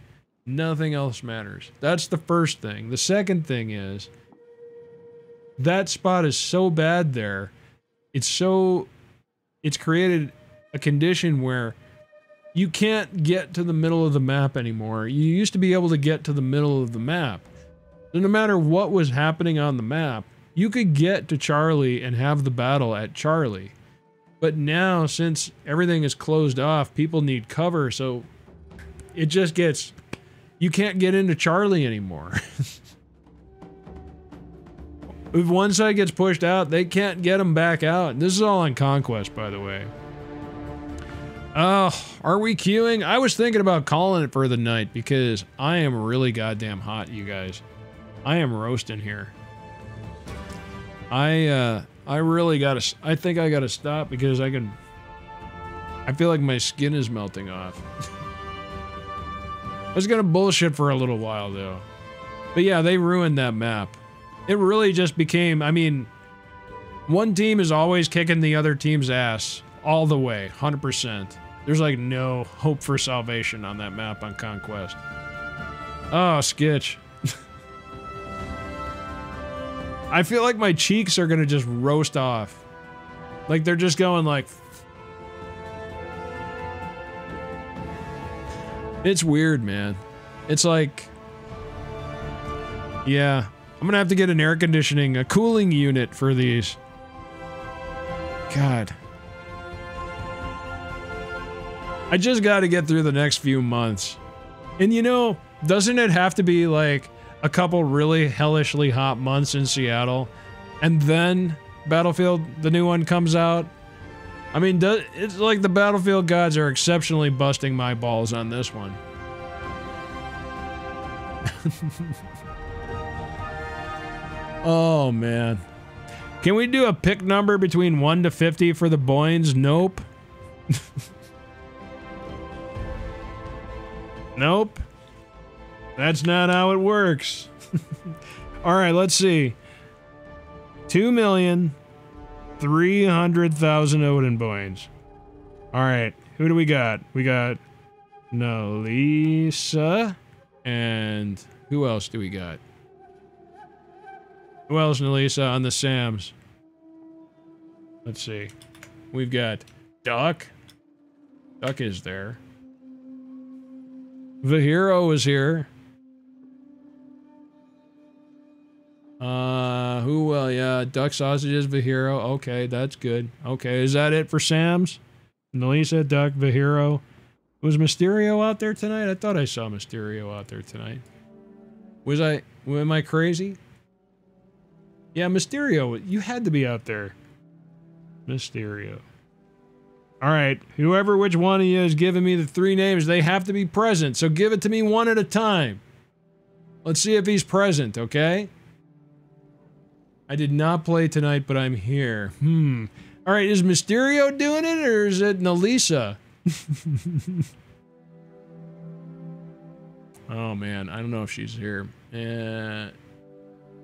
Nothing else matters. That's the first thing. The second thing is that spot is so bad there. It's so it's created a condition where you can't get to the middle of the map anymore. You used to be able to get to the middle of the map. So no matter what was happening on the map, you could get to Charlie and have the battle at Charlie. But now, since everything is closed off, people need cover, so it just gets you can't get into Charlie anymore. if one side gets pushed out, they can't get them back out. This is all on Conquest, by the way. Oh, are we queuing? I was thinking about calling it for the night because I am really goddamn hot, you guys. I am roasting here. I uh I really gotta I think I gotta stop because I can I feel like my skin is melting off. I was gonna bullshit for a little while though. But yeah, they ruined that map. It really just became, I mean, one team is always kicking the other team's ass all the way, 100%. There's like no hope for salvation on that map on Conquest. Oh, Skitch. I feel like my cheeks are gonna just roast off. Like they're just going like It's weird, man. It's like, yeah, I'm gonna have to get an air conditioning, a cooling unit for these. God. I just got to get through the next few months. And you know, doesn't it have to be like a couple really hellishly hot months in Seattle? And then Battlefield, the new one comes out? I mean, it's like the Battlefield gods are exceptionally busting my balls on this one. oh, man. Can we do a pick number between 1 to 50 for the Boynes? Nope. nope. That's not how it works. All right, let's see. 2 million 300,000 Odin Boynes. All right, who do we got? We got Nalisa and who else do we got? Who else, Nalisa, on the Sams? Let's see. We've got Duck. Duck is there. The hero is here. Uh, who well, yeah, duck sausages, Vihiro. Okay, that's good. Okay, is that it for Sam's? Melissa, Duck, Vihiro. Was Mysterio out there tonight? I thought I saw Mysterio out there tonight. Was I, am I crazy? Yeah, Mysterio, you had to be out there. Mysterio. All right, whoever which one of you is giving me the three names, they have to be present. So give it to me one at a time. Let's see if he's present, okay? I did not play tonight, but I'm here. Hmm. All right, is Mysterio doing it or is it Nalisa? oh man, I don't know if she's here. Uh,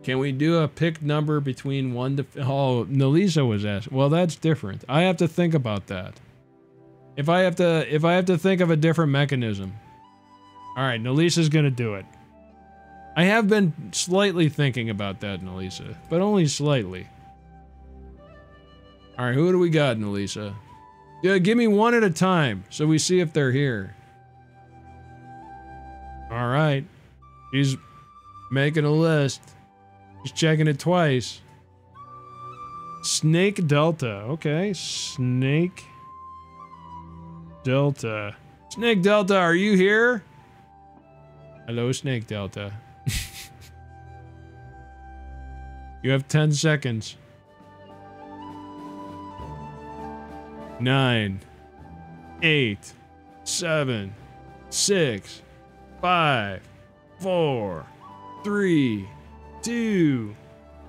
can we do a pick number between one to? Oh, Nalisa was asked. Well, that's different. I have to think about that. If I have to, if I have to think of a different mechanism. All right, Nalisa's gonna do it. I have been slightly thinking about that, Nalisa, but only slightly. All right, who do we got, Nalisa? Yeah, give me one at a time so we see if they're here. All right. She's making a list. She's checking it twice. Snake Delta. Okay, Snake Delta. Snake Delta, are you here? Hello, Snake Delta. You have 10 seconds. Nine, eight, seven, six, five, four, three, two,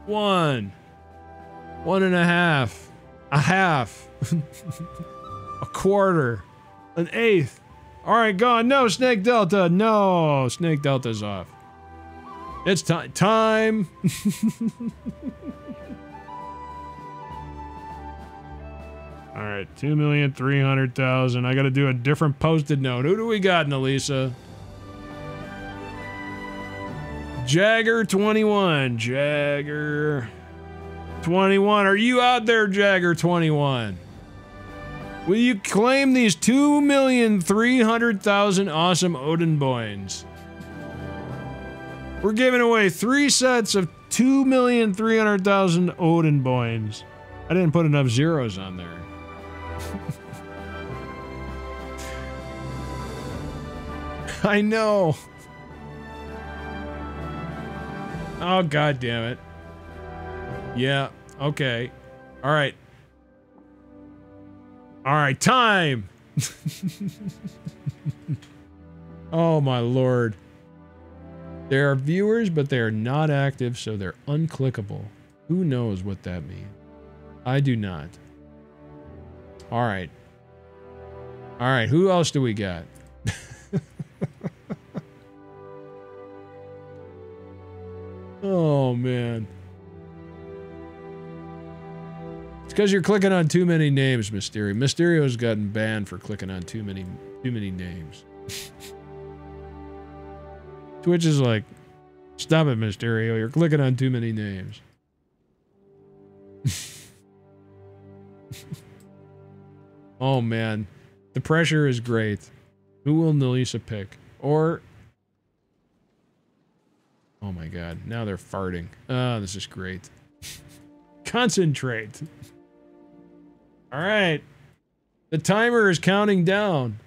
one, one and a half, a half, a quarter, an eighth. All right, gone. No, Snake Delta. No, Snake Delta's off. It's time. Time. All right, two million three hundred thousand. I got to do a different Post-it note. Who do we got, Nalisa? Jagger twenty one. Jagger twenty one. Are you out there, Jagger twenty one? Will you claim these two million three hundred thousand awesome Odin boins? We're giving away three sets of two million three hundred thousand Odin boins. I didn't put enough zeros on there. I know. Oh god damn it. Yeah, okay. All right. All right, time. oh my lord. There are viewers, but they are not active, so they're unclickable. Who knows what that means? I do not. All right. All right, who else do we got? oh man. It's because you're clicking on too many names, Mysterio. Mysterio's gotten banned for clicking on too many too many names. Twitch is like, stop it, Mysterio. You're clicking on too many names. oh man, the pressure is great. Who will Nalisa pick? Or Oh my god, now they're farting. Oh, this is great. Concentrate. All right. The timer is counting down.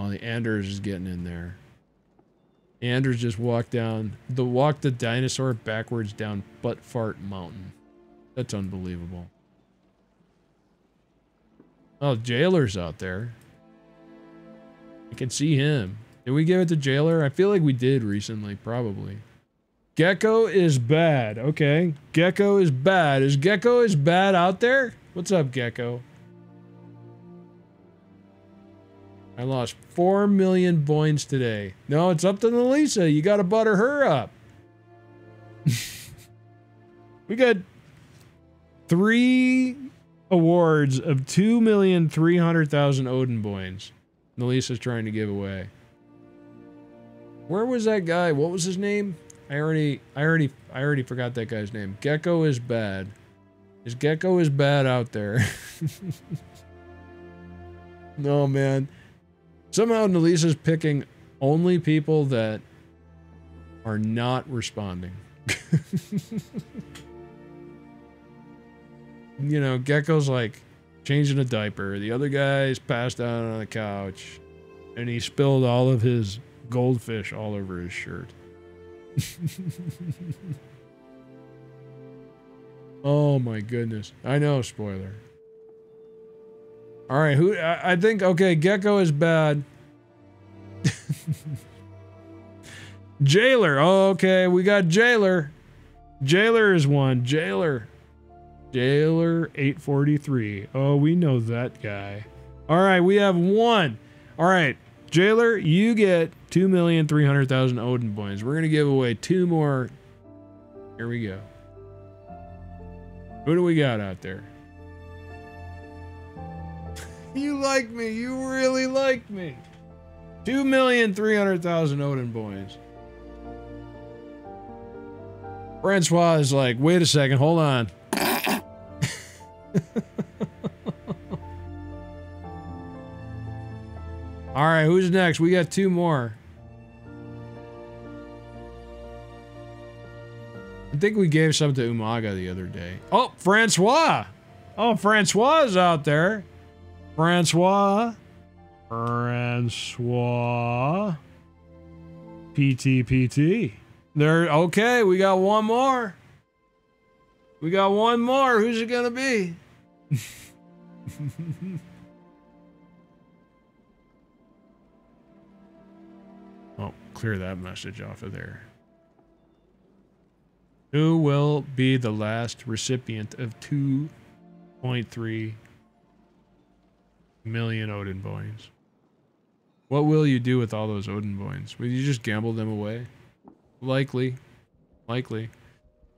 Oh, the Anders is getting in there. Anders just walked down the walk the dinosaur backwards down butt fart mountain. That's unbelievable. Oh, Jailer's out there. I can see him. Did we give it to Jailer? I feel like we did recently, probably. Gecko is bad. Okay. Gecko is bad. Is Gecko is bad out there? What's up, Gecko? I lost 4 million points today. No, it's up to Lisa. You got to butter her up. we got three awards of 2,300,000 Odin boins. Nalisa's trying to give away. Where was that guy? What was his name? I already I already I already forgot that guy's name. Gecko is bad. His Gecko is bad out there? no man. Somehow Nalisa's picking only people that are not responding. you know, Gecko's like changing a diaper. The other guy's passed out on the couch and he spilled all of his goldfish all over his shirt. oh my goodness. I know, spoiler. All right, who I, think okay, Gecko is bad. Jailer. Oh, okay, we got Jailer. Jailer is one. Jailer. Jailer 843. Oh, we know that guy. All right, we have one. All right, Jailer, you get 2,300,000 Odin points. We're going to give away two more. Here we go. Who do we got out there? You like me. You really like me. 2,300,000 Odin points. Francois is like, wait a second, hold on. All right, who's next? We got two more. I think we gave some to Umaga the other day. Oh, Francois. Oh, Francois is out there. Francois. Francois. PT PT. There. Okay, we got one more. We got one more. Who's it gonna be? oh, clear that message off of there. Who will be the last recipient of 2.3 million Odin points? What will you do with all those Odin points? Will you just gamble them away? Likely. Likely.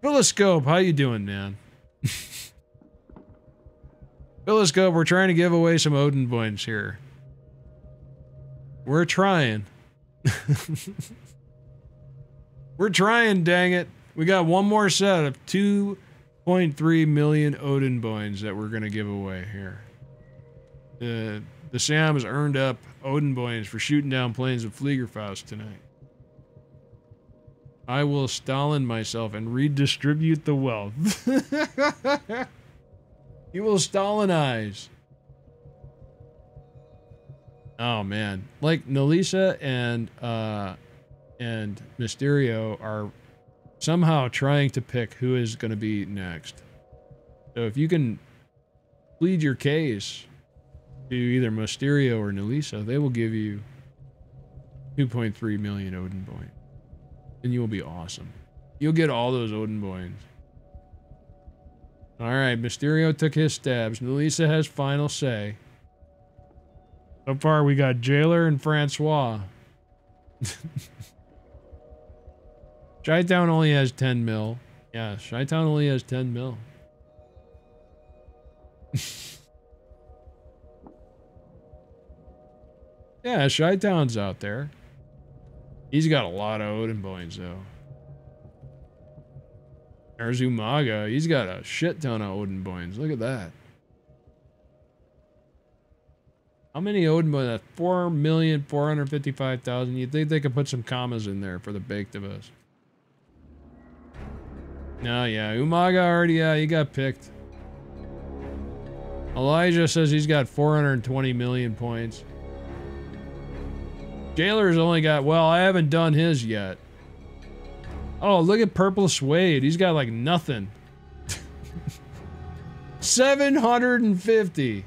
Philoscope, how you doing, man? Philoscope, we're trying to give away some Odin points here. We're trying. we're trying, dang it. We got one more set of 2.3 million Odin points that we're going to give away here. The, the Sam has earned up Odin points for shooting down planes of Fliegerfaust tonight. I will Stalin myself and redistribute the wealth. you will Stalinize. Oh man, like Nalisa and uh, and Mysterio are somehow trying to pick who is going to be next. So if you can plead your case to either Mysterio or Nalisa, they will give you 2.3 million Odin points and you will be awesome. You'll get all those Odin points. All right, Mysterio took his stabs. Nalisa has final say. So far, we got Jailer and Francois. Chi-Town only has 10 mil. Yeah, Chi-Town only has 10 mil. yeah, Chi-Town's out there. He's got a lot of Odin points, though. There's Umaga. He's got a shit ton of Odin points. Look at that. How many Odin points? 4,455,000. You'd think they could put some commas in there for the baked of us. No, yeah. Umaga already, yeah, he got picked. Elijah says he's got 420 million points. Jailer's only got, well, I haven't done his yet. Oh, look at Purple Suede. He's got like nothing. 750.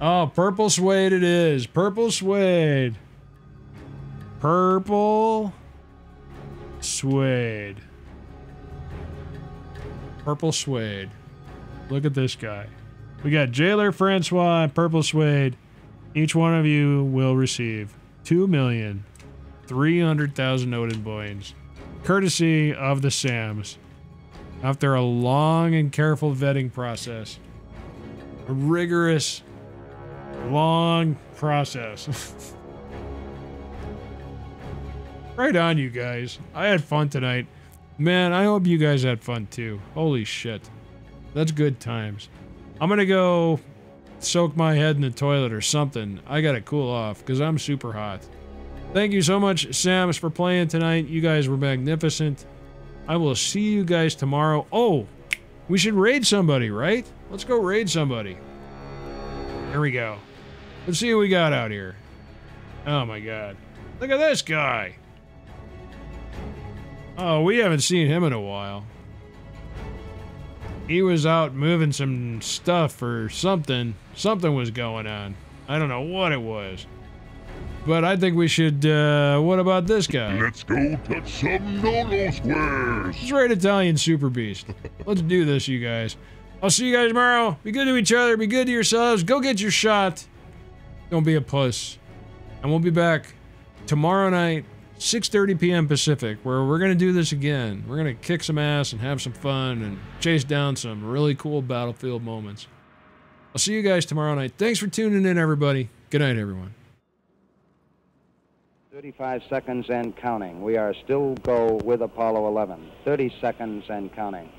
Oh, Purple Suede it is. Purple Suede. Purple Suede. Purple Suede. Look at this guy. We got Jailer Francois, Purple Suede. Each one of you will receive 2,300,000 Odin points, courtesy of the SAMs. After a long and careful vetting process, a rigorous, long process. right on, you guys. I had fun tonight. Man, I hope you guys had fun too. Holy shit. That's good times. I'm gonna go soak my head in the toilet or something. I gotta cool off because I'm super hot. Thank you so much, Sams, for playing tonight. You guys were magnificent. I will see you guys tomorrow. Oh, we should raid somebody, right? Let's go raid somebody. Here we go. Let's see what we got out here. Oh my god. Look at this guy. Oh, we haven't seen him in a while. He was out moving some stuff or something. Something was going on. I don't know what it was. But I think we should. Uh, what about this guy? Let's go touch some no-no squares. It's right Italian Super Beast. Let's do this, you guys. I'll see you guys tomorrow. Be good to each other. Be good to yourselves. Go get your shot. Don't be a puss. And we'll be back tomorrow night, 6:30 p.m. Pacific, where we're gonna do this again. We're gonna kick some ass and have some fun and chase down some really cool battlefield moments. I'll see you guys tomorrow night. Thanks for tuning in, everybody. Good night, everyone. 35 seconds and counting. We are still go with Apollo 11. 30 seconds and counting.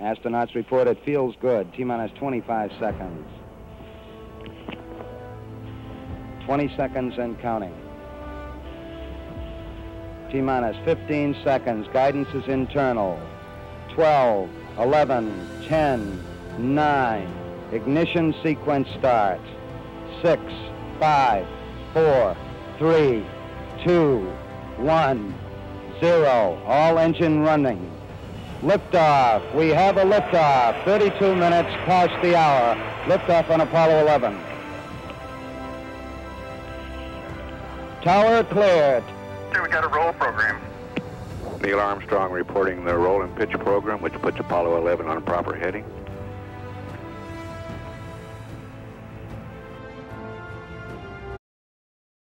Astronauts report it feels good. T minus 25 seconds. 20 seconds and counting. T minus 15 seconds. Guidance is internal. 12, 11, 10, 9. Ignition sequence starts. 6, 5, four, three, two, one, zero. All engine running. Liftoff. We have a liftoff. 32 minutes past the hour. Liftoff on Apollo 11. Tower cleared. Okay, we got a roll program. Neil Armstrong reporting the roll and pitch program, which puts Apollo 11 on a proper heading.